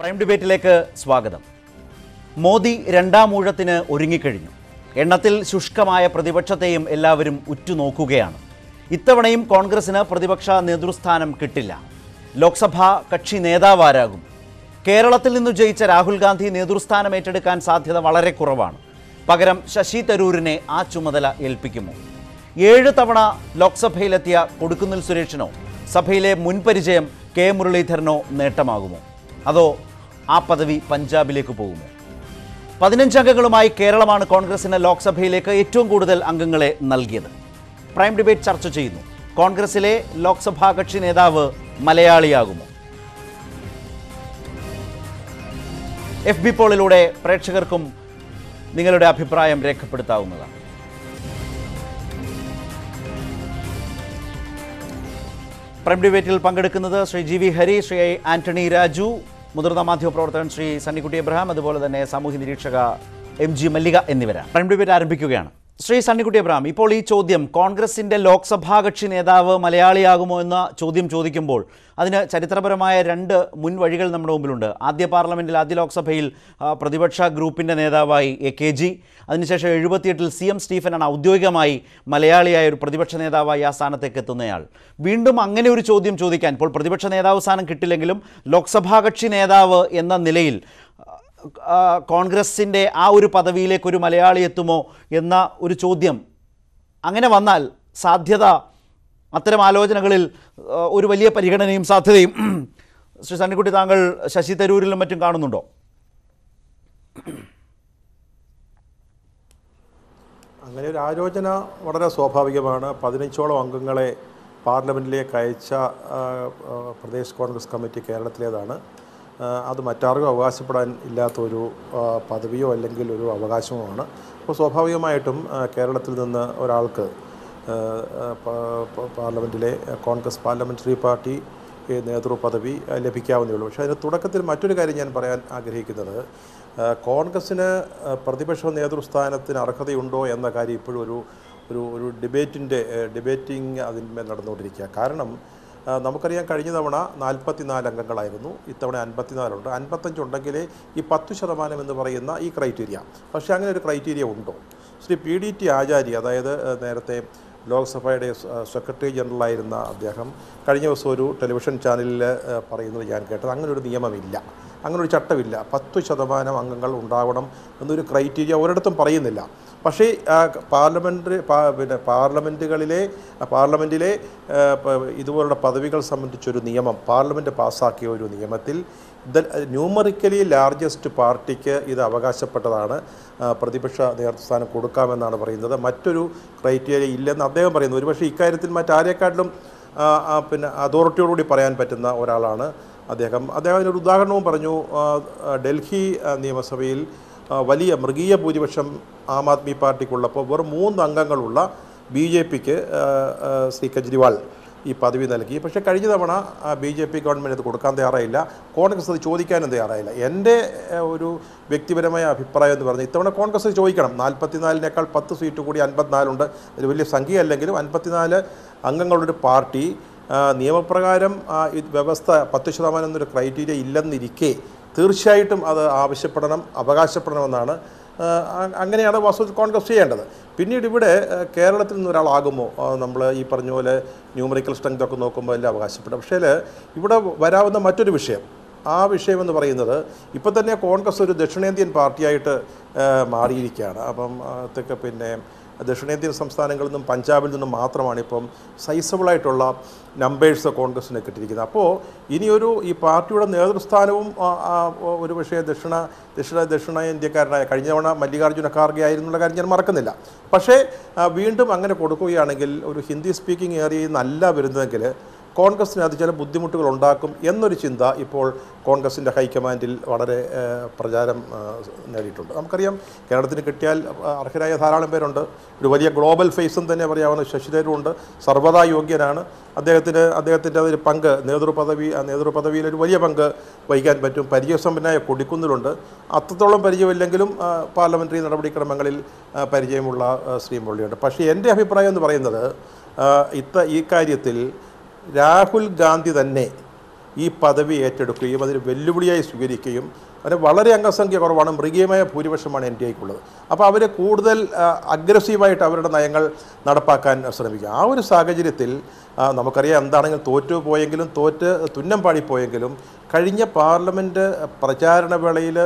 Prime ഡിബേറ്റിലേക്ക് സ്വാഗതം. മോദി രണ്ടാം ഊഴത്തിന് ഒരുങ്ങിക്കഴിഞ്ഞു. എണ്ണത്തിൽ ശുഷ്കമായ പ്രതിപക്ഷത്തെയും എല്ലാവരും ഉറ്റുനോക്കുകയാണ്. ഇത്തവണയും കോൺഗ്രസിന് പ്രതിപക്ഷ നേതൃസ്ഥാനം കിട്ടില്ല. ലോക്സഭാ കക്ഷി നേതാവാരാകും. കേരളത്തിൽ നിന്നു ജയിച്ച രാഹുൽ ഗാന്ധി നേതൃസ്ഥാനം ഏറ്റെടുക്കാൻ സാധ്യത വളരെ കുറവാണ്. പകരം ശശി തരൂരിനെ ആ ചുമതല ഏൽപ്പിക്കുമോ? ഏഴ് തവണ ലോക്സഭയിലെത്തിയ കൊടുക്കുന്നിൽ സുരേഷിനോ സഭയിലെ മുൻപരിചയം കെ മുരളീധരനോ നേട്ടമാകുമോ? അതോ ആ പദവി പഞ്ചാബിലേക്ക് പോകുമോ? പതിനഞ്ചംഗങ്ങളുമായി കേരളമാണ് കോൺഗ്രസിന് ലോക്സഭയിലേക്ക് ഏറ്റവും കൂടുതൽ അംഗങ്ങളെ നൽകിയത്. പ്രൈം ഡിബേറ്റ് ചർച്ച ചെയ്യുന്നു. കോൺഗ്രസിലെ ലോക്സഭാ കക്ഷി നേതാവ് മലയാളിയാകുമോ? എഫ് ബി പോളിലൂടെ പ്രേക്ഷകർക്കും നിങ്ങളുടെ അഭിപ്രായം രേഖപ്പെടുത്താവുന്നതാണ്. പ്രൈം ഡിബേറ്റിൽ പങ്കെടുക്കുന്നത് ശ്രീ ജി വി ഹരി ശ്രീ ആന്റണി രാജു മുതിർന്ന മാധ്യമപ്രവർത്തകൻ ശ്രീ സണ്ണിക്കുട്ടി എബ്രഹാം അതുപോലെ തന്നെ സാമൂഹ്യ നിരീക്ഷക എം ജി മല്ലിക എന്നിവരാണ്. പ്രൈം ഡിബേറ്റ് ആരംഭിക്കുകയാണ്. ശ്രീ സണ്ണിക്കുട്ടി അബ്രാം ഇപ്പോൾ ഈ ചോദ്യം കോൺഗ്രസിന്റെ ലോക്സഭാ കക്ഷി നേതാവ് മലയാളിയാകുമോ എന്ന ചോദ്യം ചോദിക്കുമ്പോൾ അതിന് ചരിത്രപരമായ രണ്ട് മുൻ വഴികൾ നമ്മുടെ മുമ്പിലുണ്ട്. ആദ്യ പാർലമെന്റിൽ ആദ്യ ലോക്സഭയിൽ പ്രതിപക്ഷ ഗ്രൂപ്പിന്റെ നേതാവായി എ കെ ജി. അതിനുശേഷം എഴുപത്തിയെട്ടിൽ സി എം സ്റ്റീഫനാണ് ഔദ്യോഗികമായി മലയാളിയായ ഒരു പ്രതിപക്ഷ നേതാവായി ആ സ്ഥാനത്തേക്ക് എത്തുന്നയാൾ. വീണ്ടും അങ്ങനെ ഒരു ചോദ്യം ചോദിക്കാൻ ഇപ്പോൾ പ്രതിപക്ഷ നേതാവ് സ്ഥാനം കിട്ടില്ലെങ്കിലും ലോക്സഭാ കക്ഷി നേതാവ് എന്ന നിലയിൽ കോൺഗ്രസിന്റെ ആ ഒരു പദവിയിലേക്ക് ഒരു മലയാളി എത്തുമോ എന്ന ഒരു ചോദ്യം അങ്ങനെ വന്നാൽ സാധ്യത അത്തരം ആലോചനകളിൽ ഒരു വലിയ പരിഗണനയും സാധ്യതയും ശ്രീ സണ്ണിക്കുട്ടി താങ്കൾ ശശി തരൂരിലും മറ്റും കാണുന്നുണ്ടോ? അങ്ങനെ ഒരു ആലോചന വളരെ സ്വാഭാവികമാണ്. പതിനഞ്ചോളം അംഗങ്ങളെ പാർലമെന്റിലേക്ക് അയച്ച പ്രദേശ് കോൺഗ്രസ് കമ്മിറ്റി കേരളത്തിലേതാണ്. അത് മറ്റാർക്കും അവകാശപ്പെടാൻ ഇല്ലാത്ത ഒരു പദവിയോ അല്ലെങ്കിൽ ഒരു അവകാശവുമാണ്. അപ്പോൾ സ്വാഭാവികമായിട്ടും കേരളത്തിൽ നിന്ന് ഒരാൾക്ക് പാർലമെന്റിലെ കോൺഗ്രസ് പാർലമെന്ററി പാർട്ടി നേതൃ പദവി ലഭിക്കാവുന്നേ ഉള്ളൂ. പക്ഷേ അതിന് തുടക്കത്തിൽ മറ്റൊരു കാര്യം ഞാൻ പറയാൻ ആഗ്രഹിക്കുന്നത്. കോൺഗ്രസ്സിന് പ്രതിപക്ഷ നേതൃസ്ഥാനത്തിന് അർഹതയുണ്ടോ എന്ന കാര്യം ഇപ്പോഴും ഒരു ഒരു ഒരു ഡിബേറ്റിന്റെ ഡിബേറ്റിംഗ് അതിന്മേൽ നടന്നുകൊണ്ടിരിക്കുക. കാരണം നമുക്കറിയാം കഴിഞ്ഞ തവണ നാൽപ്പത്തിനാല് അംഗങ്ങളായിരുന്നു. ഇത്തവണ അൻപത്തിനാലുണ്ട് അൻപത്തഞ്ചുണ്ടെങ്കിലേ ഈ പത്ത് ശതമാനം എന്ന് പറയുന്ന ഈ ക്രൈറ്റീരിയ പക്ഷേ അങ്ങനെ ഒരു ക്രൈറ്റീരിയ ഉണ്ടോ? Shri P D T Achary അതായത് നേരത്തെ ലോക്സഭയുടെ സെക്രട്ടറി ജനറലായിരുന്ന അദ്ദേഹം കഴിഞ്ഞ ദിവസം ഒരു ടെലിവിഷൻ ചാനലിൽ പറയുന്നത് ഞാൻ കേട്ടത്. അങ്ങനെ ഒരു നിയമമില്ല. അങ്ങനെ ഒരു ചട്ടമില്ല. പത്ത് ശതമാനം അംഗങ്ങൾ ഉണ്ടാവണം എന്നൊരു ക്രൈറ്റീരിയ ഒരിടത്തും പറയുന്നില്ല. പക്ഷേ ആ, പാർലമെന്ററി പാ- പിന്നെ പാർലമെന്റുകളിലെ പാർലമെന്റിലെ ഇതുപോലുള്ള പദവികൾ സംബന്ധിച്ചൊരു നിയമം പാർലമെന്റ് പാസ്സാക്കിയ ഒരു നിയമത്തിൽ ദ ന്യൂമറിക്കലി ലാർജസ്റ്റ് പാർട്ടിക്ക് ഇത് അവകാശപ്പെട്ടതാണ്. പ്രതിപക്ഷ നേതൃസ്ഥാനം കൊടുക്കാമെന്നാണ് പറയുന്നത്. മറ്റൊരു ക്രൈറ്റീരിയ ഇല്ലെന്ന് അദ്ദേഹം പറയുന്നു. ഒരുപക്ഷെ ഇക്കാര്യത്തിൽ മറ്റാരെക്കാട്ടിലും പിന്നെ അതോറിറ്റിയോടുകൂടി പറയാൻ പറ്റുന്ന ഒരാളാണ് അദ്ദേഹം. അദ്ദേഹം അതിനൊരു ഉദാഹരണവും പറഞ്ഞു. ഡൽഹി നിയമസഭയിൽ വലിയ മൃഗീയ ഭൂരിപക്ഷം ആം ആദ്മി പാർട്ടിക്കുള്ളപ്പോൾ വെറും മൂന്ന് അംഗങ്ങളുള്ള ബി ജെ പിക്ക് ശ്രീ കെജ്രിവാൾ ഈ പദവി നൽകി. പക്ഷേ കഴിഞ്ഞ തവണ ബി ജെ പി ഗവൺമെന്റ് അത് കൊടുക്കാൻ തയ്യാറായില്ല. കോൺഗ്രസ് അത് ചോദിക്കാനും തയ്യാറായില്ല. എന്റെ ഒരു വ്യക്തിപരമായ അഭിപ്രായം എന്ന് പറഞ്ഞാൽ ഇത്തവണ കോൺഗ്രസ് ചോദിക്കണം. നാൽപ്പത്തിനാലിനേക്കാൾ പത്ത് സീറ്റ് കൂടി അൻപത്തിനാലുണ്ട്. അത് വലിയ സംഖ്യ അല്ലെങ്കിലും അൻപത്തിനാല് അംഗങ്ങളുള്ളൊരു പാർട്ടി നിയമപ്രകാരം ഇത് വ്യവസ്ഥ പത്ത് ശതമാനം എന്നൊരു ക്രൈറ്റീരിയ ഇല്ലെന്നിരിക്കെ തീർച്ചയായിട്ടും അത് ആവശ്യപ്പെടണം അവകാശപ്പെടണമെന്നാണ് അങ്ങനെയാണ് വാസ്തു കോൺഗ്രസ് ചെയ്യേണ്ടത്. പിന്നീട് ഇവിടെ കേരളത്തിൽ നിന്ന് ഒരാളാകുമോ നമ്മൾ ഈ പറഞ്ഞ പോലെ ന്യൂമറിക്കൽ സ്ട്രെങ്ത് ഒക്കെ നോക്കുമ്പോൾ എല്ലാം അവകാശപ്പെടും. പക്ഷേ ഇവിടെ വരാവുന്ന മറ്റൊരു വിഷയം ആ വിഷയം എന്ന് പറയുന്നത് ഇപ്പം തന്നെ കോൺഗ്രസ് ഒരു ദക്ഷിണേന്ത്യൻ പാർട്ടിയായിട്ട് മാറിയിരിക്കുകയാണ്. അപ്പം പിന്നെ ദക്ഷിണേന്ത്യൻ സംസ്ഥാനങ്ങളിൽ നിന്നും പഞ്ചാബിൽ നിന്നും മാത്രമാണ് ഇപ്പം സൈസബിളായിട്ടുള്ള നമ്പേഴ്സ് കോൺഗ്രസ്സിന് കിട്ടിയിരിക്കുന്നത്. അപ്പോൾ ഇനിയൊരു ഈ പാർട്ടിയുടെ നേതൃസ്ഥാനവും ഒരു പക്ഷേ ദക്ഷിണ ദക്ഷിണ ദക്ഷിണേന്ത്യക്കാരനായ കഴിഞ്ഞ തവണ മല്ലികാർജുന ഖാർഗെ ആയിരുന്നുള്ള കാര്യം ഞാൻ മറക്കുന്നില്ല. പക്ഷേ വീണ്ടും അങ്ങനെ കൊടുക്കുകയാണെങ്കിൽ ഒരു ഹിന്ദി സ്പീക്കിംഗ് ഏരിയയിൽ നല്ല വരുന്നതെങ്കിൽ കോൺഗ്രസ്സിന് അത് ചില ബുദ്ധിമുട്ടുകൾ ഉണ്ടാക്കും എന്നൊരു ചിന്ത ഇപ്പോൾ കോൺഗ്രസിന്റെ ഹൈക്കമാൻഡിൽ വളരെ പ്രചാരം നേടിയിട്ടുണ്ട് നമുക്കറിയാം കേരളത്തിന് കിട്ടിയാൽ അർഹരായ ധാരാളം പേരുണ്ട്. ഒരു വലിയ ഗ്ലോബൽ ഫേസും തന്നെ പറയാവുന്ന ശശി തരൂരുണ്ട് സർവതാ യോഗ്യനാണ്. അദ്ദേഹത്തിന് അദ്ദേഹത്തിന്റെ ഒരു പങ്ക് നേതൃപദവി ആ നേതൃപദവിയിൽ ഒരു വലിയ പങ്ക് വഹിക്കാൻ പറ്റും. പരിചയസമ്പന്നനായ കൊടിക്കുന്നിലുണ്ട് അത്രത്തോളം പരിചയമില്ലെങ്കിലും പാർലമെന്ററി നടപടിക്രമങ്ങളിൽ പരിചയമുള്ള ശ്രീ മുരളിയുണ്ട്. പക്ഷേ എന്റെ അഭിപ്രായം എന്ന് പറയുന്നത് ഇത്ത ഈ കാര്യത്തിൽ രാഹുൽ ഗാന്ധി തന്നെ ഈ പദവി ഏറ്റെടുക്കുകയും അതിന് വെല്ലുവിളിയായി സ്വീകരിക്കുകയും അതിന് വളരെ അംഗസംഖ്യ കുറവാണ് മൃഗീയമായ ഭൂരിപക്ഷമാണ് എൻ ഡി എക്കുള്ളത്. അപ്പോൾ അവർ കൂടുതൽ അഗ്രസീവായിട്ട് അവരുടെ നയങ്ങൾ നടപ്പാക്കാൻ ശ്രമിക്കുക. ആ ഒരു സാഹചര്യത്തിൽ നമുക്കറിയാം എന്താണെങ്കിലും തോറ്റു പോയെങ്കിലും തോറ്റ് തുന്നം പാടിപ്പോയെങ്കിലും കഴിഞ്ഞ പാർലമെന്റ് പ്രചാരണ വേളയിൽ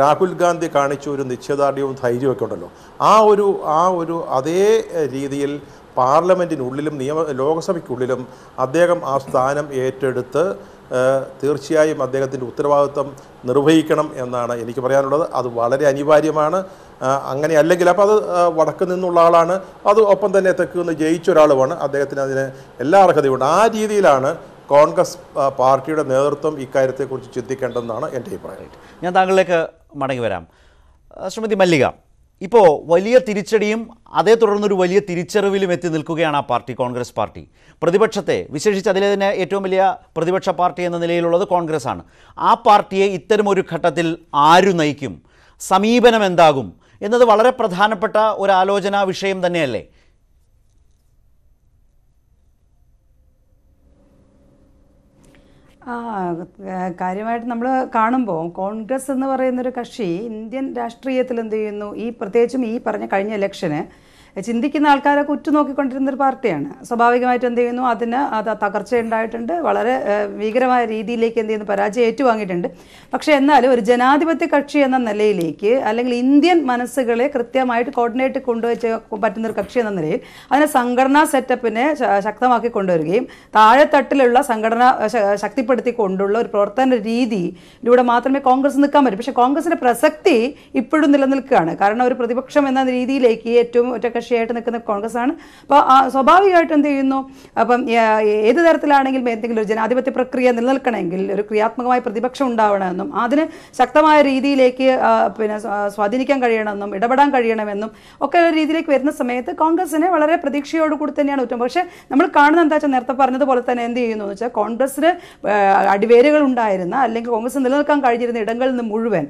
രാഹുൽ ഗാന്ധി കാണിച്ച ഒരു നിശ്ചയദാർഢ്യവും ധൈര്യമൊക്കെ ഉണ്ടല്ലോ. ആ ഒരു ആ ഒരു അതേ രീതിയിൽ പാർലമെന്റിനുള്ളിലും നിയമ ലോകസഭയ്ക്കുള്ളിലും അദ്ദേഹം ആ സ്ഥാനം ഏറ്റെടുത്ത് തീർച്ചയായും അദ്ദേഹത്തിന്റെ ഉത്തരവാദിത്വം നിർവഹിക്കണം എന്നാണ് എനിക്ക് പറയാനുള്ളത്. അത് വളരെ അനിവാര്യമാണ്. അങ്ങനെ അല്ലെങ്കിൽ അപ്പോൾ അത് വടക്ക് നിന്നുള്ള ആളാണ്. അത് ഒപ്പം തന്നെ തെക്ക് നിന്ന് ജയിച്ച ഒരാളുമാണ്. അദ്ദേഹത്തിന് അതിന് എല്ലാ അർഹതയുണ്ട്. ആ രീതിയിലാണ് കോൺഗ്രസ് പാർട്ടിയുടെ നേതൃത്വം ഇക്കാര്യത്തെക്കുറിച്ച് ചിന്തിക്കേണ്ടതെന്നാണ് എന്റെ അഭിപ്രായം. ഞാൻ താങ്കളിലേക്ക് മടങ്ങി വരാം. ശ്രീമതി മല്ലിക ഇപ്പോൾ വലിയ തിരിച്ചടിയും അതേ തുടർന്നൊരു വലിയ തിരിച്ചറിവിലും എത്തി നിൽക്കുകയാണ് ആ പാർട്ടി കോൺഗ്രസ് പാർട്ടി. പ്രതിപക്ഷത്തെ വിശേഷിച്ച് അതിലെ തന്നെ ഏറ്റവും വലിയ പ്രതിപക്ഷ പാർട്ടി എന്ന നിലയിലുള്ളത് കോൺഗ്രസ് ആണ് ആ പാർട്ടിയെ ഇത്തരമൊരു ഘട്ടത്തിൽ ആരു നയിക്കും? സമീപനം എന്താകും? എന്നത് വളരെ പ്രധാനപ്പെട്ട ഒരു ആലോചനാ വിഷയം തന്നെയല്ലേ? ആ കാര്യമായിട്ട് നമ്മൾ കാണുമ്പോൾ കോൺഗ്രസ് എന്ന് പറയുന്നൊരു കക്ഷി ഇന്ത്യൻ രാഷ്ട്രീയത്തിൽ എന്ത് ചെയ്യുന്നു? ഈ പ്രത്യേകിച്ചും ഈ പറഞ്ഞ കഴിഞ്ഞ ഇലക്ഷന് ചിന്തിക്കുന്ന ആൾക്കാരൊക്കെ ഉറ്റുനോക്കിക്കൊണ്ടിരുന്ന ഒരു പാർട്ടിയാണ്. സ്വാഭാവികമായിട്ട് എന്ത് ചെയ്യുന്നു? അതിന് അത് തകർച്ച ഉണ്ടായിട്ടുണ്ട്. വളരെ ഭീകരമായ രീതിയിലേക്ക് എന്ത് ചെയ്യുന്നു? പരാജയം ഏറ്റുവാങ്ങിയിട്ടുണ്ട്. പക്ഷേ എന്നാലും ഒരു ജനാധിപത്യ കക്ഷി എന്ന നിലയിലേക്ക് അല്ലെങ്കിൽ ഇന്ത്യൻ മനസ്സുകളെ കൃത്യമായിട്ട് കോർഡിനേറ്റ് കൊണ്ടുവച്ച് പറ്റുന്ന ഒരു കക്ഷി എന്ന നിലയിൽ അതിനെ സംഘടനാ സെറ്റപ്പിനെ ശക്തമാക്കി കൊണ്ടുവരികയും താഴെത്തട്ടിലുള്ള സംഘടന ശക്തിപ്പെടുത്തി ശക്തിപ്പെടുത്തിക്കൊണ്ടുള്ള ഒരു പ്രവർത്തന രീതിയിലൂടെ മാത്രമേ കോൺഗ്രസ് നിൽക്കാൻ പറ്റൂ. പക്ഷേ കോൺഗ്രസിന്റെ പ്രസക്തി ഇപ്പോഴും നിലനിൽക്കുകയാണ്. കാരണം ഒരു പ്രതിപക്ഷം എന്ന രീതിയിലേക്ക് ഏറ്റവും ഒറ്റക്കക്ഷിയായിട്ട് നിൽക്കുന്ന കോൺഗ്രസ് ആണ് അപ്പോൾ സ്വാഭാവികമായിട്ടും എന്ത് ചെയ്യുന്നു? അപ്പം ഏത് തരത്തിലാണെങ്കിലും എന്തെങ്കിലും ഒരു ജനാധിപത്യ പ്രക്രിയ നിലനിൽക്കണമെങ്കിൽ ഒരു ക്രിയാത്മകമായ പ്രതിപക്ഷം ഉണ്ടാവണമെന്നും അതിന് ശക്തമായ രീതിയിലേക്ക് പിന്നെ സ്വാ- സ്വാധീനിക്കാൻ കഴിയണമെന്നും ഇടപെടാൻ കഴിയണമെന്നും ഒക്കെ ഒരു രീതിയിലേക്ക് വരുന്ന സമയത്ത് കോൺഗ്രസിനെ വളരെ പ്രതീക്ഷയോടുകൂടി തന്നെയാണ് ഉറ്റം. പക്ഷേ നമ്മൾ കാണുന്നത് എന്താ വെച്ചാൽ നേരത്തെ പറഞ്ഞതുപോലെ തന്നെ എന്ത് ചെയ്യുന്നു എന്ന് വെച്ചാൽ കോൺഗ്രസ്സിന് അടിവേരുകൾ ഉണ്ടായിരുന്ന അല്ലെങ്കിൽ കോൺഗ്രസ് നിലനിൽക്കാൻ കഴിഞ്ഞിരുന്ന ഇടങ്ങളിൽ നിന്ന് മുഴുവൻ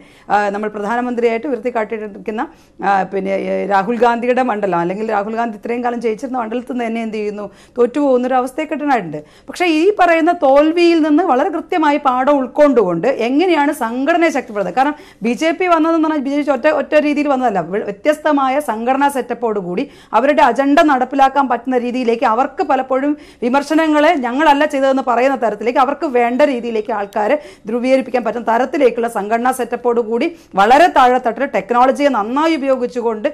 നമ്മൾ പ്രധാനമന്ത്രിയായിട്ട് ഉയർത്തിക്കാട്ടിയിരിക്കുന്ന ആ, പിന്നെ രാഹുൽ ഗാന്ധിയുടെ മണ്ഡലം അല്ലെങ്കിൽ രാഹുൽ ഗാന്ധി ഇത്രയും കാലം ജയിച്ചിരുന്ന മണ്ഡലത്തിൽ നിന്ന് തന്നെ എന്ത് ചെയ്യുന്നു? തോറ്റുപോകുന്ന ഒരു അവസ്ഥയൊക്കെ ഉണ്ടായിട്ടുണ്ട് പക്ഷേ ഈ പറയുന്ന തോൽവിയിൽ നിന്ന് വളരെ കൃത്യമായി പാഠം ഉൾക്കൊണ്ടുകൊണ്ട് എങ്ങനെയാണ് സംഘടനയെ ശക്തിപ്പെടുന്നത് കാരണം ബി ജെ പി വന്നതെന്ന് പറഞ്ഞാൽ ബി ജെ പി ഒറ്റ ഒറ്റ രീതിയിൽ വന്നതല്ല. വ്യ- വ്യത്യസ്തമായ സംഘടനാ സെറ്റപ്പോടുകൂടി അവരുടെ അജണ്ട നടപ്പിലാക്കാൻ പറ്റുന്ന രീതിയിലേക്ക് അവർക്ക് പലപ്പോഴും വിമർശനങ്ങളെ ഞങ്ങളല്ല ചെയ്തതെന്ന് പറയുന്ന തരത്തിലേക്ക് അവർക്ക് വേണ്ട രീതിയിലേക്ക് ആൾക്കാരെ ധ്രുവീകരിപ്പിക്കാൻ പറ്റുന്ന തരത്തിലേക്കുള്ള സംഘടനാ സെറ്റപ്പോടുകൂടി വളരെ താഴെത്തട്ടിൽ ടെക്നോളജിയെ നന്നായി ഉപയോഗിച്ചുകൊണ്ട്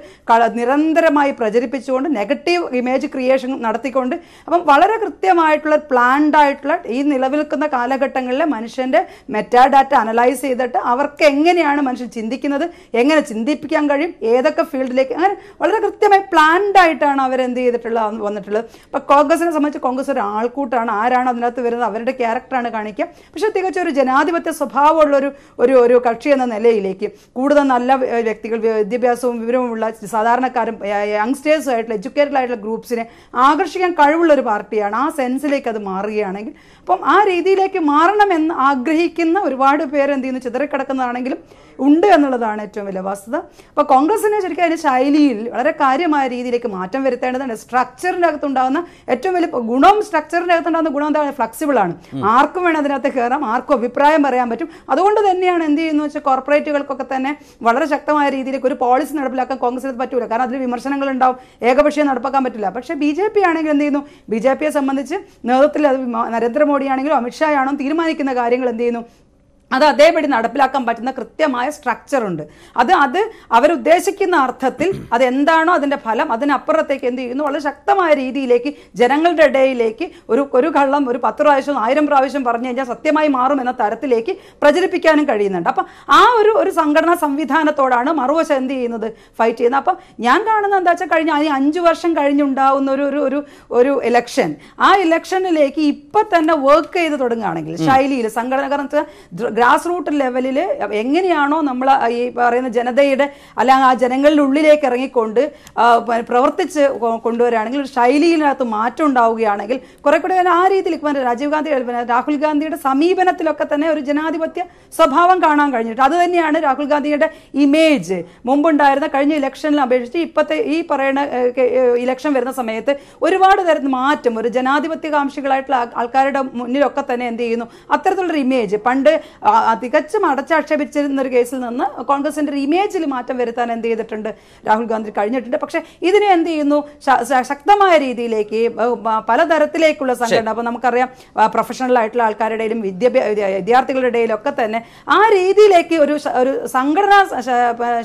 നിരന്തരമായി പ്രചരിപ്പിച്ചുകൊണ്ട് നെഗറ്റീവ് ഇമേജ് ക്രിയേഷൻ നടത്തിക്കൊണ്ട് അപ്പം വളരെ കൃത്യമായിട്ടുള്ള പ്ലാൻഡ് ആയിട്ടുള്ള ഈ നിലനിൽക്കുന്ന കാലഘട്ടങ്ങളിൽ മനുഷ്യന്റെ മെറ്റാഡാറ്റ അനലൈസ് ചെയ്തിട്ട് അവർക്ക് എങ്ങനെയാണ് മനുഷ്യൻ ചിന്തിക്കുന്നത് എങ്ങനെ ചിന്തിപ്പിക്കാൻ കഴിയും ഏതൊക്കെ ഫീൽഡിലേക്ക് അങ്ങനെ വളരെ കൃത്യമായി പ്ലാൻഡ് ആയിട്ടാണ് അവർ എന്ത് ചെയ്തിട്ടുള്ളത് വന്നിട്ടുള്ളത്. അപ്പോൾ കോൺഗ്രസിനെ സംബന്ധിച്ച് കോൺഗ്രസ് ഒരു ആൾക്കൂട്ടാണ് ആരാണ് അതിനകത്ത് വരുന്നത് അവരുടെ ക്യാരക്ടറാണ് കാണിക്കുക. പക്ഷേ തികച്ചും ഒരു ജനാധിപത്യ സ്വഭാവമുള്ള ഒരു ഒരു ഒരു കക്ഷി എന്ന നിലയിലേക്ക് കൂടുതൽ നല്ല വ്യക്തികൾ വിദ്യാഭ്യാസവും വിവരവും ഉള്ള സാധാരണക്കാരും യങ്സ്റ്റേഴ്സും ആയിട്ടുള്ള എഡ്യൂക്കേറ്റഡ് ആയിട്ടുള്ള ഗ്രൂപ്പ്സിനെ ആകർഷിക്കാൻ കഴിവുള്ള ഒരു പാർട്ടിയാണ്. ആ സെൻസിലേക്ക് അത് മാറുകയാണെങ്കിൽ അപ്പം ആ രീതിയിലേക്ക് മാറണമെന്ന് ആഗ്രഹിക്കുന്ന ഒരുപാട് പേര് എന്ത് ചെയ്യുന്നു? ചിതറിക്കിടക്കുന്നതാണെങ്കിലും ഉണ്ട് എന്നുള്ളതാണ് ഏറ്റവും വലിയ വസ്തുത. അപ്പോൾ കോൺഗ്രസിനെ ശരിക്കും അതിന്റെ ശൈലിയിൽ വളരെ കാര്യമായ രീതിയിലേക്ക് മാറ്റം വരുത്തേണ്ടതാണ് സ്ട്രക്ചറിന്റെ അകത്തുണ്ടാകുന്ന ഏറ്റവും വലിയ ഗുണം സ്ട്രക്ചറിന്റെ അകത്തുണ്ടാകുന്ന ഗുണം എന്താണ് ഫ്ലെക്സിബിൾ ആണ്. ആർക്കും വേണം അതിനകത്ത് കയറാം ആർക്കും അഭിപ്രായം പറയാൻ പറ്റും. അതുകൊണ്ട് തന്നെയാണ് എന്ത് ചെയ്യുന്നത് വെച്ചാൽ കോർപ്പറേറ്റുകൾക്കൊക്കെ തന്നെ വളരെ ശക്തമായ രീതിയിലേക്ക് ഒരു പോളിസി നടപ്പിലാക്കാൻ കോൺഗ്രസിന് പറ്റൂല. കാരണം അതിൽ വിമർശനങ്ങൾ ഉണ്ടാവും. ഏകപക്ഷീയം നടപ്പാക്കാൻ പറ്റില്ല. പക്ഷേ ബി ജെ പി ആണെങ്കിൽ എന്ത് ചെയ്യുന്നു? ബി ജെ പിയെ സംബന്ധിച്ച് നേതൃത്വത്തിൽ അത് നരേന്ദ്രമോദി ആണെങ്കിലും അമിത്ഷാ ആണോ തീരുമാനിക്കുന്ന കാര്യങ്ങൾ എന്ത് ചെയ്യുന്നു? അത് അതേപടി നടപ്പിലാക്കാൻ പറ്റുന്ന കൃത്യമായ സ്ട്രക്ചർ ഉണ്ട്. അത് അത് അവരുദ്ദേശിക്കുന്ന അർത്ഥത്തിൽ അത് എന്താണോ അതിന്റെ ഫലം അതിനപ്പുറത്തേക്ക് എന്ത് ചെയ്യുന്നു? വളരെ ശക്തമായ രീതിയിലേക്ക് ജനങ്ങളുടെ ഇടയിലേക്ക് ഒരു ഒരു കള്ളം ഒരു പത്ത് പ്രാവശ്യം ആയിരം പ്രാവശ്യം പറഞ്ഞു കഴിഞ്ഞാൽ സത്യമായി മാറും എന്ന തരത്തിലേക്ക് പ്രചരിപ്പിക്കാനും കഴിയുന്നുണ്ട്. അപ്പം ആ ഒരു ഒരു സംഘടനാ സംവിധാനത്തോടാണ് മറുവശം എന്ത് ചെയ്യുന്നത്? ഫൈറ്റ് ചെയ്യുന്നത്. അപ്പം ഞാൻ കാണുന്നത് എന്താ വെച്ചാൽ കഴിഞ്ഞ ഈ അഞ്ച് വർഷം കഴിഞ്ഞുണ്ടാവുന്ന ഒരു ഒരു ഒരു ഒരു ഇലക്ഷൻ ആ ഇലക്ഷനിലേക്ക് ഇപ്പം തന്നെ വർക്ക് ചെയ്ത് തുടങ്ങുകയാണെങ്കിൽ ശൈലിയിൽ സംഘടന കാരണം ഗ്രാസ് റൂട്ട് ലെവലിൽ എങ്ങനെയാണോ നമ്മൾ ഈ പറയുന്ന ജനതയുടെ അല്ലെങ്കിൽ ആ ജനങ്ങളുടെ ഉള്ളിലേക്ക് ഇറങ്ങിക്കൊണ്ട് പ്രവർത്തിച്ച് കൊണ്ടുവരികയാണെങ്കിൽ ഒരു ശൈലിയിനകത്ത് മാറ്റം ഉണ്ടാവുകയാണെങ്കിൽ കുറെ കൂടെ ആ രീതിയിൽ ഇപ്പം രാജീവ് ഗാന്ധി പിന്നെ രാഹുൽ ഗാന്ധിയുടെ സമീപനത്തിലൊക്കെ തന്നെ ഒരു ജനാധിപത്യ സ്വഭാവം കാണാൻ കഴിഞ്ഞിട്ട് അത് തന്നെയാണ് രാഹുൽ ഗാന്ധിയുടെ ഇമേജ് മുമ്പുണ്ടായിരുന്ന കഴിഞ്ഞ ഇലക്ഷനിൽ അപേക്ഷിച്ച് ഇപ്പോഴത്തെ ഈ പറയുന്ന ഇലക്ഷൻ വരുന്ന സമയത്ത് ഒരുപാട് തരത്തിൽ മാറ്റം ഒരു ജനാധിപത്യകാംക്ഷികളായിട്ടുള്ള ആൾക്കാരുടെ മുന്നിലൊക്കെ തന്നെ എന്ത് ചെയ്യുന്നു അത്തരത്തിലുള്ളൊരു ഇമേജ് പണ്ട് തികച്ചും അടച്ചാക്ഷേപിച്ചിരുന്ന ഒരു കേസിൽ നിന്ന് കോൺഗ്രസിന്റെ ഒരു ഇമേജിൽ മാറ്റം വരുത്താൻ എന്ത് ചെയ്തിട്ടുണ്ട്? രാഹുൽ ഗാന്ധി കഴിഞ്ഞിട്ടുണ്ട്. പക്ഷെ ഇതിനെ എന്ത് ചെയ്യുന്നു? ശക്തമായ രീതിയിലേക്ക് പലതരത്തിലേക്കുള്ള സംഘടന അപ്പോൾ നമുക്കറിയാം പ്രൊഫഷണൽ ആയിട്ടുള്ള ആൾക്കാരുടെ ഇടയിലും വിദ്യാഭ്യാസ വിദ്യാർത്ഥികളുടെ ഇടയിലും ഒക്കെ തന്നെ ആ രീതിയിലേക്ക് ഒരു ഒരു സംഘടന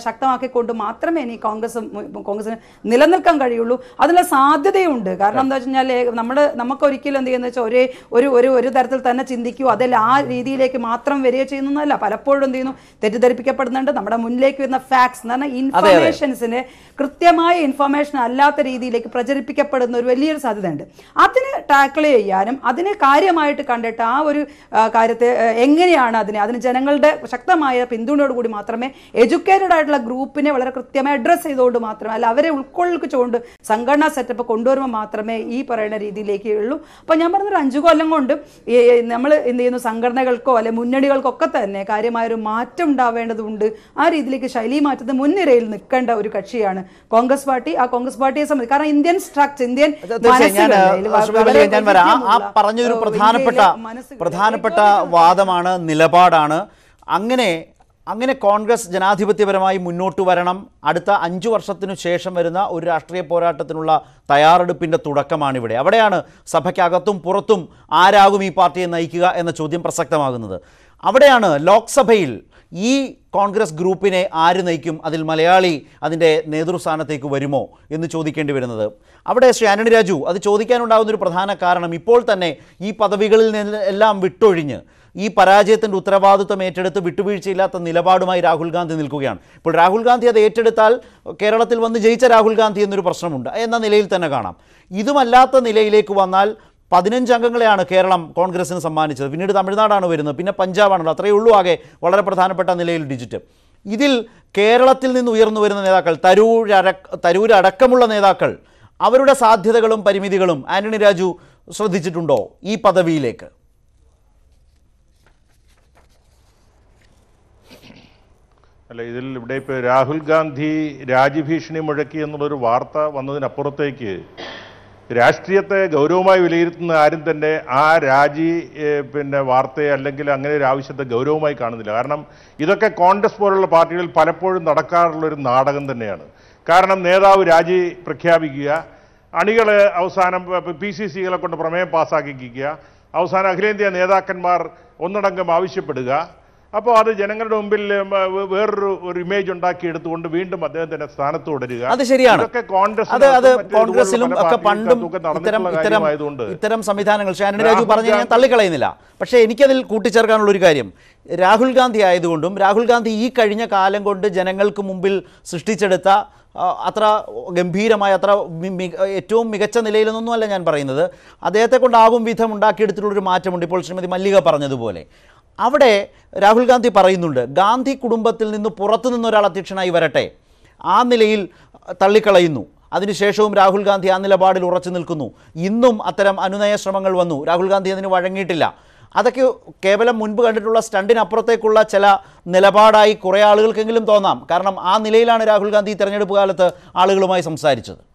ശക്തമാക്കിക്കൊണ്ട് മാത്രമേ ഇനി കോൺഗ്രസ് കോൺഗ്രസിന് നിലനിൽക്കാൻ കഴിയുള്ളൂ. അതിനുള്ള സാധ്യതയുണ്ട്. കാരണം എന്താ വെച്ച് കഴിഞ്ഞാൽ നമ്മൾ നമുക്ക് ഒരിക്കലും എന്ത് ചെയ്യുന്ന വെച്ചാൽ ഒരേ ഒരു ഒരു തരത്തിൽ തന്നെ ചിന്തിക്കൂ. അതിൽ ആ രീതിയിലേക്ക് മാത്രം വരികയോ ചെയ്യുന്നതല്ല പലപ്പോഴും എന്ത് ചെയ്യുന്നു? തെറ്റിദ്ധരിപ്പിക്കപ്പെടുന്നുണ്ട്. നമ്മുടെ മുന്നിലേക്ക് വരുന്ന ഫാക്ട്സ് എന്ന് പറഞ്ഞാൽ ഇൻഫർമേഷൻസിന് കൃത്യമായ ഇൻഫർമേഷൻ അല്ലാത്ത രീതിയിലേക്ക് പ്രചരിപ്പിക്കപ്പെടുന്ന ഒരു വലിയൊരു സാധ്യതയുണ്ട്. അതിന് ടാക്കിൾ ചെയ്യാനും അതിനെ കാര്യമായിട്ട് കണ്ടിട്ട് ആ ഒരു കാര്യത്തെ എങ്ങനെയാണ് അതിനെ അതിന് ജനങ്ങളുടെ ശക്തമായ പിന്തുണയോടുകൂടി മാത്രമേ എഡ്യൂക്കേറ്റഡ് ആയിട്ടുള്ള ഗ്രൂപ്പിനെ വളരെ കൃത്യമായി അഡ്രസ്സ് ചെയ്തുകൊണ്ട് മാത്രമേ അല്ല അവരെ ഉൾക്കൊള്ളിച്ചുകൊണ്ട് സംഘടനാ സെറ്റപ്പ് കൊണ്ടുവരുമ്പോൾ മാത്രമേ ഈ പറയുന്ന രീതിയിലേക്ക് ഉള്ളൂ. അപ്പോൾ ഞാൻ പറഞ്ഞൊരു അഞ്ചു കൊല്ലം കൊണ്ട് നമ്മൾ എന്ത് ചെയ്യുന്നു? സംഘടനകൾക്കോ അല്ലെ മുന്നണികൾക്കൊക്കെ തന്നെ കാര്യമായൊരു മാറ്റം ഉണ്ടാവേണ്ടതുണ്ട്. ആ രീതിയിലേക്ക് ശൈലി മാറ്റത്തിന് മുൻനിരയിൽ നിൽക്കേണ്ട ഒരു കക്ഷിയാണ് കോൺഗ്രസ് പാർട്ടി. ആ കോൺഗ്രസ് പാർട്ടിയെ സംബന്ധിച്ച് കാരണം ഇന്ത്യൻ സ്ട്രക്ചർ ഇന്ത്യൻ ഞാൻ വരാം. ആ- പറഞ്ഞൊരു പ്രധാനപ്പെട്ട പ്രധാനപ്പെട്ട വാദമാണ് നിലപാടാണ്. അങ്ങനെ അങ്ങനെ കോൺഗ്രസ് ജനാധിപത്യപരമായി മുന്നോട്ട് വരണം. അടുത്ത അഞ്ചു വർഷത്തിനു ശേഷം വരുന്ന ഒരു രാഷ്ട്രീയ പോരാട്ടത്തിനുള്ള തയ്യാറെടുപ്പിന്റെ തുടക്കമാണിവിടെ. അവിടെയാണ് സഭയ്ക്കകത്തും പുറത്തും ആരാകും ഈ പാർട്ടിയെ നയിക്കുക എന്ന ചോദ്യം പ്രസക്തമാകുന്നത്. അവിടെയാണ് ലോക്സഭയിൽ ഈ കോൺഗ്രസ് ഗ്രൂപ്പിനെ ആര് നയിക്കും? അതിൽ മലയാളി അതിന്റെ നേതൃസ്ഥാനത്തേക്ക് വരുമോ എന്ന് ചോദിക്കേണ്ടി വരുന്നത്. അവിടെ ശ്രീ ആന്റണി രാജു അത് ചോദിക്കാനുണ്ടാകുന്ന ഒരു പ്രധാന കാരണം ഇപ്പോൾ തന്നെ ഈ പദവികളിൽ നിന്ന് എല്ലാം വിട്ടൊഴിഞ്ഞ് ഈ പരാജയത്തിന്റെ ഉത്തരവാദിത്വം ഏറ്റെടുത്ത് വിട്ടുവീഴ്ചയില്ലാത്ത നിലപാടുമായി രാഹുൽ ഗാന്ധി നിൽക്കുകയാണ്. ഇപ്പോൾ രാഹുൽ ഗാന്ധി അത് ഏറ്റെടുത്താൽ കേരളത്തിൽ വന്ന് ജയിച്ച രാഹുൽ ഗാന്ധി എന്നൊരു പ്രശ്നമുണ്ട്. എന്ന നിലയിൽ തന്നെ കാണാം. ഇതുമല്ലാത്ത നിലയിലേക്ക് വന്നാൽ പതിനഞ്ച് അംഗങ്ങളെയാണ് കേരളം കോൺഗ്രസിന് സമ്മാനിച്ചത്. പിന്നീട് തമിഴ്നാടാണ് വരുന്നത്. പിന്നെ പഞ്ചാബാണല്ലോ അത്രയേ ഉള്ളൂ ആകെ വളരെ പ്രധാനപ്പെട്ട നിലയിൽ ഡിജിറ്റ്. ഇതിൽ കേരളത്തിൽ നിന്ന് ഉയർന്നു വരുന്ന നേതാക്കൾ തരൂരട തരൂരടക്കമുള്ള നേതാക്കൾ അവരുടെ സാധ്യതകളും പരിമിതികളും ആന്റണി രാജു ശ്രദ്ധിച്ചിട്ടുണ്ടോ ഈ പദവിയിലേക്ക്? അല്ല ഇതിൽ ഇവിടെ ഇപ്പോൾ രാഹുൽ ഗാന്ധി രാജ്യഭീഷണി മുഴക്കി എന്നുള്ളൊരു വാർത്ത വന്നതിനപ്പുറത്തേക്ക് രാഷ്ട്രീയത്തെ ഗൗരവമായി വിലയിരുത്തുന്ന ആരും തന്നെ ആ രാജി പിന്നെ വാർത്തയെ അല്ലെങ്കിൽ അങ്ങനെ ഒരു ആവശ്യത്തെ ഗൗരവമായി കാണുന്നില്ല. കാരണം ഇതൊക്കെ കോൺഗ്രസ് പോലുള്ള പാർട്ടികളിൽ പലപ്പോഴും നടക്കാറുള്ള ഒരു നാടകം തന്നെയാണ്. കാരണം നേതാവ് രാജി പ്രഖ്യാപിക്കുക അണികൾ അവസാനം പി സി സികളെ കൊണ്ട് പ്രമേയം പാസ്സാക്കിക്കുക അവസാനം അഖിലേന്ത്യാ നേതാക്കന്മാർ ഒന്നടങ്കം ആവശ്യപ്പെടുക അപ്പോൾ അത് ജനങ്ങളുടെ മുമ്പിൽ വേറൊരു ഒരു ഇമേജ് ഉണ്ടാക്കി എടുത്തുകൊണ്ട് വീണ്ടും അദ്ദേഹത്തിന്റെ സ്ഥാനത്ത് തുടരുക. അത് ശരിയാണ്. അത് അത് കോൺഗ്രസിലും ഒക്കെ പണ്ടും ഇത്തരം ഇത്തരം ആയതുകൊണ്ട് ഇത്തരം സംവിധാനങ്ങൾ ഷാനൻ രാജു പറഞ്ഞു ഞാൻ തള്ളിക്കളയുന്നില്ല. പക്ഷേ എനിക്കതിൽ കൂട്ടിച്ചേർക്കാനുള്ള ഒരു കാര്യം. രാഹുൽ ഗാന്ധി ആയതുകൊണ്ടും രാഹുൽ ഗാന്ധി ഈ കഴിഞ്ഞ കാലം കൊണ്ട് ജനങ്ങൾക്ക് മുമ്പിൽ സൃഷ്ടിച്ചെടുത്ത അത്ര ഗംഭീരമായ അത്ര ഏറ്റവും മികച്ച നിലയിലൊന്നുമല്ല ഞാൻ പറയുന്നത്. അദ്ദേഹത്തെ കൊണ്ടാകും വിധം ഉണ്ടാക്കിയെടുത്തിട്ടുള്ളൊരു മാറ്റമുണ്ട് ഇപ്പോൾ ശ്രീമതി മല്ലിക പറഞ്ഞതുപോലെ. അവിടെ രാഹുൽ ഗാന്ധി പറയുന്നുണ്ട് ഗാന്ധി കുടുംബത്തിൽ നിന്ന് പുറത്തു നിന്നൊരാൾ അധ്യക്ഷനായി വരട്ടെ. ആ നിലയിൽ തള്ളിക്കളയുന്നു. അതിനുശേഷവും രാഹുൽ ഗാന്ധി ആ നിലപാടിൽ ഉറച്ചു നിൽക്കുന്നു. ഇന്നും അത്തരം അനുനയ ശ്രമങ്ങൾ വന്നു. രാഹുൽ ഗാന്ധി അതിന് വഴങ്ങിയിട്ടില്ല. അതൊക്കെ കേവലം മുൻപ് കണ്ടിട്ടുള്ള സ്റ്റണ്ടിനപ്പുറത്തേക്കുള്ള ചില നിലപാടായി കുറേ ആളുകൾക്കെങ്കിലും തോന്നാം. കാരണം ആ നിലയിലാണ് രാഹുൽ ഗാന്ധി തിരഞ്ഞെടുപ്പ് കാലത്ത് ആളുകളുമായി സംസാരിച്ചത്.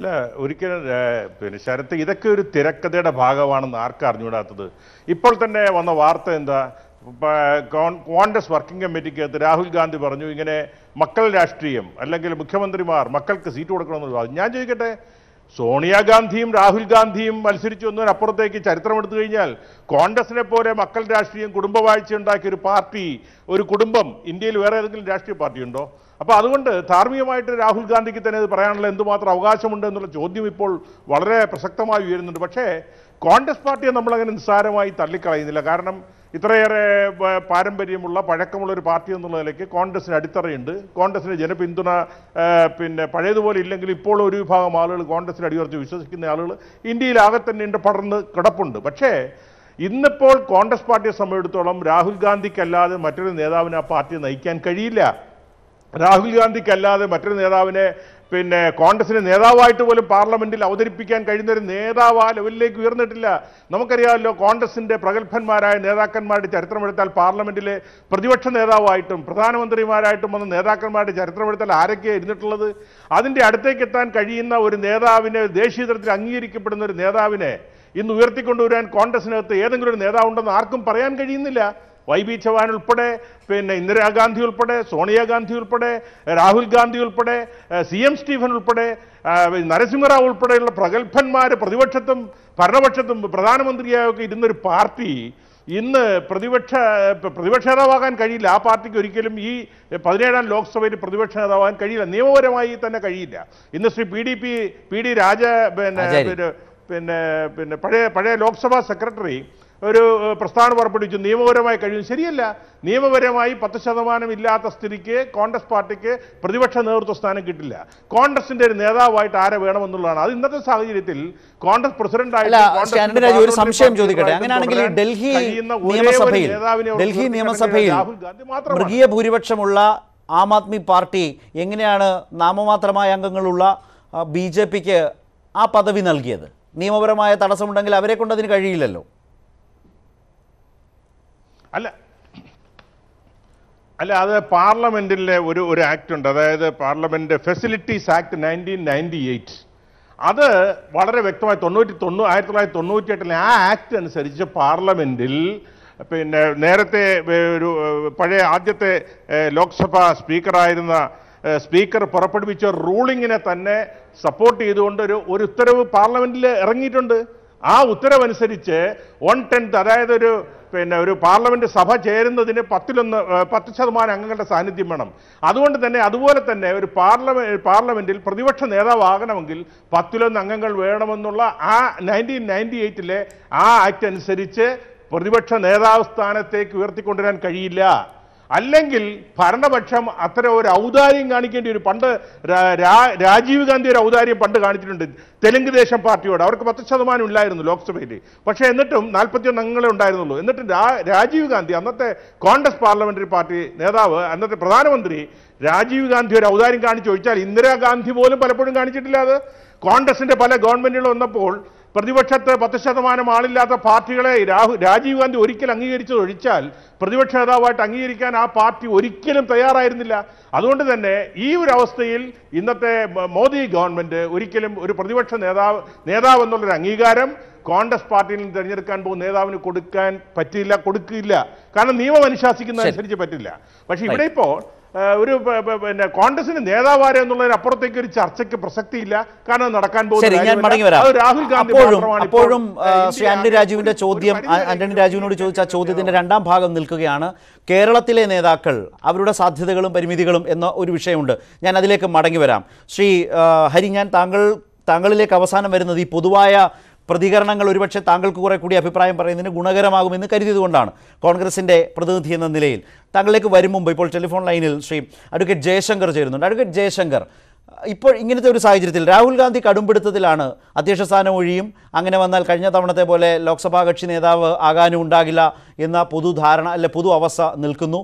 അല്ല ഒരിക്കലും പിന്നെ ശരത്ത് ഇതൊക്കെ ഒരു തിരക്കഥയുടെ ഭാഗമാണെന്ന് ആർക്കും അറിഞ്ഞുകൂടാത്തത്. ഇപ്പോൾ തന്നെ വന്ന വാർത്ത എന്താ? കോൺഗ്രസ് വർക്കിംഗ് കമ്മിറ്റിക്കകത്ത് രാഹുൽ ഗാന്ധി പറഞ്ഞു ഇങ്ങനെ മക്കൾ രാഷ്ട്രീയം അല്ലെങ്കിൽ മുഖ്യമന്ത്രിമാർ മക്കൾക്ക് സീറ്റ് കൊടുക്കണമെന്ന് പറഞ്ഞു ഞാൻ ചോദിക്കട്ടെ സോണിയാഗാന്ധിയും രാഹുൽ ഗാന്ധിയും മത്സരിച്ചു വന്നതിനപ്പുറത്തേക്ക് ചരിത്രം എടുത്തു കഴിഞ്ഞാൽ കോൺഗ്രസിനെ പോലെ മക്കൾ രാഷ്ട്രീയം കുടുംബവാഴ്ച ഉണ്ടാക്കിയ ഒരു പാർട്ടി ഒരു കുടുംബം ഇന്ത്യയിൽ വേറെ ഏതെങ്കിലും രാഷ്ട്രീയ പാർട്ടി ഉണ്ടോ അപ്പോൾ അതുകൊണ്ട് ധാർമ്മികമായിട്ട് രാഹുൽ ഗാന്ധിക്ക് തന്നെ ഇത് പറയാനുള്ള എന്തുമാത്രം അവകാശമുണ്ട് എന്നുള്ള ചോദ്യം ഇപ്പോൾ വളരെ പ്രസക്തമായി ഉയരുന്നുണ്ട്. പക്ഷേ കോൺഗ്രസ് പാർട്ടിയെ നമ്മളങ്ങനെ നിസ്സാരമായി തള്ളിക്കളയുന്നില്ല. കാരണം ഇത്രയേറെ പാരമ്പര്യമുള്ള പഴക്കമുള്ള ഒരു പാർട്ടി എന്നുള്ള നിലയ്ക്ക് കോൺഗ്രസിന് അടിത്തറയുണ്ട്. കോൺഗ്രസിന് ജനപിന്തുണ പിന്നെ പഴയതുപോലെ ഇല്ലെങ്കിൽ ഇപ്പോൾ ഒരു വിഭാഗം ആളുകൾ കോൺഗ്രസിന് അടിയുറച്ച് വിശ്വസിക്കുന്ന ആളുകൾ ഇന്ത്യയിലാകെ തന്നെ ഉണ്ട് പടർന്ന് കിടപ്പുണ്ട്. പക്ഷേ ഇന്നിപ്പോൾ കോൺഗ്രസ് പാർട്ടിയെ സംബന്ധിച്ചിടത്തോളം രാഹുൽ ഗാന്ധിക്കല്ലാതെ മറ്റൊരു നേതാവിന് ആ പാർട്ടി നയിക്കാൻ കഴിയില്ല. രാഹുൽ ഗാന്ധിക്കല്ലാതെ മറ്റൊരു നേതാവിനെ പിന്നെ കോൺഗ്രസിന് നേതാവായിട്ട് പോലും പാർലമെന്റിൽ അവതരിപ്പിക്കാൻ കഴിയുന്ന ഒരു നേതാവ് ആ ലെവലിലേക്ക് ഉയർന്നിട്ടില്ല. നമുക്കറിയാമല്ലോ കോൺഗ്രസിന്റെ പ്രഗത്ഭന്മാരായ നേതാക്കന്മാരുടെ ചരിത്രമെടുത്താൽ പാർലമെന്റിലെ പ്രതിപക്ഷ നേതാവായിട്ടും പ്രധാനമന്ത്രിമാരായിട്ടും വന്ന നേതാക്കന്മാരുടെ ചരിത്രമെടുത്താൽ ആരൊക്കെയാണ് ഇരുന്നിട്ടുള്ളത്? അതിന്റെ അടുത്തേക്ക് എത്താൻ കഴിയുന്ന ഒരു നേതാവിനെ ദേശീയ തലത്തിൽ അംഗീകരിക്കപ്പെടുന്ന ഒരു നേതാവിനെ ഇന്ന് ഉയർത്തിക്കൊണ്ടുവരാൻ കോൺഗ്രസിനകത്ത് ഏതെങ്കിലും ഒരു നേതാവുണ്ടെന്ന് ആർക്കും പറയാൻ കഴിയുന്നില്ല. വൈ ബി ചവാൻ ഉൾപ്പെടെ പിന്നെ ഇന്ദിരാഗാന്ധി ഉൾപ്പെടെ സോണിയാഗാന്ധി ഉൾപ്പെടെ രാഹുൽ ഗാന്ധി ഉൾപ്പെടെ സി എം സ്റ്റീഫൻ ഉൾപ്പെടെ നരസിംഹറാവ് ഉൾപ്പെടെയുള്ള പ്രഗത്ഭന്മാർ പ്രതിപക്ഷത്തും ഭരണപക്ഷത്തും പ്രധാനമന്ത്രിയായൊക്കെ ഇരുന്നൊരു പാർട്ടി ഇന്ന് പ്രതിപക്ഷ പ്രതിപക്ഷ നേതാവാകാൻ കഴിയില്ല. ആ പാർട്ടിക്ക് ഒരിക്കലും ഈ പതിനേഴാം ലോക്സഭയിൽ പ്രതിപക്ഷ നേതാവാകാൻ കഴിയില്ല. നിയമപരമായി തന്നെ കഴിയില്ല. ഇന്ന് Shri P D P P D Raja പിന്നെ പിന്നെ പിന്നെ പഴയ പഴയ ലോക്സഭാ സെക്രട്ടറി ഒരു പ്രസ്ഥാനം പ്രസ്താവന പുറപ്പെടുവിച്ചു നിയമപരമായി കഴിയും. ശരിയല്ല. നിയമപരമായി പത്ത് ശതമാനം ഇല്ലാത്ത സ്ഥിതിക്ക് കോൺഗ്രസ് പാർട്ടിക്ക് പ്രതിപക്ഷ നേതൃത്വ സ്ഥാനം കിട്ടില്ല. കോൺഗ്രസിന്റെ ഒരു നേതാവായിട്ട് ആരെ വേണമെന്നുള്ളതാണ്. അത് ഇന്നത്തെ സാഹചര്യത്തിൽ കോൺഗ്രസ് പ്രസിഡന്റ് ആയിട്ട് ശ്രീ ഒരു സംശയം ചോദിക്കട്ടെ. അങ്ങനെയാണെങ്കിൽ ഡൽഹി നിയമസഭയിൽ ഡൽഹി നിയമസഭയിൽ മൃഗീയ ഭൂരിപക്ഷമുള്ള ആം ആദ്മി പാർട്ടി എങ്ങനെയാണ് നാമമാത്രമായ അംഗങ്ങളുള്ള ബി ജെ പിക്ക് ആ പദവി നൽകിയത്? നിയമപരമായ തടസ്സമുണ്ടെങ്കിൽ അവരെ കൊണ്ട് അതിന് കഴിയില്ലല്ലോ. അല്ല. അല്ല അത് പാർലമെന്റിലെ ഒരു ഒരു ആക്ട് ഉണ്ട്. അതായത് parliament facilities act nineteen ninety eight അത് വളരെ വ്യക്തമായി തൊണ്ണൂറ്റി തൊണ്ണൂ ആയിരത്തി തൊള്ളായിരത്തി തൊണ്ണൂറ്റി എട്ടിലെ ആ ആക്ട് അനുസരിച്ച് പാർലമെന്റിൽ പിന്നെ നേരത്തെ ഒരു പഴയ ആദ്യത്തെ ലോക്സഭാ സ്പീക്കറായിരുന്ന സ്പീക്കർ പുറപ്പെടുവിച്ച റൂളിങ്ങിനെ തന്നെ സപ്പോർട്ട് ചെയ്തുകൊണ്ട് ഒരു ഒരു ഉത്തരവ് പാർലമെന്റിൽ ഇറങ്ങിയിട്ടുണ്ട്. ആ ഉത്തരവനുസരിച്ച് വൺ ടെൻത്ത് അതായത് ഒരു പിന്നെ ഒരു പാർലമെന്റ് സഭ ചേരുന്നതിന് പത്തിലൊന്ന് പത്ത് ശതമാനം അംഗങ്ങളുടെ സാന്നിധ്യം വേണം. അതുകൊണ്ട് തന്നെ അതുപോലെ തന്നെ ഒരു പാർലമെന്റ് പാർലമെന്റിൽ പ്രതിപക്ഷ നേതാവാകണമെങ്കിൽ പത്തിലൊന്ന് അംഗങ്ങൾ വേണമെന്നുള്ള ആ നയന്റീൻ നയന്റി എയ്റ്റിലെ ആ ആക്ട് അനുസരിച്ച് പ്രതിപക്ഷ നേതാവ് സ്ഥാനത്തേക്ക് ഉയർത്തിക്കൊണ്ടുവരാൻ കഴിയില്ല. അല്ലെങ്കിൽ ഭരണപക്ഷം അത്തരം ഒരു ഔദാര്യം കാണിക്കേണ്ടി ഒരു പണ്ട് രാജീവ് ഗാന്ധി ഒരു ഔദാര്യം പണ്ട് കാണിച്ചിട്ടുണ്ട്. തെലുങ്ക് ദേശം പാർട്ടിയോട്. അവർക്ക് പത്ത് ശതമാനം ഇല്ലായിരുന്നു ലോക്സഭയിൽ പക്ഷേ എന്നിട്ടും നാൽപ്പത്തിയൊന്ന് അംഗങ്ങളെ ഉണ്ടായിരുന്നുള്ളൂ. എന്നിട്ടും രാജീവ് ഗാന്ധി അന്നത്തെ കോൺഗ്രസ് പാർലമെന്ററി പാർട്ടി നേതാവ് അന്നത്തെ പ്രധാനമന്ത്രി രാജീവ് ഗാന്ധി ഒരു ഔദാര്യം കാണിച്ചു ചോദിച്ചാൽ ഇന്ദിരാഗാന്ധി പോലും പലപ്പോഴും കാണിച്ചിട്ടില്ല അത്. കോൺഗ്രസിന്റെ പല ഗവൺമെന്റുകൾ വന്നപ്പോൾ പ്രതിപക്ഷത്ത് പത്ത് ശതമാനം ആളില്ലാത്ത പാർട്ടികളെ രാഹു രാജീവ് ഗാന്ധി ഒരിക്കൽ അംഗീകരിച്ചതൊഴിച്ചാൽ പ്രതിപക്ഷ നേതാവായിട്ട് അംഗീകരിക്കാൻ ആ പാർട്ടി ഒരിക്കലും തയ്യാറായിരുന്നില്ല. അതുകൊണ്ട് തന്നെ ഈ ഒരു അവസ്ഥയിൽ ഇന്നത്തെ മോദി ഗവൺമെന്റ് ഒരിക്കലും ഒരു പ്രതിപക്ഷ നേതാവ് നേതാവ് എന്നുള്ളൊരു അംഗീകാരം കോൺഗ്രസ് പാർട്ടിയിൽ നിന്ന് തിരഞ്ഞെടുക്കാൻ പോകുന്ന നേതാവിന് കൊടുക്കാൻ പറ്റില്ല കൊടുക്കില്ല. കാരണം നിയമം അനുശാസിക്കുന്നതനുസരിച്ച് പറ്റില്ല. പക്ഷെ ഇവിടെ ഇപ്പോൾ ഒരു പിന്നെ കോൺഗ്രസിന് നേതാവാരെ എന്നുള്ളതിന് അപ്പുറത്തേക്ക് ഒരു ചർച്ചയ്ക്ക് പ്രസക്തിയില്ല. കാരണം നടക്കാൻ പോകുന്നു രാഹുൽ ഗാന്ധി അപ്പോഴും ശ്രീ ആന്റണി രാജുവിന്റെ ചോദ്യം ആന്റണി രാജുവിനോട് ചോദിച്ച ചോദ്യത്തിന്റെ രണ്ടാം ഭാഗം നിൽക്കുകയാണ്. കേരളത്തിലെ നേതാക്കൾ അവരുടെ സാധ്യതകളും പരിമിതികളും എന്ന ഒരു വിഷയമുണ്ട്. ഞാൻ അതിലേക്ക് മടങ്ങി വരാം. ശ്രീ ഹരി ഞാൻ താങ്കൾ താങ്കളിലേക്ക് അവസാനം വരുന്നത് ഈ പൊതുവായ പ്രതികരണങ്ങൾ ഒരുപക്ഷെ താങ്കൾക്ക് കുറെ കൂടി അഭിപ്രായം പറയുന്നതിന് ഗുണകരമാകുമെന്ന് കരുതിയതുകൊണ്ടാണ് കോൺഗ്രസിന്റെ പ്രതിനിധി എന്ന നിലയിൽ. താങ്കളിലേക്ക് വരും മുമ്പ് ഇപ്പോൾ ടെലിഫോൺ ലൈനിൽ ശ്രീ അഡ്വക്കേറ്റ് ജയശങ്കർ ചേരുന്നുണ്ട്. അഡ്വക്കേറ്റ് ജയശങ്കർ ഇപ്പോൾ ഇങ്ങനത്തെ ഒരു സാഹചര്യത്തിൽ രാഹുൽ ഗാന്ധി കടുംപിടുത്തത്തിലാണ് അധ്യക്ഷ സ്ഥാനം ഒഴിയും. അങ്ങനെ വന്നാൽ കഴിഞ്ഞ തവണത്തെ പോലെ ലോക്സഭാ കക്ഷി നേതാവ് ആകാനും ഉണ്ടാകില്ല എന്ന പൊതുധാരണ അല്ലെ പൊതു അവസ്ഥ നിൽക്കുന്നു.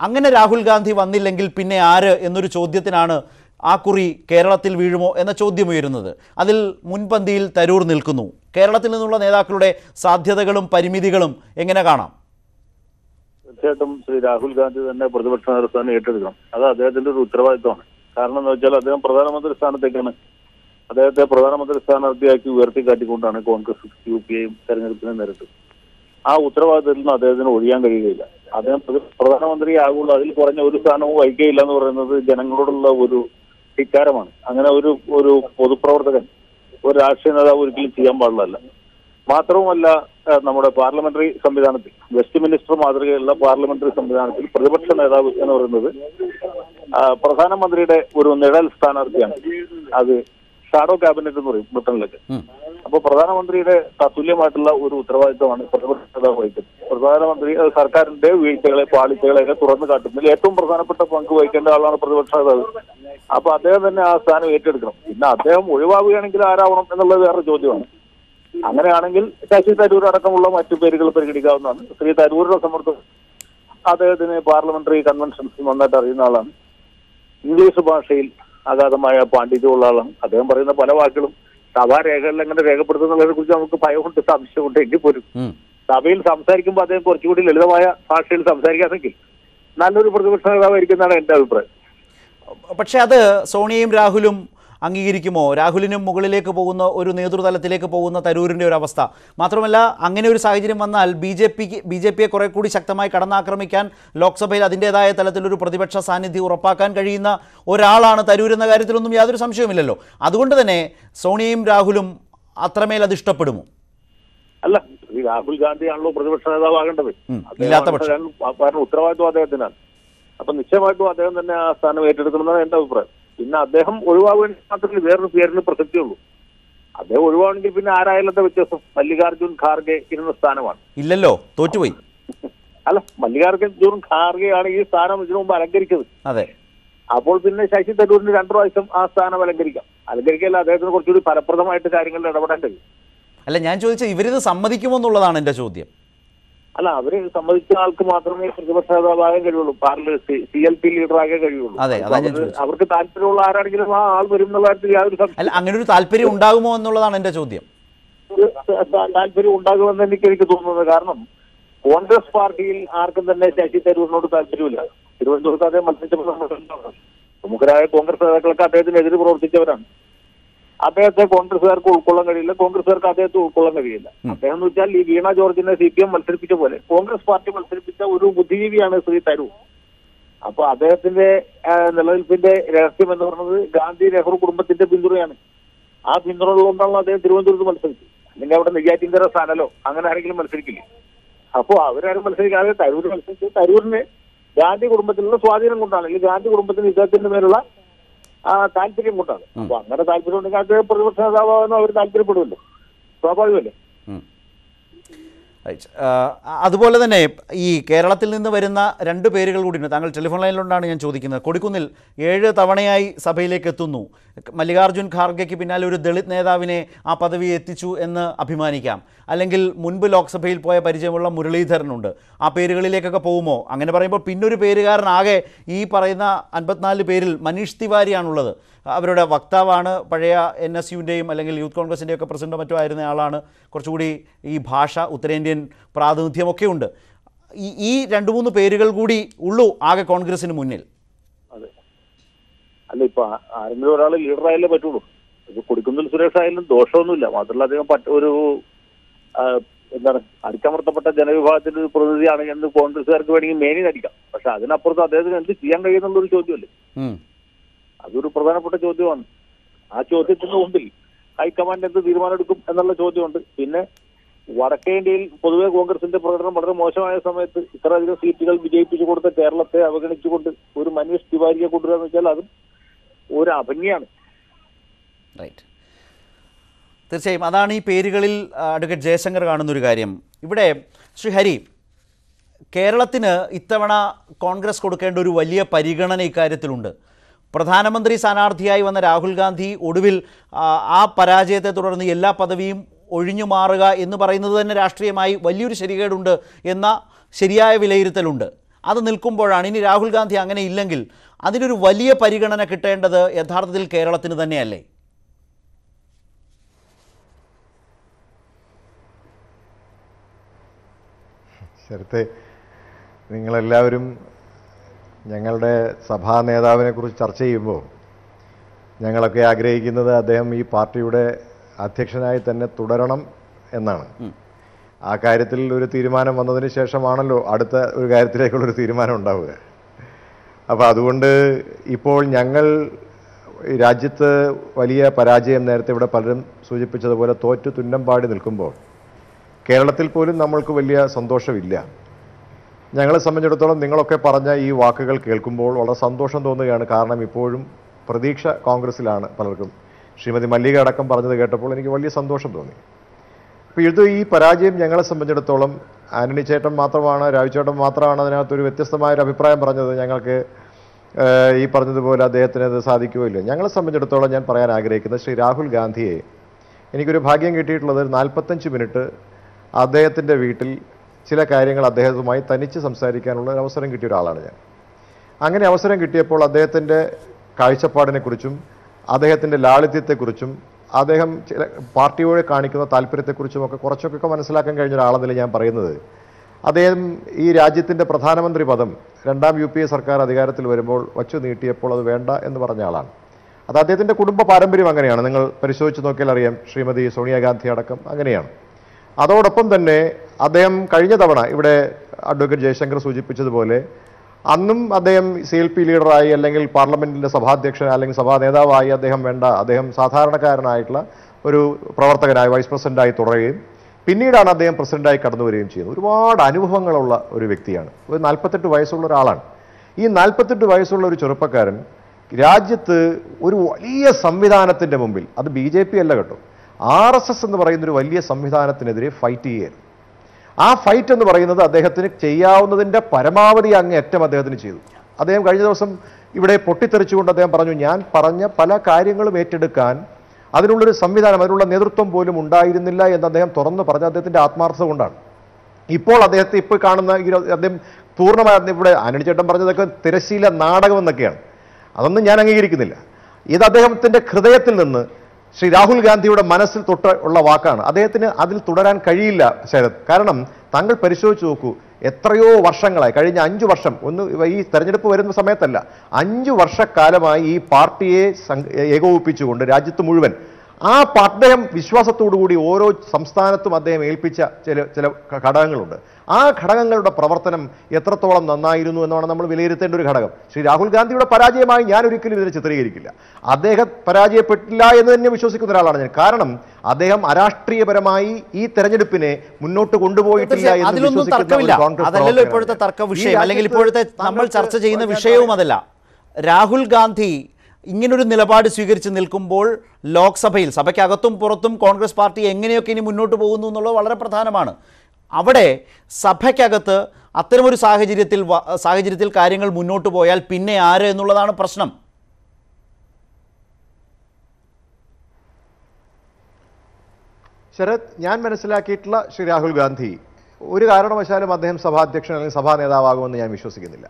അങ്ങനെ രാഹുൽ ഗാന്ധി വന്നില്ലെങ്കിൽ പിന്നെ ആര് എന്നൊരു ചോദ്യത്തിനാണ് ആ കുറി കേരളത്തിൽ വീഴുമോ എന്ന ചോദ്യം ഉയരുന്നത് അതിൽ മുൻപന്തിയിൽ തരൂർ നിൽക്കുന്നു. കേരളത്തിൽ നിന്നുള്ള നേതാക്കളുടെ സാധ്യതകളും പരിമിതികളും എങ്ങനെ കാണാം? തീർച്ചയായിട്ടും ശ്രീ രാഹുൽ ഗാന്ധി തന്നെ പ്രതിപക്ഷ നേതൃത്വം ഏറ്റെടുക്കണം. അത് അദ്ദേഹത്തിന്റെ ഒരു ഉത്തരവാദിത്വമാണ്. കാരണം എന്ന് വെച്ചാൽ അദ്ദേഹം പ്രധാനമന്ത്രി സ്ഥാനത്തേക്കാണ്. അദ്ദേഹത്തെ പ്രധാനമന്ത്രി സ്ഥാനാർത്ഥിയാക്കി ഉയർത്തിക്കാട്ടിക്കൊണ്ടാണ് കോൺഗ്രസ് യു പി ഐ തെരഞ്ഞെടുപ്പിനെ നേരിട്ടത്. ആ ഉത്തരവാദിത്തത്തിൽ നിന്ന് അദ്ദേഹത്തിന് ഒഴിയാൻ കഴിയുകയില്ല. അദ്ദേഹം പ്രധ- പ്രധാനമന്ത്രി ആകുള്ളൂ അതിൽ കുറഞ്ഞ ഒരു സ്ഥാനവും വഹിക്കുകയില്ല എന്ന് പറയുന്നത് ജനങ്ങളോടുള്ള ഒരു ധിക്കാരമാണ് അങ്ങനെ ഒരു ഒരു പൊതുപ്രവർത്തകൻ ഒരു രാഷ്ട്രീയ നേതാവ് ഒരിക്കലും ചെയ്യാൻ പാടുള്ളതല്ല മാത്രവുമല്ല നമ്മുടെ പാർലമെന്ററി സംവിധാനത്തിൽ വെസ്റ്റ് മിനിസ്റ്റർ മാതൃകയുള്ള പാർലമെന്ററി സംവിധാനത്തിൽ പ്രതിപക്ഷ നേതാവ് എന്ന് പറയുന്നത് പ്രധാനമന്ത്രിയുടെ ഒരു നിഴൽ സ്ഥാനാർത്ഥിയാണ്. അത് ഷാഡോ ക്യാബിനറ്റ് എന്ന് പറയും ബ്രിട്ടനിലൊക്കെ. ഉം. അപ്പൊ പ്രധാനമന്ത്രിയുടെ തത്തുല്യമായിട്ടുള്ള ഒരു ഉത്തരവാദിത്തമാണ് പ്രതിപക്ഷ വഹിക്കുന്നത്. പ്രധാനമന്ത്രി സർക്കാരിന്റെ വീഴ്ചകളെ പാളിച്ചകളെ ഒക്കെ തുറന്നു കാട്ടുന്നതിൽ ഏറ്റവും പ്രധാനപ്പെട്ട പങ്ക് വഹിക്കേണ്ട ആളാണ് പ്രതിപക്ഷ നേതാവ്. അപ്പൊ അദ്ദേഹം തന്നെ ആ സ്ഥാനം ഏറ്റെടുക്കണം. പിന്നെ അദ്ദേഹം ഒഴിവാകുകയാണെങ്കിൽ ആരാവണം എന്നുള്ളത് വേറെ ചോദ്യമാണ്. അങ്ങനെയാണെങ്കിൽ ശശി തരൂർ അടക്കമുള്ള മറ്റു പേരുകൾ പരിഗണിക്കാവുന്നതാണ്. ശ്രീ തരൂരിനെ സമ്മർദ്ദം അദ്ദേഹത്തിന് പാർലമെന്ററി കൺവെൻഷൻസ് നന്നായിട്ട് അറിയുന്ന ആളാണ്. ഇംഗ്ലീഷ് ഭാഷയിൽ അഗാധമായ പാണ്ഡിത്യമുള്ള ആളാണ്. അദ്ദേഹം പറയുന്ന പല വാക്കുകളും സഭാരേഖകളിൽ എങ്ങനെ രേഖപ്പെടുത്തുന്നതിനെ കുറിച്ച് നമുക്ക് ഭയമുണ്ട് സംശയമുണ്ട് എങ്കിൽ പോലും. സഭയിൽ സംസാരിക്കുമ്പോൾ അദ്ദേഹം കുറച്ചുകൂടി ലളിതമായ ഭാഷയിൽ സംസാരിക്കാമെങ്കിൽ നല്ലൊരു പ്രതിപക്ഷ നേതാവായിരിക്കും എന്നാണ് എന്റെ അഭിപ്രായം പക്ഷെ അത് സോണിയയും രാഹുലും അംഗീകരിക്കുമോ? രാഹുലിനും മുകളിലേക്ക് പോകുന്ന ഒരു നേതൃതലത്തിലേക്ക് പോകുന്ന തരൂരിന്റെ ഒരു അവസ്ഥ. മാത്രമല്ല അങ്ങനെ ഒരു സാഹചര്യം വന്നാൽ ബി ജെ പിക്ക് ബി ജെ പിയെ കുറെ കൂടി ശക്തമായി കടന്നാക്രമിക്കാൻ ലോക്സഭയിൽ അതിന്റെതായ തലത്തിലൊരു പ്രതിപക്ഷ സാന്നിധ്യം ഉറപ്പാക്കാൻ കഴിയുന്ന ഒരാളാണ് തരൂർ എന്ന കാര്യത്തിലൊന്നും യാതൊരു സംശയവുമില്ലല്ലോ. അതുകൊണ്ട് തന്നെ സോണിയയും രാഹുലും അത്രമേൽ അത് ഇഷ്ടപ്പെടുമോ? അല്ല ഈ രാഹുൽ ഗാന്ധിയാണല്ലോ പ്രതിപക്ഷ നേതാവാകേണ്ടത്. കാരണം ഉത്തരവാദിത്വം അദ്ദേഹത്തിനാണ്. അപ്പൊ നിശ്ചയമായിട്ടും അദ്ദേഹം തന്നെ ആ സ്ഥാനം ഏറ്റെടുക്കണമെന്നാണ് എന്റെ അഭിപ്രായം. പിന്നെ അദ്ദേഹം ഒഴിവാകുവാൻ മാത്രമേ വേറൊരു പേരിന് പ്രസക്തിയുള്ളൂ. അദ്ദേഹം ഒഴിവാണെങ്കിൽ പിന്നെ ആരായാലത്തെ വ്യത്യാസം? മല്ലികാർജുൻ ഖാർഗെ ഇരുന്ന സ്ഥാനമാണ്. ഇല്ലല്ലോ തോറ്റുപോയി. അല്ല മല്ലികാർജുൻ ഖാർഗെയാണ് ഈ സ്ഥാനം ഇതിനു മുമ്പ് അലങ്കരിച്ചത്. അതെ. അപ്പോൾ പിന്നെ ശശി തരൂരിന് രണ്ടു പ്രാവശ്യം ആ സ്ഥാനം അലങ്കരിക്കാം. അലങ്കരിക്കല്ല അദ്ദേഹത്തിന് കുറച്ചുകൂടി ഫലപ്രദമായിട്ട് കാര്യങ്ങളിൽ ഇടപെടേണ്ടത്. അല്ല ഞാൻ ചോദിച്ചത് ഇവരിത് സമ്മതിക്കുമോ എന്നുള്ളതാണ് എന്റെ ചോദ്യം. അല്ല അവർ സമ്മതിച്ച ആൾക്ക് മാത്രമേ പ്രതിപക്ഷ നേതാവാകാൻ കഴിയുള്ളൂ. Parliament C L P leader ആകാൻ കഴിയുള്ളൂ. അവർക്ക് താല്പര്യമുള്ള ആരാണെങ്കിലും ആ ആൾ വരും എന്നുള്ള കാര്യത്തിൽ യാതൊരു അങ്ങനെ ഒരു താല്പര്യം ഉണ്ടാകുമോ എന്നുള്ളതാണ് എന്റെ ചോദ്യം. താല്പര്യം ഉണ്ടാകുമെന്ന് എനിക്ക് എനിക്ക് തോന്നുന്നത്. കാരണം കോൺഗ്രസ് പാർട്ടിയിൽ ആർക്കും തന്നെ ശശി തരൂരിനോട് താല്പര്യമില്ല. തിരുവനന്തപുരത്ത് അദ്ദേഹം മത്സരിച്ചപ്പോൾ. പ്രമുഖരായ കോൺഗ്രസ് നേതാക്കളൊക്കെ അദ്ദേഹത്തിനെതിരെ പ്രവർത്തിച്ചവരാണ്. അദ്ദേഹത്തെ കോൺഗ്രസുകാർക്ക് ഉൾക്കൊള്ളാൻ കഴിയില്ല കോൺഗ്രസുകാർക്ക് അദ്ദേഹത്തെ ഉൾക്കൊള്ളാൻ കഴിയില്ല. അദ്ദേഹം എന്ന് വെച്ചാൽ ഈ വീണ ജോർജിനെ സി പി എം മത്സരിപ്പിച്ച പോലെ കോൺഗ്രസ് പാർട്ടി മത്സരിപ്പിച്ച ഒരു ബുദ്ധിജീവിയാണ് ശ്രീ തരൂർ. അപ്പൊ അദ്ദേഹത്തിന്റെ നിലനിൽപ്പിന്റെ രഹസ്യം എന്ന് പറയുന്നത് ഗാന്ധി നെഹ്റു കുടുംബത്തിന്റെ പിന്തുണയാണ്. ആ പിന്തുണ ഉള്ളതുകൊണ്ടാണ് അദ്ദേഹം തിരുവനന്തപുരത്ത് മത്സരിച്ചത്. അല്ലെങ്കിൽ അവിടെ നെയ്യാറ്റിൻകര സ്ഥാനമല്ലോ അങ്ങനെ ആരെങ്കിലും മത്സരിക്കില്ലേ? അപ്പോ അവരാരും മത്സരിക്കാതെ തരൂർ മത്സരിച്ച് തരൂരിന് ഗാന്ധി കുടുംബത്തിലുള്ള സ്വാധീനം കൊണ്ടാണ്. അല്ലെങ്കിൽ ഗാന്ധി കുടുംബത്തിന് ഇദ്ദേഹത്തിന്റെ മേലുള്ള ആ താല്പര്യം കൊണ്ടാണ് അപ്പൊ അങ്ങനെ താല്പര്യം ഉണ്ടെങ്കിൽ അദ്ദേഹം പ്രതിപക്ഷ നേതാവാകുന്ന അവർ താല്പര്യപ്പെടുമല്ലോ. സ്വാഭാവികമല്ലേ. അതുപോലെ തന്നെ ഈ കേരളത്തിൽ നിന്ന് വരുന്ന രണ്ട് പേരുകൾ കൂടിയുണ്ട്. താങ്കൾ ടെലിഫോൺ ലൈനിലുണ്ടാണ് ഞാൻ ചോദിക്കുന്നത്. കൊടിക്കുന്നിൽ ഏഴ് തവണയായി സഭയിലേക്ക് എത്തുന്നു. മല്ലികാർജുൻ ഖാർഗെക്ക് പിന്നാലെ ഒരു ദളിത് നേതാവിനെ ആ പദവി എത്തിച്ചു എന്ന് അഭിമാനിക്കാം. അല്ലെങ്കിൽ മുൻപ് ലോക്സഭയിൽ പോയ പരിചയമുള്ള മുരളീധരനുണ്ട്. ആ പേരുകളിലേക്കൊക്കെ പോകുമോ? അങ്ങനെ പറയുമ്പോൾ പിന്നൊരു പേരുകാരനാകെ ഈ പറയുന്ന അൻപത്തിനാല് പേരിൽ മനീഷ് തിവാരിയാണുള്ളത്. അവരുടെ വക്താവാണ്. പഴയ എൻ എസ് യുവിന്റെയും അല്ലെങ്കിൽ യൂത്ത് കോൺഗ്രസിന്റെയും ഒക്കെ പ്രസിഡന്റ് മറ്റോ ആയിരുന്ന ആളാണ്. കുറച്ചുകൂടി ഈ ഭാഷ ഉത്തരേന്ത്യൻ പ്രാതിനിധ്യമൊക്കെ ഉണ്ട് ഈ ഈ രണ്ട് മൂന്ന് പേരുകൾ കൂടി ഉള്ളൂ ആകെ കോൺഗ്രസിന് മുന്നിൽ. അതെ. അല്ല ഇപ്പൊ ആരെങ്കിലും ഒരാൾ ലീഡറായാലേ പറ്റുള്ളൂ. ഇത് കൊടുക്കുന്നിൽ സുരേഷ് ആയാലും ദോഷമൊന്നുമില്ല. മാത്രമല്ല അദ്ദേഹം ഒരു എന്താണ് അടിച്ചമർത്തപ്പെട്ട ജനവിഭാഗത്തിന്റെ ഒരു പ്രതിനിധിയാണ് എന്ന് കോൺഗ്രസുകാർക്ക് വേണമെങ്കിൽ മേനി നടിക്കാം. പക്ഷെ അതിനപ്പുറത്ത് അദ്ദേഹത്തിന് എന്ത് ചെയ്യാൻ കഴിയുന്നുള്ളൊരു ചോദ്യമല്ലേ. അതൊരു പ്രധാനപ്പെട്ട ചോദ്യമാണ്. ആ ചോദ്യത്തിന് മുമ്പിൽ ഹൈക്കമാൻഡ് എന്ത് തീരുമാനമെടുക്കും എന്നുള്ള ചോദ്യമുണ്ട്. പിന്നെ വടക്കേ ഇന്ത്യയിൽ പൊതുവെ കോൺഗ്രസിന്റെ പ്രകടനം വളരെ മോശമായ സമയത്ത് ഇത്രയധികം സീറ്റുകൾ വിജയിപ്പിച്ചു കൊടുത്ത കേരളത്തെ അവഗണിച്ചുകൊണ്ട് ഒരു മനീഷ് തിവാരിയെ കൊണ്ടുവരാന്ന് വെച്ചാൽ അതും ഒരു അഭന്യാണ്. റൈറ്റ് തീർച്ചയായും അതാണ് ഈ പേരുകളിൽ അഡ്വക്കേറ്റ് ജയശങ്കർ കാണുന്നൊരു കാര്യം. ഇവിടെ ശ്രീ ഹരി കേരളത്തിന് ഇത്തവണ കോൺഗ്രസ് കൊടുക്കേണ്ട ഒരു വലിയ പരിഗണന ഇക്കാര്യത്തിലുണ്ട്. പ്രധാനമന്ത്രി സ്ഥാനാർത്ഥിയായി വന്ന രാഹുൽ ഗാന്ധി ഒടുവിൽ ആ, പരാജയത്തെ തുടർന്ന് എല്ലാ പദവിയും ഒഴിഞ്ഞു മാറുക എന്ന് പറയുന്നത് തന്നെ രാഷ്ട്രീയമായി വലിയൊരു ശരികേടുണ്ട് എന്ന ശരിയായ വിലയിരുത്തലുണ്ട്. അത് നിൽക്കുമ്പോഴാണ് ഇനി രാഹുൽ ഗാന്ധി അങ്ങനെ ഇല്ലെങ്കിൽ അതിനൊരു വലിയ പരിഗണന കിട്ടേണ്ടത് യഥാർത്ഥത്തിൽ കേരളത്തിന് തന്നെയല്ലേ? ശരത്തെ നിങ്ങളെല്ലാവരും ഞങ്ങളുടെ സഭാ നേതാവിനെ കുറിച്ച് ചർച്ച ചെയ്യുമ്പോൾ ഞങ്ങളൊക്കെ ആഗ്രഹിക്കുന്നത് അദ്ദേഹം ഈ പാർട്ടിയുടെ അധ്യക്ഷനായി തന്നെ തുടരണം എന്നാണ്. ആ കാര്യത്തിൽ ഒരു തീരുമാനം വന്നതിന് ശേഷമാണല്ലോ അടുത്ത ഒരു കാര്യത്തിലേക്കുള്ളൊരു തീരുമാനം ഉണ്ടാവുക. അപ്പോൾ അതുകൊണ്ട് ഇപ്പോൾ ഞങ്ങൾ രാജ്യത്ത് വലിയ പരാജയം നേരത്തെ ഇവിടെ പലരും സൂചിപ്പിച്ചതുപോലെ തോറ്റു തുന്നം പാടി നിൽക്കുമ്പോൾ കേരളത്തിൽ പോലും നമ്മൾക്ക് വലിയ സന്തോഷമില്ല. ഞങ്ങളെ സംബന്ധിച്ചിടത്തോളം നിങ്ങളൊക്കെ പറഞ്ഞ ഈ വാക്കുകൾ കേൾക്കുമ്പോൾ വളരെ സന്തോഷം തോന്നുകയാണ്. കാരണം ഇപ്പോഴും പ്രതീക്ഷ കോൺഗ്രസിലാണ് പലർക്കും. ശ്രീമതി മല്ലിക അടക്കം പറഞ്ഞത് കേട്ടപ്പോൾ എനിക്ക് വലിയ സന്തോഷം തോന്നി. അപ്പോൾ ഇത് ഈ പരാജയം ഞങ്ങളെ സംബന്ധിച്ചിടത്തോളം ആന്റണി ചേട്ടൻ മാത്രമാണ് രാജുചേട്ടൻ മാത്രമാണ് അതിനകത്തൊരു വ്യത്യസ്തമായ ഒരു അഭിപ്രായം പറഞ്ഞത്. ഞങ്ങൾക്ക് ഈ പറഞ്ഞതുപോലെ അദ്ദേഹത്തിന് അത് സാധിക്കുകയില്ല ഞങ്ങളെ സംബന്ധിച്ചിടത്തോളം ഞാൻ പറയാൻ ആഗ്രഹിക്കുന്നത് ശ്രീ രാഹുൽ ഗാന്ധിയെ എനിക്കൊരു ഭാഗ്യം കിട്ടിയിട്ടുള്ളത് നാൽപ്പത്തഞ്ച് മിനിറ്റ് അദ്ദേഹത്തിന്റെ വീട്ടിൽ ചില കാര്യങ്ങൾ അദ്ദേഹവുമായി തനിച്ച് സംസാരിക്കാനുള്ള ഒരു അവസരം കിട്ടിയ ഒരാളാണ് ഞാൻ. അങ്ങനെ അവസരം കിട്ടിയപ്പോൾ അദ്ദേഹത്തിന്റെ കാഴ്ചപ്പാടിനെക്കുറിച്ചും അദ്ദേഹത്തിന്റെ ലാളിത്യത്തെക്കുറിച്ചും അദ്ദേഹം ചില പാർട്ടിയോട് കാണിക്കുന്ന താല്പര്യത്തെക്കുറിച്ചും ഒക്കെ കുറച്ചൊക്കെ മനസ്സിലാക്കാൻ കഴിഞ്ഞ ഒരാളെന്നല്ല ഞാൻ പറയുന്നത്. അദ്ദേഹം ഈ രാജ്യത്തിന്റെ പ്രധാനമന്ത്രി പദം രണ്ടാം യു പി എ സർക്കാർ അധികാരത്തിൽ വരുമ്പോൾ വച്ചു നീട്ടിയപ്പോൾ അത് വേണ്ട എന്ന് പറഞ്ഞ ആളാണ്. അത് അദ്ദേഹത്തിന്റെ കുടുംബ പാരമ്പര്യം അങ്ങനെയാണ്. നിങ്ങൾ പരിശോധിച്ച് നോക്കിയാൽ അറിയാം ശ്രീമതി സോണിയാഗാന്ധി അടക്കം അങ്ങനെയാണ്. അതോടൊപ്പം തന്നെ അദ്ദേഹം കഴിഞ്ഞ തവണ ഇവിടെ അഡ്വക്കേറ്റ് ജയശങ്കർ സൂചിപ്പിച്ചതുപോലെ അന്നും അദ്ദേഹം സി എൽ പി ലീഡറായി അല്ലെങ്കിൽ പാർലമെന്റിന്റെ സഭാധ്യക്ഷൻ അല്ലെങ്കിൽ സഭാ നേതാവായി അദ്ദേഹം വേണ്ട അദ്ദേഹം സാധാരണക്കാരനായിട്ടുള്ള ഒരു പ്രവർത്തകനായി വൈസ് പ്രസിഡന്റായി തുടരുകയും പിന്നീടാണ് അദ്ദേഹം പ്രസിഡന്റായി കടന്നു വരികയും ചെയ്യുന്നത്. ഒരുപാട് അനുഭവങ്ങളുള്ള ഒരു വ്യക്തിയാണ്. ഒരു നാൽപ്പത്തെട്ട് വയസ്സുള്ള ഒരാളാണ്. ഈ നാൽപ്പത്തെട്ട് വയസ്സുള്ള ഒരു ചെറുപ്പക്കാരൻ രാജ്യത്ത് ഒരു വലിയ സംവിധാനത്തിന്റെ മുമ്പിൽ അത് ബി ജെ പി അല്ല കേട്ടോ ആർ എസ് എസ് എന്ന് പറയുന്ന ഒരു വലിയ സംവിധാനത്തിനെതിരെ ഫൈറ്റ് ചെയ്യുകയായിരുന്നു ആ ഫൈറ്റ് എന്ന് പറയുന്നത് അദ്ദേഹത്തിന് ചെയ്യാവുന്നതിന്റെ പരമാവധി അങ്ങേയറ്റം അദ്ദേഹത്തിന് ചെയ്തു. അദ്ദേഹം കഴിഞ്ഞ ദിവസം ഇവിടെ പൊട്ടിത്തെറിച്ചുകൊണ്ട് അദ്ദേഹം പറഞ്ഞു ഞാൻ പറഞ്ഞ പല കാര്യങ്ങളും ഏറ്റെടുക്കാൻ അതിനുള്ളൊരു സംവിധാനം അതിനുള്ള നേതൃത്വം പോലും ഉണ്ടായിരുന്നില്ല എന്ന് അദ്ദേഹം തുറന്നു പറഞ്ഞ അദ്ദേഹത്തിന്റെ ആത്മാർത്ഥത കൊണ്ടാണ്. ഇപ്പോൾ അദ്ദേഹത്തെ ഇപ്പോൾ കാണുന്ന ഈ അദ്ദേഹം പൂർണമായി ഇവിടെ ആനണി ചേട്ടൻ പറഞ്ഞതൊക്കെ തിരശീല നാടകം എന്നൊക്കെയാണ് അതൊന്നും ഞാൻ അംഗീകരിക്കുന്നില്ല. ഇത് അദ്ദേഹത്തിന്റെ ഹൃദയത്തിൽ നിന്ന് ശ്രീ രാഹുൽ ഗാന്ധിയുടെ മനസ്സിൽ തൊട്ട് ഉള്ള വാക്കാണ്. അദ്ദേഹത്തിന് അതിൽ തുടരാൻ കഴിയില്ല ശരത്. കാരണം താങ്കൾ പരിശോധിച്ച് നോക്കൂ. എത്രയോ വർഷങ്ങളായി കഴിഞ്ഞ അഞ്ചു വർഷം ഒന്ന് ഈ തെരഞ്ഞെടുപ്പ് വരുന്ന സമയത്തല്ല അഞ്ചു വർഷക്കാലമായി ഈ പാർട്ടിയെ ഏകോപിപ്പിച്ചുകൊണ്ട് രാജ്യത്ത് മുഴുവൻ. ആ അദ്ദേഹം വിശ്വാസത്തോടു കൂടി ഓരോ സംസ്ഥാനത്തും അദ്ദേഹം ഏൽപ്പിച്ച ചില ചില ഘടകങ്ങളുണ്ട്. ആ ഘടകങ്ങളുടെ പ്രവർത്തനം എത്രത്തോളം നന്നായിരുന്നു എന്നാണ് നമ്മൾ വിലയിരുത്തേണ്ട ഒരു ഘടകം. ശ്രീ രാഹുൽ ഗാന്ധിയുടെ പരാജയമായി ഞാൻ ഒരിക്കലും ഇതിനെ ചിത്രീകരിക്കില്ല. അദ്ദേഹം പരാജയപ്പെട്ടില്ല എന്ന് തന്നെ വിശ്വസിക്കുന്ന ഒരാളാണ് ഞാൻ. കാരണം അദ്ദേഹം അരാഷ്ട്രീയപരമായി ഈ തെരഞ്ഞെടുപ്പിനെ മുന്നോട്ട് കൊണ്ടുപോയിട്ടില്ല എന്ന് വിശ്വസിക്കുന്ന കോൺഗ്രസ് ഇപ്പോഴത്തെ. തർക്ക വിഷയം. അല്ലെങ്കിൽ ഇപ്പോഴത്തെ നമ്മൾ ചർച്ച ചെയ്യുന്ന വിഷയവും അതല്ല. രാഹുൽ ഗാന്ധി ഇങ്ങനൊരു നിലപാട് സ്വീകരിച്ച് നിൽക്കുമ്പോൾ ലോക്സഭയിൽ സഭയ്ക്കകത്തും പുറത്തും കോൺഗ്രസ് പാർട്ടി എങ്ങനെയൊക്കെ ഇനി മുന്നോട്ട് പോകുന്നു എന്നുള്ളത് വളരെ പ്രധാനമാണ്. അവിടെ സഭയ്ക്കകത്ത് അത്തരമൊരു സാഹചര്യത്തിൽ സാഹചര്യത്തിൽ കാര്യങ്ങൾ മുന്നോട്ട് പോയാൽ പിന്നെ ആര് എന്നുള്ളതാണ് പ്രശ്നം. ശരത് ഞാൻ മനസ്സിലാക്കിയിട്ടുള്ള ശ്രീ രാഹുൽ ഗാന്ധി ഒരു കാരണവശാലും അദ്ദേഹം സഭാധ്യക്ഷൻ അല്ലെങ്കിൽ സഭാ നേതാവാകുമെന്ന് ഞാൻ വിശ്വസിക്കുന്നില്ല.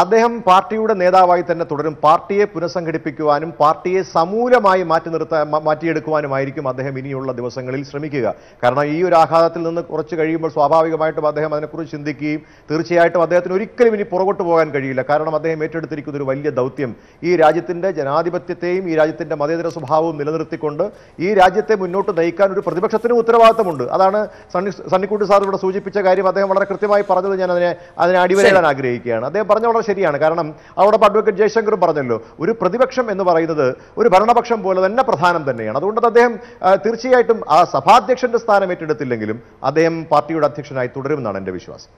അദ്ദേഹം പാർട്ടിയുടെ നേതാവായി തന്നെ തുടരും. പാർട്ടിയെ പുനഃസംഘടിപ്പിക്കുവാനും പാർട്ടിയെ സമൂലമായി മാറ്റി നിർത്താൻ മാറ്റിയെടുക്കുവാനുമായിരിക്കും അദ്ദേഹം ഇനിയുള്ള ദിവസങ്ങളിൽ ശ്രമിക്കുക. കാരണം ഈ ഒരു ആഘാതത്തിൽ നിന്ന് കുറച്ച് കഴിയുമ്പോൾ സ്വാഭാവികമായിട്ടും അദ്ദേഹം അതിനെക്കുറിച്ച് ചിന്തിക്കുകയും തീർച്ചയായിട്ടും അദ്ദേഹത്തിന് ഒരിക്കലും ഇനി പുറകോട്ട് പോകാൻ കഴിയില്ല. കാരണം അദ്ദേഹം ഏറ്റെടുത്തിരിക്കുന്ന ഒരു വലിയ ദൗത്യം ഈ രാജ്യത്തിന്റെ ജനാധിപത്യത്തെയും ഈ രാജ്യത്തിന്റെ മതേതര സ്വഭാവവും നിലനിർത്തിക്കൊണ്ട് ഈ രാജ്യത്തെ മുന്നോട്ട് നയിക്കാൻ ഒരു പ്രതിപക്ഷത്തിനും ഉത്തരവാദിത്തമുണ്ട്. അതാണ് സണ്ണി സണ്ണിക്കുട്ടി സാർ ഇവിടെ സൂചിപ്പിച്ച കാര്യം അദ്ദേഹം വളരെ കൃത്യമായി പറഞ്ഞത് ഞാൻ അതിനെ അതിനെ അടിവരയിടാൻ ആഗ്രഹിക്കുകയാണ്. അദ്ദേഹം പറഞ്ഞ വളരെ ശരിയാണ്. കാരണം അതോടൊപ്പം അഡ്വക്കേറ്റ് ജയശങ്കറും പറഞ്ഞല്ലോ ഒരു പ്രതിപക്ഷം എന്ന് പറയുന്നത് ഒരു ഭരണപക്ഷം പോലെ തന്നെ പ്രധാനം തന്നെയാണ്. അതുകൊണ്ട് അത് അദ്ദേഹം തീർച്ചയായിട്ടും ആ സഭാധ്യക്ഷന്റെ സ്ഥാനം ഏറ്റെടുത്തില്ലെങ്കിലും അദ്ദേഹം പാർട്ടിയുടെ അധ്യക്ഷനായി തുടരുമെന്നാണ് എന്റെ വിശ്വാസം.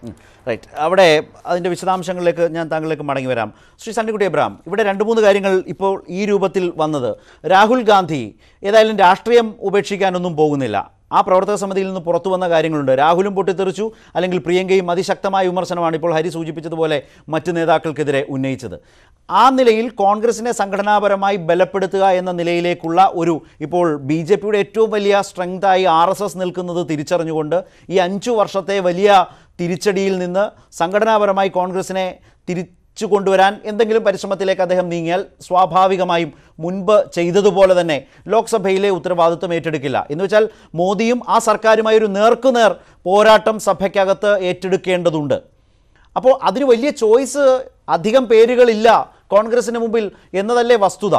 റൈറ്റ് അവിടെ അതിന്റെ വിശദാംശങ്ങളിലേക്ക് ഞാൻ താങ്കളിലേക്ക് മടങ്ങി വരാം. ശ്രീ സണ്ണിക്കുട്ടി അബ്രാം ഇവിടെ രണ്ട് മൂന്ന് കാര്യങ്ങൾ ഇപ്പോൾ ഈ രൂപത്തിൽ വന്നത്. രാഹുൽ ഗാന്ധി ഏതായാലും രാഷ്ട്രീയം ഉപേക്ഷിക്കാനൊന്നും പോകുന്നില്ല. ആ പ്രവർത്തക സമിതിയിൽ നിന്ന് പുറത്തു വന്ന കാര്യങ്ങളുണ്ട്. രാഹുലും പൊട്ടിത്തെറിച്ചു. അല്ലെങ്കിൽ പ്രിയങ്കയും അതിശക്തമായ വിമർശനമാണ് ഇപ്പോൾ ഹരി സൂചിപ്പിച്ചതുപോലെ മറ്റ് നേതാക്കൾക്കെതിരെ ഉന്നയിച്ചത്. ആ നിലയിൽ കോൺഗ്രസിനെ സംഘടനാപരമായി ബലപ്പെടുത്തുക എന്ന നിലയിലേക്കുള്ള ഒരു ഇപ്പോൾ ബി ജെ പിയുടെ ഏറ്റവും വലിയ സ്ട്രെങ്തായി ആർ എസ് എസ് നിൽക്കുന്നത് തിരിച്ചറിഞ്ഞുകൊണ്ട് ഈ അഞ്ചു വർഷത്തെ വലിയ തിരിച്ചടിയിൽ നിന്ന് സംഘടനാപരമായി കോൺഗ്രസിനെ തിരിച്ചു കൊണ്ടുവരാൻ എന്തെങ്കിലും പരിശ്രമത്തിലേക്ക് അദ്ദേഹം നീങ്ങിയാൽ സ്വാഭാവികമായും മുൻപ് ചെയ്തതുപോലെ തന്നെ ലോക്സഭയിലെ ഉത്തരവാദിത്വം ഏറ്റെടുക്കില്ല. എന്ന് വെച്ചാൽ മോദിയും ആ സർക്കാരുമായി ഒരു നേർക്കുനേർ പോരാട്ടം സഭയ്ക്കകത്ത് ഏറ്റെടുക്കേണ്ടതുണ്ട്. അപ്പോൾ അതിന് വലിയ ചോയ്സ് അധികം പേരുകളില്ല കോൺഗ്രസിന് മുമ്പിൽ എന്നതല്ലേ വസ്തുത.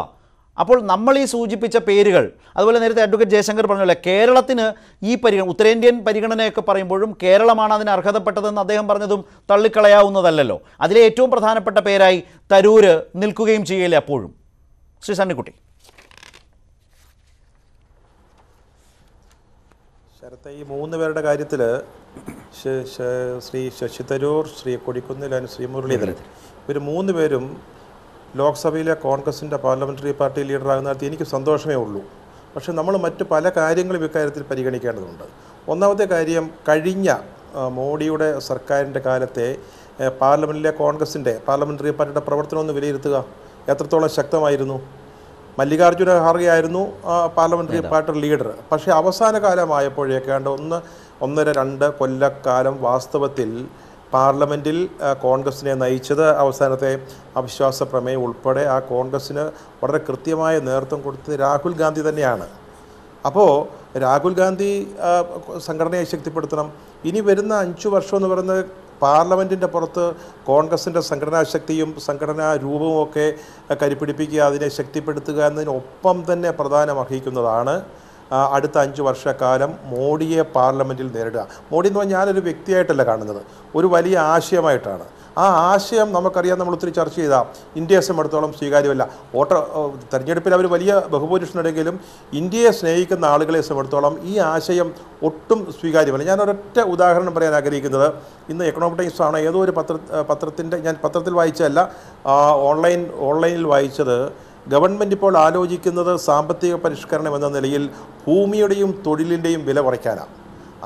അപ്പോൾ നമ്മൾ ഈ സൂചിപ്പിച്ച പേരുകൾ അതുപോലെ നേരത്തെ അഡ്വക്കേറ്റ് ജയശങ്കർ പറഞ്ഞല്ലോ കേരളത്തിന് ഈ പരിഗണന ഉത്തരേന്ത്യൻ പരിഗണനയൊക്കെ പറയുമ്പോഴും കേരളമാണ് അതിന് അർഹതപ്പെട്ടതെന്ന് അദ്ദേഹം പറഞ്ഞതും തള്ളിക്കളയാവുന്നതല്ലല്ലോ. അതിലെ ഏറ്റവും പ്രധാനപ്പെട്ട പേരായി തരൂര് നിൽക്കുകയും ചെയ്യില്ലേ അപ്പോഴും? ശ്രീ സണ്ണിക്കുട്ടി. ശരത്തെ ഈ മൂന്ന് പേരുടെ കാര്യത്തിൽ ശ്രീ ശശി തരൂർ ശ്രീ കൊടിക്കുന്നിൽ ശ്രീ മുരളീധരൻ. ഇവർ മൂന്ന് പേരും ലോക്സഭയിലെ കോൺഗ്രസിന്റെ പാർലമെന്ററി പാർട്ടി ലീഡറാകുന്ന കാര്യത്തിൽ എനിക്ക് സന്തോഷമേ ഉള്ളൂ. പക്ഷേ നമ്മൾ മറ്റ് പല കാര്യങ്ങളും ഇക്കാര്യത്തിൽ പരിഗണിക്കേണ്ടതുണ്ട്. ഒന്നാമത്തെ കാര്യം കഴിഞ്ഞ മോഡിയുടെ സർക്കാരിന്റെ കാലത്തെ പാർലമെന്റിലെ കോൺഗ്രസിന്റെ പാർലമെന്ററി പാർട്ടിയുടെ പ്രവർത്തനം ഒന്ന് വിലയിരുത്തുക. എത്രത്തോളം ശക്തമായിരുന്നു? മല്ലികാർജുന ഖാർഗെ ആയിരുന്നു പാർലമെന്ററി പാർട്ടി ലീഡർ. പക്ഷേ അവസാന കാലമായപ്പോഴേക്കാണ്ട് ഒന്ന് ഒന്നര രണ്ട് കൊല്ലക്കാലം വാസ്തവത്തിൽ പാർലമെന്റിൽ കോൺഗ്രസിനെ നയിച്ചത് അവസാനത്തെ അവിശ്വാസ പ്രമേയം ഉൾപ്പെടെ ആ കോൺഗ്രസ്സിന് വളരെ കൃത്യമായ നേതൃത്വം കൊടുത്തത് രാഹുൽ ഗാന്ധി തന്നെയാണ്. അപ്പോൾ രാഹുൽ ഗാന്ധി സംഘടനയെ ശക്തിപ്പെടുത്തണം. ഇനി വരുന്ന അഞ്ചു വർഷം എന്ന് പറയുന്നത് പാർലമെന്റിന്റെ പുറത്ത് കോൺഗ്രസിന്റെ സംഘടനാ ശക്തിയും സംഘടനാ രൂപവും ഒക്കെ കരിപ്പിടിപ്പിക്കുക അതിനെ ശക്തിപ്പെടുത്തുക എന്നതിനൊപ്പം തന്നെ പ്രധാനം അർഹിക്കുന്നതാണ്. അടുത്ത അഞ്ച് വർഷക്കാലം മോഡിയെ പാർലമെന്റിൽ നേരിടുക. മോഡി എന്ന് പറഞ്ഞാൽ ഞാനൊരു വ്യക്തിയായിട്ടല്ല കാണുന്നത്. ഒരു വലിയ ആശയമായിട്ടാണ്. ആ ആശയം നമുക്കറിയാം നമ്മൾ ഒത്തിരി ചർച്ച ചെയ്ത. ഇന്ത്യയെ സംബന്ധിച്ചിടത്തോളം സ്വീകാര്യമല്ല. വോട്ടർ തെരഞ്ഞെടുപ്പിൽ അവർ വലിയ ബഹുഭൂരിഷനുണ്ടെങ്കിലും ഇന്ത്യയെ സ്നേഹിക്കുന്ന ആളുകളെ സംബന്ധിച്ചിടത്തോളം ഈ ആശയം ഒട്ടും സ്വീകാര്യമല്ല. ഞാൻ ഒരൊറ്റ ഉദാഹരണം പറയാൻ ആഗ്രഹിക്കുന്നത്. ഇന്ന് എക്കണോമിക് ടൈംസ് ആണ് ഏതോ ഒരു പത്ര പത്രത്തിന്റെ ഞാൻ പത്രത്തിൽ വായിച്ചതല്ല ഓൺലൈൻ ഓൺലൈനിൽ വായിച്ചത് ഗവൺമെന്റ് ഇപ്പോൾ ആലോചിക്കുന്നത് സാമ്പത്തിക പരിഷ്കരണം എന്ന നിലയിൽ ഭൂമിയുടെയും തൊഴിലിന്റെയും വില കുറയ്ക്കാനാണ്.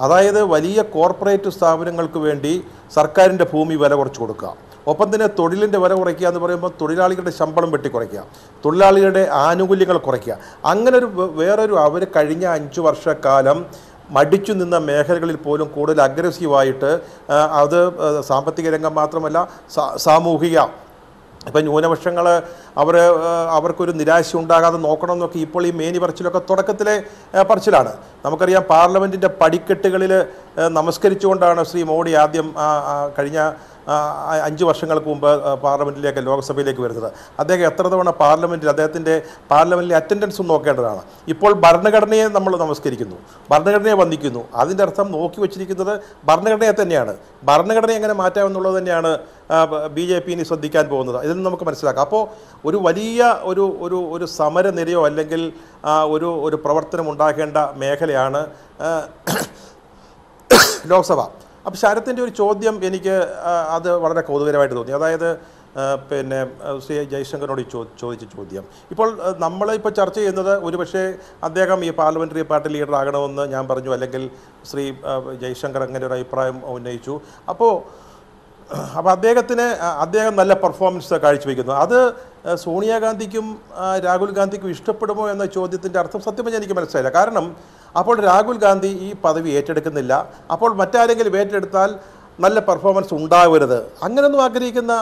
അതായത് വലിയ കോർപ്പറേറ്റ് സ്ഥാപനങ്ങൾക്ക് വേണ്ടി സർക്കാരിന്റെ ഭൂമി വില കുറച്ച് കൊടുക്കുക. ഒപ്പം തന്നെ തൊഴിലിന്റെ വില കുറയ്ക്കുക എന്ന് പറയുമ്പോൾ തൊഴിലാളികളുടെ ശമ്പളം വെട്ടിക്കുറയ്ക്കുക തൊഴിലാളികളുടെ ആനുകൂല്യങ്ങൾ കുറയ്ക്കുക. അങ്ങനെ ഒരു വേറൊരു അവർ കഴിഞ്ഞ അഞ്ച് വർഷക്കാലം മടിച്ചു നിന്ന മേഖലകളിൽ പോലും കൂടുതൽ അഗ്രസീവായിട്ട് അത് സാമ്പത്തിക രംഗം മാത്രമല്ല സാമൂഹിക ഇപ്പം ന്യൂനപക്ഷങ്ങൾ അവർ അവർക്കൊരു നിരാശ ഉണ്ടാകാതെ നോക്കണം എന്നൊക്കെ ഇപ്പോൾ ഈ മേനി പറച്ചിലൊക്കെ തുടക്കത്തിലെ പറച്ചിലാണ്. നമുക്കറിയാം പാർലമെന്റിന്റെ പടിക്കെട്ടുകളിൽ നമസ്കരിച്ചുകൊണ്ടാണ് ശ്രീ മോഡി ആദ്യം കഴിഞ്ഞ അഞ്ച് വർഷങ്ങൾക്ക് മുമ്പ് പാർലമെന്റിലേക്ക് ലോക്സഭയിലേക്ക് വരുന്നത്. അദ്ദേഹം എത്ര തവണ പാർലമെന്റിൽ അദ്ദേഹത്തിന്റെ പാർലമെന്റിലെ അറ്റൻഡൻസും നോക്കേണ്ടതാണ്. ഇപ്പോൾ ഭരണഘടനയെ നമ്മൾ നമസ്കരിക്കുന്നു. ഭരണഘടനയെ വന്ദിക്കുന്നു. അതിന്റെ അർത്ഥം നോക്കി വച്ചിരിക്കുന്നത് ഭരണഘടനയെ തന്നെയാണ്. ഭരണഘടനയെ എങ്ങനെ മാറ്റാമെന്നുള്ളത് തന്നെയാണ് ബി ജെ പി ഇനി ശ്രദ്ധിക്കാൻ പോകുന്നത്. ഇതിൽ നിന്ന് നമുക്ക് മനസ്സിലാക്കാം. അപ്പോൾ ഒരു വലിയ ഒരു ഒരു ഒരു സമരനിരയോ അല്ലെങ്കിൽ ഒരു ഒരു പ്രവർത്തനം ഉണ്ടാകേണ്ട മേഖലയാണ് ലോക്സഭ. അപ്പോൾ ശരത്തിന്റെ ഒരു ചോദ്യം എനിക്ക് അത് വളരെ കൗതുകരമായിട്ട് തോന്നി. അതായത് പിന്നെ ശ്രീ ജയശങ്കറിനോട് ചോ ചോദിച്ച ചോദ്യം. ഇപ്പോൾ നമ്മളിപ്പോൾ ചർച്ച ചെയ്യുന്നത് ഒരുപക്ഷെ അദ്ദേഹം ഈ പാർലമെന്ററി പാർട്ടി ലീഡർ ആകണമെന്ന് ഞാൻ പറഞ്ഞു അല്ലെങ്കിൽ ശ്രീ ജയശങ്കർ അങ്ങനെ ഒരു അഭിപ്രായം ഉന്നയിച്ചു. അപ്പോൾ അപ്പോൾ അദ്ദേഹത്തിന് അദ്ദേഹം നല്ല പെർഫോമൻസ് കാഴ്ചവെക്കുന്നു. അത് സോണിയാഗാന്ധിക്കും രാഹുൽ ഗാന്ധിക്കും ഇഷ്ടപ്പെടുമോ എന്ന ചോദ്യത്തിന്റെ അർത്ഥം സത്യം പറഞ്ഞാൽ എനിക്ക് മനസ്സിലായില്ല. കാരണം അപ്പോൾ രാഹുൽ ഗാന്ധി ഈ പദവി ഏറ്റെടുക്കുന്നില്ല. അപ്പോൾ മറ്റാരെങ്കിലും ഏറ്റെടുത്താൽ നല്ല പെർഫോമൻസ് ഉണ്ടാവരുത്. അങ്ങനെയൊന്നും ആഗ്രഹിക്കുന്ന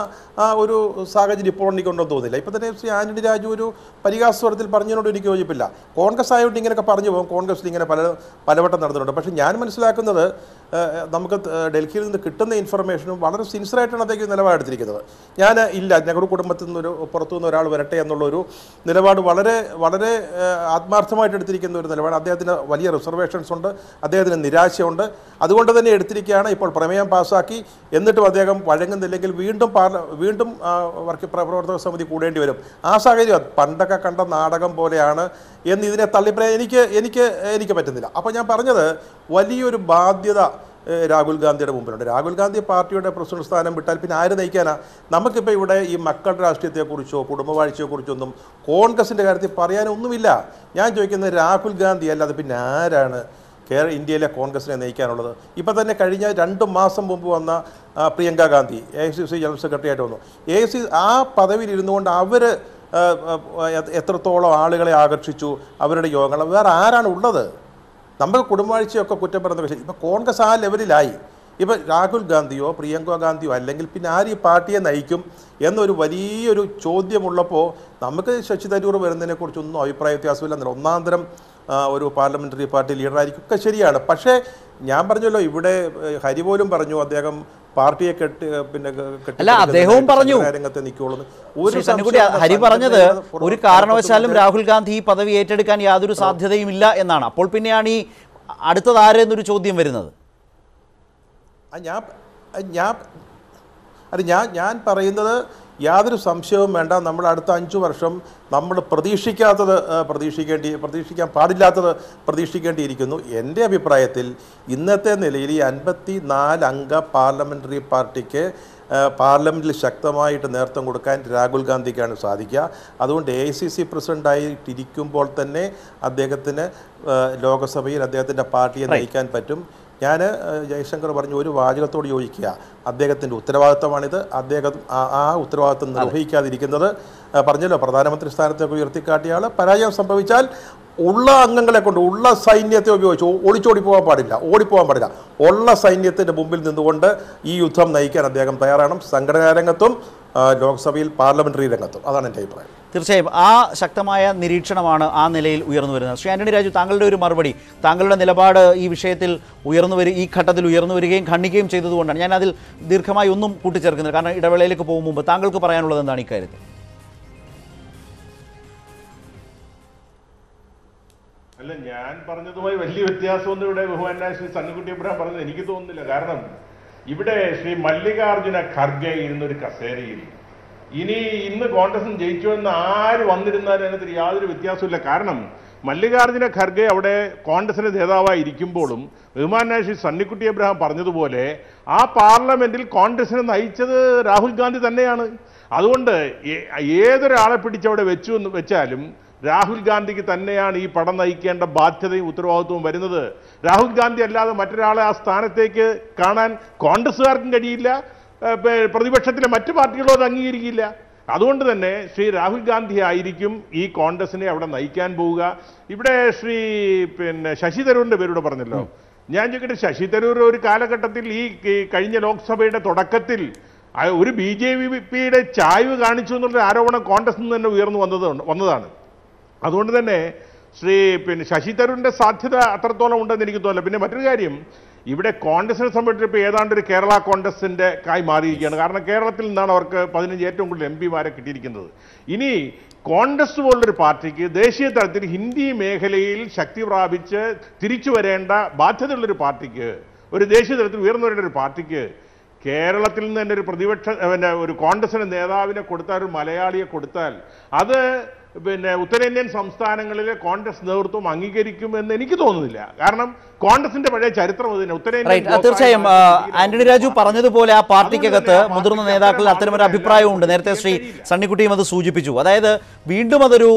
ആ ഒരു സാഹചര്യം ഇപ്പോൾ എനിക്കുണ്ടെന്ന് തോന്നുന്നില്ല ഇപ്പോൾ തന്നെ ശ്രീ ആന്റണി രാജു ഒരു പരിഹാസസ്വരത്തിൽ പറഞ്ഞതിനോട് എനിക്ക് യോജിപ്പില്ല. കോൺഗ്രസ് ആയതുകൊണ്ട് ഇങ്ങനെയൊക്കെ പറഞ്ഞു പോകും. കോൺഗ്രസ് ഇങ്ങനെ പല പലവട്ടം നടന്നിട്ടുണ്ട്. പക്ഷേ ഞാൻ മനസ്സിലാക്കുന്നത് നമുക്ക് ഡൽഹിയിൽ നിന്ന് കിട്ടുന്ന ഇൻഫർമേഷനും വളരെ സിൻസിയറായിട്ടാണ് അദ്ദേഹം നിലപാടെടുത്തിരിക്കുന്നത് ഞാൻ ഇല്ല ഞങ്ങളുടെ കുടുംബത്തിൽ നിന്നൊരു പുറത്തു നിന്ന് ഒരാൾ വരട്ടെ എന്നുള്ളൊരു നിലപാട് വളരെ വളരെ ആത്മാർത്ഥമായിട്ട് എടുത്തിരിക്കുന്ന ഒരു നിലപാട്. അദ്ദേഹത്തിന് വലിയ റിസർവേഷൻസ് ഉണ്ട്. അദ്ദേഹത്തിന് നിരാശയുണ്ട്. അതുകൊണ്ട് തന്നെ എടുത്തിരിക്കുകയാണ്. ഇപ്പോൾ പ്രമേയം പാസ്സാക്കി എന്നിട്ടും അദ്ദേഹം വഴങ്ങുന്നില്ലെങ്കിൽ വീണ്ടും വീണ്ടും വർക്ക് പ്രവർത്തക സമിതി കൂടേണ്ടി വരും. ആ സാഹചര്യം പണ്ടൊക്കെ കണ്ട നാടകം പോലെയാണ് എന്ന് ഇതിനെ തള്ളിപ്പറയാൻ എനിക്ക് എനിക്ക് എനിക്ക് പറ്റുന്നില്ല. അപ്പോൾ ഞാൻ പറഞ്ഞത് വലിയൊരു ബാധ്യത രാഹുൽ ഗാന്ധിയുടെ മുമ്പിലുണ്ട്. രാഹുൽ ഗാന്ധി പാർട്ടിയുടെ പ്രസിഡന്റ് സ്ഥാനം വിട്ടാൽ പിന്നെ ആര് നയിക്കാനാ? നമുക്കിപ്പോൾ ഇവിടെ ഈ മക്കളുടെ രാഷ്ട്രീയത്തെക്കുറിച്ചോ കുടുംബവാഴ്ചയെക്കുറിച്ചോ ഒന്നും കോൺഗ്രസിന്റെ കാര്യത്തിൽ പറയാനൊന്നുമില്ല. ഞാൻ ചോദിക്കുന്നത് രാഹുൽ ഗാന്ധി അല്ലാതെ പിന്നെ ആരാണ്? കേരള ഇന്ത്യയിലെ കോൺഗ്രസിനെ നയിക്കാനുള്ളത്. ഇപ്പം തന്നെ കഴിഞ്ഞ രണ്ട് മാസം മുമ്പ് വന്ന Priyanka Gandhi A I C C general secretary ആയിട്ട് വന്നു. എ സി ആ പദവിയിൽ ഇരുന്നുകൊണ്ട് അവർ എത്രത്തോളം ആളുകളെ ആകർഷിച്ചു അവരുടെ യോഗങ്ങൾ വേറെ ആരാണ് ഉള്ളത്? നമ്മൾ കുടുംബാഴ്ചയൊക്കെ കുറ്റം പറയുന്നത് പക്ഷേ ഇപ്പം കോൺഗ്രസ് ആ ലെവലിലായി. ഇപ്പം രാഹുൽ ഗാന്ധിയോ പ്രിയങ്ക ഗാന്ധിയോ അല്ലെങ്കിൽ പിന്നെ ആര് ഈ പാർട്ടിയെ നയിക്കും എന്നൊരു വലിയൊരു ചോദ്യമുള്ളപ്പോൾ നമുക്ക് ശശി തരൂർ വരുന്നതിനെക്കുറിച്ചൊന്നും അഭിപ്രായ വ്യത്യാസമില്ല. എന്നല്ല ഒന്നാം തരം ആ, ഒരു പാർലമെന്ററി പാർട്ടി ലീഡറായിരിക്കും. ഒക്കെ ശരിയാണ്. പക്ഷേ ഞാൻ പറഞ്ഞല്ലോ ഇവിടെ ഹരി പോലും പറഞ്ഞു അദ്ദേഹം പാർട്ടിയെ കെട്ടി പിന്നെ അല്ല, അദ്ദേഹവും പറഞ്ഞു. രംഗത്ത് നിൽക്കുള്ളൂ. ഒരു ഹരി പറഞ്ഞത് ഒരു കാരണവശാലും രാഹുൽ ഗാന്ധി ഈ പദവി ഏറ്റെടുക്കാൻ യാതൊരു സാധ്യതയും ഇല്ല എന്നാണ്. അപ്പോൾ പിന്നെയാണ് ഈ അടുത്തത് ആരെന്നൊരു ചോദ്യം വരുന്നത്? ഞാൻ ഞാൻ അത് ഞാൻ ഞാൻ പറയുന്നത് യാതൊരു സംശയവും വേണ്ട. നമ്മൾ അടുത്ത അഞ്ച് വർഷം നമ്മൾ പ്രതീക്ഷിക്കാത്തത് പ്രതീക്ഷിക്കേണ്ടി പ്രതീക്ഷിക്കാൻ പാടില്ലാത്തത് പ്രതീക്ഷിക്കേണ്ടിയിരിക്കുന്നു. എന്റെ അഭിപ്രായത്തിൽ ഇന്നത്തെ നിലയിൽ ഈ അൻപത്തി നാല് അംഗ പാർലമെന്ററി പാർട്ടിക്ക് പാർലമെന്റിൽ ശക്തമായിട്ട് നേതൃത്വം കൊടുക്കാൻ രാഹുൽ ഗാന്ധിക്കാണ് സാധിക്കുക. അതുകൊണ്ട് എ ഐ സി സി പ്രസിഡന്റായിട്ടിരിക്കുമ്പോൾ തന്നെ അദ്ദേഹത്തിന് ലോകസഭയിൽ അദ്ദേഹത്തിന്റെ പാർട്ടിയെ നയിക്കാൻ പറ്റും. ഞാൻ ജയശങ്കർ പറഞ്ഞു ഒരു വാചകത്തോട് യോജിക്കുക. അദ്ദേഹത്തിന്റെ ഉത്തരവാദിത്തമാണിത് അദ്ദേഹം ആ- ഉത്തരവാദിത്തം നിർവഹിക്കാതിരിക്കുന്നത് പറഞ്ഞല്ലോ പ്രധാനമന്ത്രി സ്ഥാനത്തേക്ക് ഉയർത്തിക്കാട്ടിയാൽ പരാജയം സംഭവിച്ചാൽ ഉള്ള അംഗങ്ങളെ കൊണ്ട് ഉള്ള സൈന്യത്തെ ഉപയോഗിച്ച് ഒളിച്ചോടി പോകാൻ പാടില്ല ഓടിപ്പോകാൻ പാടില്ല. ഉള്ള സൈന്യത്തിന്റെ മുമ്പിൽ നിന്നുകൊണ്ട് ഈ യുദ്ധം നയിക്കാൻ അദ്ദേഹം തയ്യാറാണ് സംഘടനാ രംഗത്തും ലോക്സഭയിൽ പാർലമെന്ററി രംഗത്തും. അതാണ് എന്റെ അഭിപ്രായം. തീർച്ചയായും ആ ശക്തമായ നിരീക്ഷണമാണ് ആ നിലയിൽ ഉയർന്നു വരുന്നത്. ശ്രീ ആന്റണി രാജു താങ്കളുടെ ഒരു മറുപടി താങ്കളുടെ നിലപാട് ഈ വിഷയത്തിൽ ഉയർന്നു വരും ഈ ഘട്ടത്തിൽ ഉയർന്നു വരികയും ഖണ്ഡിക്കുകയും ചെയ്തതുകൊണ്ടാണ്. ഞാൻ അതിൽ ദീർഘമായി ഒന്നും കൂട്ടിച്ചേർക്കുന്നില്ല. കാരണം ഇടവേളയിലേക്ക് പോകും മുമ്പ് താങ്കൾക്ക് പറയാനുള്ളത് എന്താണ് ഇക്കാര്യത്തിൽ? അല്ല ഞാൻ പറഞ്ഞതുമായി വലിയ വ്യത്യാസമൊന്നും ഇവിടെ ബഹുമാനായ ശ്രീ സണ്ണിക്കുട്ടി ഇബ്രാഹിം പറഞ്ഞത് എനിക്ക് തോന്നുന്നില്ല. കാരണം ഇവിടെ ശ്രീ മല്ലികാർജുന ഖർഗെ ഇരുന്നൊരു കസേരയിൽ ഇനി ഇന്ന് കോൺഗ്രസ് ജയിച്ചു എന്ന് ആര് വന്നിരുന്നാലും അതിനകത്ത് യാതൊരു വ്യത്യാസമില്ല കാരണം മല്ലികാർജുന ഖർഗെ അവിടെ കോൺഗ്രസിന്റെ നേതാവായി ഇരിക്കുമ്പോഴും ബഹുമാനായ ശ്രീ സണ്ണിക്കുട്ടി ഇബ്രാഹിം പറഞ്ഞതുപോലെ ആ പാർലമെന്റിൽ കോൺഗ്രസിനെ നയിച്ചത് രാഹുൽ ഗാന്ധി തന്നെയാണ്. അതുകൊണ്ട് ഏതൊരാളെ പിടിച്ചവിടെ വെച്ചു എന്ന് വെച്ചാലും രാഹുൽ ഗാന്ധിക്ക് തന്നെയാണ് ഈ പടം നയിക്കേണ്ട ബാധ്യതയും ഉത്തരവാദിത്വവും വരുന്നത്. രാഹുൽ ഗാന്ധി അല്ലാതെ മറ്റൊരാളെ ആ സ്ഥാനത്തേക്ക് കാണാൻ കോൺഗ്രസ്സുകാർക്കും കഴിയില്ല. പ്രതിപക്ഷത്തിലെ മറ്റു പാർട്ടികളും അത് അംഗീകരിക്കില്ല. അതുകൊണ്ട് തന്നെ ശ്രീ രാഹുൽ ഗാന്ധി ആയിരിക്കും ഈ കോൺഗ്രസിനെ അവിടെ നയിക്കാൻ പോവുക. ഇവിടെ ശ്രീ പിന്നെ ശശി തരൂരിന്റെ പേരൂടെ പറഞ്ഞല്ലോ. ഞാൻ ചോദിക്കട്ടെ ശശി തരൂർ ഒരു കാലഘട്ടത്തിൽ ഈ കഴിഞ്ഞ ലോക്സഭയുടെ തുടക്കത്തിൽ ഒരു ബി ജെ പിയുടെ ചായ്വ് കാണിച്ചു എന്നുള്ള ആരോപണം കോൺഗ്രസിൽ നിന്ന് തന്നെ ഉയർന്നു വന്നത് വന്നതാണ്. അതുകൊണ്ട് തന്നെ ശ്രീ പിന്നെ ശശി തരൂരിന്റെ സാധ്യത അത്രത്തോളം ഉണ്ടെന്ന് എനിക്ക് തോന്നില്ല പിന്നെ മറ്റൊരു കാര്യം ഇവിടെ കോൺഗ്രസിനെ സംബന്ധിച്ച് ഇപ്പോൾ ഏതാണ്ട് ഒരു കേരള കോൺഗ്രസിന്റെ കായി മാറിയിരിക്കുകയാണ്. കാരണം കേരളത്തിൽ നിന്നാണ് അവർക്ക് പതിനഞ്ച് ഏറ്റവും കൂടുതൽ എം പിമാരെ കിട്ടിയിരിക്കുന്നത്. ഇനി കോൺഗ്രസ് പോലുള്ളൊരു പാർട്ടിക്ക് ദേശീയ തലത്തിൽ ഹിന്ദി മേഖലയിൽ ശക്തി പ്രാപിച്ച് തിരിച്ചു വരേണ്ട ബാധ്യതയുള്ളൊരു പാർട്ടിക്ക് ഒരു ദേശീയ തലത്തിൽ ഉയർന്നു വരേണ്ട ഒരു പാർട്ടിക്ക് കേരളത്തിൽ നിന്ന് തന്നെ ഒരു പ്രതിപക്ഷ പിന്നെ ഒരു കോൺഗ്രസിന്റെ നേതാവിനെ കൊടുത്താൽ ഒരു മലയാളിയെ കൊടുത്താൽ അത് പിന്നെ ഉത്തരേന്ത്യൻ സംസ്ഥാനങ്ങളിലെ കോൺഗ്രസ് നേതൃത്വം അംഗീകരിക്കുമെന്ന് എനിക്ക് തോന്നുന്നില്ല. കാരണം കോൺഗ്രസിന്റെ പഴയ ചരിത്രം അത് തന്നെ. ഉത്തരേന്ത്യ തീർച്ചയായും ആന്റണി രാജു പറഞ്ഞതുപോലെ ആ പാർട്ടിക്കകത്ത് മുതിർന്ന നേതാക്കളിൽ അത്തരമൊരു അഭിപ്രായമുണ്ട് നേരത്തെ ശ്രീ സണ്ണിക്കുട്ടിയും അത് സൂചിപ്പിച്ചു. അതായത് വീണ്ടും അതൊരു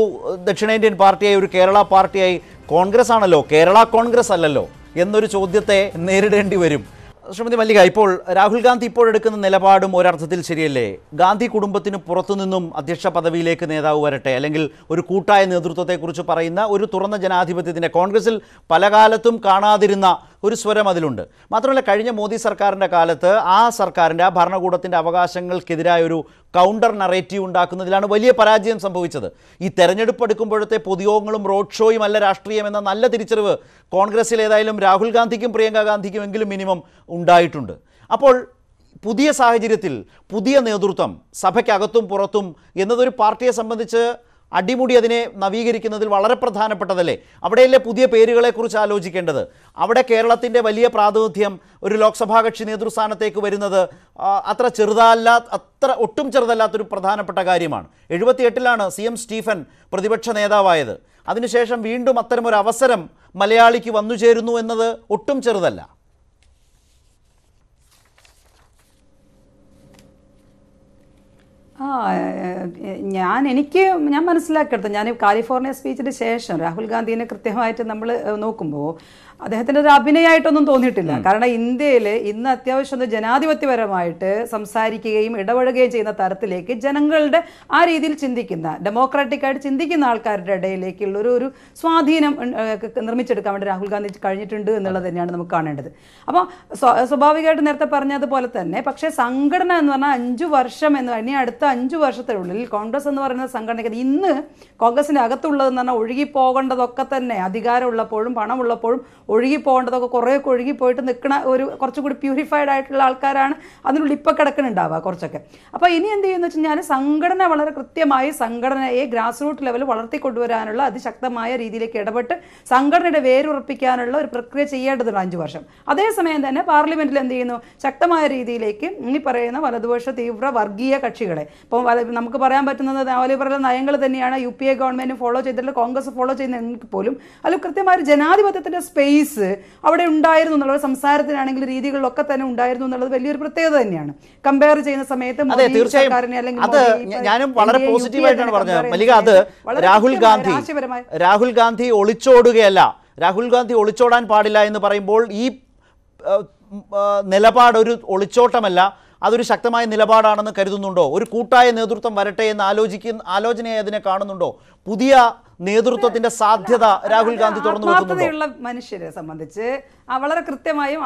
ദക്ഷിണേന്ത്യൻ പാർട്ടിയായി ഒരു കേരള പാർട്ടിയായി കോൺഗ്രസ് ആണല്ലോ കേരള കോൺഗ്രസ് അല്ലല്ലോ എന്നൊരു ചോദ്യത്തെ നേരിടേണ്ടി വരും. ശ്രീമതി മല്ലിക ഇപ്പോൾ രാഹുൽ ഗാന്ധി ഇപ്പോൾ എടുക്കുന്ന നിലപാടും ഒരർത്ഥത്തിൽ ശരിയല്ലേ? ഗാന്ധി കുടുംബത്തിന് പുറത്തുനിന്നും അധ്യക്ഷ പദവിയിലേക്ക് നേതാവ് വരട്ടെ അല്ലെങ്കിൽ ഒരു കൂട്ടായ നേതൃത്വത്തെക്കുറിച്ച് പറയുന്ന ഒരു തുറന്ന ജനാധിപത്യത്തിന്റെ കോൺഗ്രസിൽ പല കാലത്തും കാണാതിരുന്ന ഒരു സ്വരം അതിലുണ്ട്. മാത്രമല്ല കഴിഞ്ഞ മോദി സർക്കാരിന്റെ കാലത്ത് ആ സർക്കാരിന്റെ ആ ഭരണകൂടത്തിന്റെ അവകാശങ്ങൾക്കെതിരായ ഒരു കൗണ്ടർ നറേറ്റീവ് ഉണ്ടാക്കുന്നതിലാണ് വലിയ പരാജയം സംഭവിച്ചത്. ഈ തെരഞ്ഞെടുപ്പ് എടുക്കുമ്പോഴത്തെ പൊതുയോഗങ്ങളും റോഡ് ഷോയും അല്ല രാഷ്ട്രീയം എന്ന നല്ല തിരിച്ചറിവ് കോൺഗ്രസിൽ ഏതായാലും രാഹുൽ ഗാന്ധിക്കും പ്രിയങ്ക ഗാന്ധിക്കും എങ്കിലും മിനിമം ഉണ്ടായിട്ടുണ്ട്. അപ്പോൾ പുതിയ സാഹചര്യത്തിൽ പുതിയ നേതൃത്വം സഭയ്ക്കകത്തും പുറത്തും എന്നതൊരു പാർട്ടിയെ സംബന്ധിച്ച് അടിമുടി അതിനെ നവീകരിക്കുന്നതിൽ വളരെ പ്രധാനപ്പെട്ടതല്ലേ? അവിടെയല്ലേ പുതിയ പേരുകളെക്കുറിച്ച് ആലോചിക്കേണ്ടത്? അവിടെ കേരളത്തിന്റെ വലിയ പ്രാതിനിധ്യം ഒരു ലോക്സഭാ കക്ഷി നേതൃസ്ഥാനത്തേക്ക് വരുന്നത് അത്ര ചെറുതല്ല അത്ര ഒട്ടും ചെറുതല്ലാത്തൊരു പ്രധാനപ്പെട്ട കാര്യമാണ്. എഴുപത്തിയെട്ടിലാണ് സി എം സ്റ്റീഫൻ പ്രതിപക്ഷ നേതാവായത്. അതിനുശേഷം വീണ്ടും അത്തരമൊരു അവസരം മലയാളിക്ക് വന്നു ചേരുന്നു എന്നത് ഒട്ടും ചെറുതല്ല. ആ ഞാൻ എനിക്ക് ഞാൻ മനസ്സിലാക്കിയെടുത്തു. ഞാൻ കാലിഫോർണിയ സ്പീച്ചിന് ശേഷം രാഹുൽ ഗാന്ധിനെ കൃത്യമായിട്ട് നമ്മൾ നോക്കുമ്പോൾ അദ്ദേഹത്തിന്റെ ഒരു അഭിനയമായിട്ടൊന്നും തോന്നിയിട്ടില്ല. കാരണം ഇന്ത്യയിൽ ഇന്ന് അത്യാവശ്യം ഒന്ന് ജനാധിപത്യപരമായിട്ട് സംസാരിക്കുകയും ഇടപെടുകയും ചെയ്യുന്ന തരത്തിലേക്ക് ജനങ്ങളുടെ ആ രീതിയിൽ ചിന്തിക്കുന്ന ഡെമോക്രാറ്റിക് ആയിട്ട് ചിന്തിക്കുന്ന ആൾക്കാരുടെ ഇടയിലേക്കുള്ള ഒരു ഒരു സ്വാധീനം നിർമ്മിച്ചെടുക്കാൻ വേണ്ടി രാഹുൽ ഗാന്ധി കഴിഞ്ഞിട്ടുണ്ട് എന്നുള്ളത് തന്നെയാണ് നമുക്ക് കാണേണ്ടത്. അപ്പോൾ സ്വാഭാവികമായിട്ട് നേരത്തെ പറഞ്ഞതുപോലെ തന്നെ പക്ഷേ സംഘടന എന്ന് പറഞ്ഞാൽ അഞ്ചു വർഷം എന്ന് ഇനി അടുത്ത അഞ്ചു വർഷത്തിനുള്ളിൽ കോൺഗ്രസ് എന്ന് പറയുന്ന സംഘടനയ്ക്ക് ഇന്ന് കോൺഗ്രസിന്റെ അകത്തുള്ളതെന്ന് പറഞ്ഞാൽ ഒഴുകി പോകേണ്ടതൊക്കെ തന്നെ. അധികാരമുള്ളപ്പോഴും പണമുള്ളപ്പോഴും ഒഴുകി പോകേണ്ടതൊക്കെ കുറേയൊക്കെ ഒഴുകി പോയിട്ട് നിൽക്കുന്ന ഒരു കുറച്ചുകൂടി പ്യൂരിഫൈഡ് ആയിട്ടുള്ള ആൾക്കാരാണ് അതിനുള്ളിൽ ഇപ്പം കിടക്കുന്നുണ്ടാവുക കുറച്ചൊക്കെ. അപ്പോൾ ഇനി എന്ത് ചെയ്യുന്നു വെച്ച് സംഘടന വളരെ കൃത്യമായി സംഘടനയെ ഗ്രാസ് റൂട്ട് ലെവൽ വളർത്തിക്കൊണ്ടുവരാനുള്ള അതിശക്തമായ രീതിയിലേക്ക് ഇടപെട്ട് സംഘടനയുടെ വേരുറപ്പിക്കാനുള്ള ഒരു പ്രക്രിയ ചെയ്യേണ്ടതുണ്ട് അഞ്ച് വർഷം. അതേസമയം തന്നെ പാർലമെന്റിൽ എന്ത് ചെയ്യുന്നു? ശക്തമായ രീതിയിലേക്ക് ഈ പറയുന്ന വലതുപക്ഷ തീവ്ര വർഗീയ കക്ഷികളെ ഇപ്പോൾ വല- നമുക്ക് പറയാൻ പറ്റുന്നത് അതുപോലെ പറയുന്ന നയങ്ങൾ തന്നെയാണ് U P A government follow ചെയ്തിട്ടുള്ള കോൺഗ്രസ് ഫോളോ ചെയ്യുന്നതെങ്കിൽ പോലും അതിൽ കൃത്യമായ ഒരു ജനാധിപത്യത്തിന്റെ സ്പേസ് അവിടെ ഉണ്ടായിരുന്നു എന്നുള്ളത് സംസാരത്തിനാണെങ്കിൽ രീതികളിലൊക്കെ തന്നെ ഉണ്ടായിരുന്നു എന്നുള്ളത് വലിയൊരു പ്രത്യേകത തന്നെയാണ്. കമ്പയർ ചെയ്യുന്ന സമയത്ത് അതെ ഞാനും വളരെ പോസിറ്റീവായിട്ടാണ് പറഞ്ഞത്. മല്ലിക അത് രാഹുൽ ഗാന്ധി രാഹുൽ ഗാന്ധി ഒളിച്ചോടുകയല്ല. രാഹുൽ ഗാന്ധി ഒളിച്ചോടാൻ പാടില്ല എന്ന് പറയുമ്പോൾ ഈ നിലപാടൊരു നിലപാട് ഒരു ഒളിച്ചോട്ടമല്ല. അതൊരു ശക്തമായ നിലപാടാണെന്ന് കരുതുന്നുണ്ടോ? ഒരു കൂട്ടായ നേതൃത്വം വരട്ടെ എന്ന് ആലോചിക്കുന്ന ആലോചനയായി അതിനെ കാണുന്നുണ്ടോ? പുതിയ നേതൃത്വത്തിന്റെ സാധ്യത രാഹുൽ ഗാന്ധി തുറന്നു മനുഷ്യരെ സംബന്ധിച്ച് വളരെ കൃത്യമായും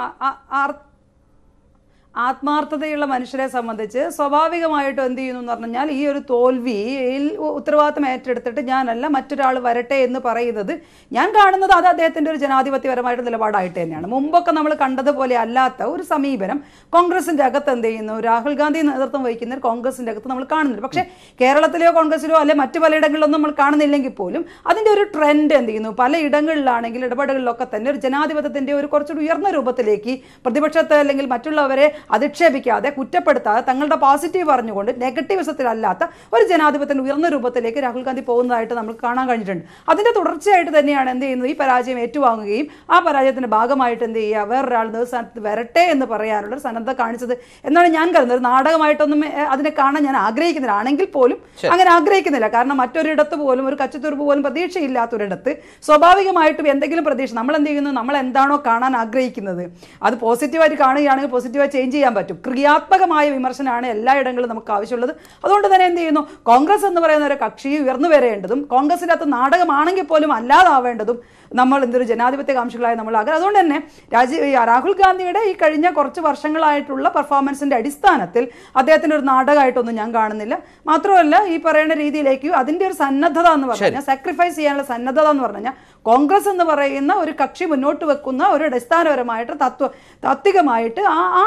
ആത്മാർത്ഥതയുള്ള മനുഷ്യരെ സംബന്ധിച്ച് സ്വാഭാവികമായിട്ടും എന്ത് ചെയ്യുന്നു എന്ന് പറഞ്ഞാൽ ഈ ഒരു തോൽവിയിൽ ഉത്തരവാദിത്തം ഏറ്റെടുത്തിട്ട് ഞാനല്ല മറ്റൊരാൾ വരട്ടെ എന്ന് പറയുന്നത് ഞാൻ കാണുന്നത് അത് അദ്ദേഹത്തിന്റെ ഒരു ജനാധിപത്യപരമായിട്ട് നിലപാടായിട്ട് തന്നെയാണ്. മുമ്പൊക്കെ നമ്മൾ കണ്ടതുപോലെ അല്ലാത്ത ഒരു സമീപനം കോൺഗ്രസിന്റെ അകത്ത് എന്ത് ചെയ്യുന്നു? രാഹുൽ ഗാന്ധി നേതൃത്വം വഹിക്കുന്ന കോൺഗ്രസിന്റെ അകത്ത് നമ്മൾ കാണുന്നുണ്ട് പക്ഷേ കേരളത്തിലെയോ കോൺഗ്രസിലോ അല്ലെ മറ്റു പലയിടങ്ങളിലൊന്നും നമ്മൾ കാണുന്നില്ലെങ്കിൽ പോലും അതിന്റെ ഒരു ട്രെൻഡ് എന്ത് ചെയ്യുന്നു? പല ഇടങ്ങളിലാണെങ്കിൽ ഇടപെടലുകളിലൊക്കെ തന്നെ ഒരു ജനാധിപത്യത്തിന്റെ ഒരു കുറച്ചുകൂടി ഉയർന്ന രൂപത്തിലേക്ക് പ്രതിപക്ഷത്തെ അല്ലെങ്കിൽ മറ്റുള്ളവരെ അധിക്ഷേപിക്കാതെ കുറ്റപ്പെടുത്താതെ തങ്ങളുടെ പോസിറ്റീവ് പറഞ്ഞുകൊണ്ട് നെഗറ്റീവിസത്തിലല്ലാത്ത ഒരു ജനാധിപത്യത്തിന് ഉയർന്ന രൂപത്തിലേക്ക് രാഹുൽ ഗാന്ധി പോകുന്നതായിട്ട് നമ്മൾ കാണാൻ കഴിഞ്ഞിട്ടുണ്ട്. അതിന്റെ തുടർച്ചയായിട്ട് തന്നെയാണ് എന്ത് ചെയ്യുന്നത്? ഈ പരാജയം ഏറ്റുവാങ്ങുകയും ആ പരാജയത്തിന്റെ ഭാഗമായിട്ട് എന്ത് ചെയ്യുക? വേറൊരാൾ സ്ഥാനത്ത് വരട്ടെ എന്ന് പറയാനുള്ള സന്നദ്ധ കാണിച്ചത് എന്നാണ് ഞാൻ കരുതുന്നത്. ഒരു നാടകമായിട്ടൊന്നും അതിനെ കാണാൻ ഞാൻ ആഗ്രഹിക്കുന്നില്ല. ആണെങ്കിൽ പോലും അങ്ങനെ ആഗ്രഹിക്കുന്നില്ല. കാരണം മറ്റൊരിടത്ത് പോലും ഒരു കച്ചത്തുരുപ്പ് പോലും പ്രതീക്ഷയില്ലാത്തൊരിടത്ത് സ്വാഭാവികമായിട്ടും എന്തെങ്കിലും പ്രതീക്ഷ. നമ്മൾ എന്ത് ചെയ്യുന്നു? നമ്മൾ എന്താണോ കാണാൻ ആഗ്രഹിക്കുന്നത്. അത് പോസിറ്റീവായിട്ട് കാണുകയാണെങ്കിൽ പോസിറ്റീവായി ചേഞ്ച് ചെയ്യാൻ പറ്റും. ക്രിയാത്മകമായ വിമർശനമാണ് എല്ലായിടങ്ങളിലും നമുക്ക് ആവശ്യമുള്ളത്. അതുകൊണ്ട് തന്നെ എന്ത് ചെയ്യുന്നു? കോൺഗ്രസ് എന്ന് പറയുന്ന ഒരു കക്ഷി ഉയർന്നു വരേണ്ടതും കോൺഗ്രസിന്റെ അകത്ത് നാടകമാണെങ്കിൽ പോലും അല്ലാതാവേണ്ടതും നമ്മൾ എന്തൊരു ജനാധിപത്യ കാംക്ഷികളായി നമ്മൾ ആഗ്രഹം അതുകൊണ്ട് തന്നെ രാജീവ് രാഹുൽ ഗാന്ധിയുടെ ഈ കഴിഞ്ഞ കുറച്ച് വർഷങ്ങളായിട്ടുള്ള പെർഫോമൻസിന്റെ അടിസ്ഥാനത്തിൽ അദ്ദേഹത്തിന്റെ ഒരു നാടകമായിട്ടൊന്നും ഞാൻ കാണുന്നില്ല. മാത്രമല്ല ഈ പറയുന്ന രീതിയിലേക്ക് അതിന്റെ ഒരു സന്നദ്ധത എന്ന് പറഞ്ഞു കഴിഞ്ഞാൽ സാക്രിഫൈസ് ചെയ്യാനുള്ള സന്നദ്ധത എന്ന് പറഞ്ഞു കഴിഞ്ഞാൽ കോൺഗ്രസ് എന്ന് പറയുന്ന ഒരു കക്ഷി മുന്നോട്ട് വെക്കുന്ന ഒരു അടിസ്ഥാനപരമായിട്ട് തത്വ താത്വികമായിട്ട് ആ ആ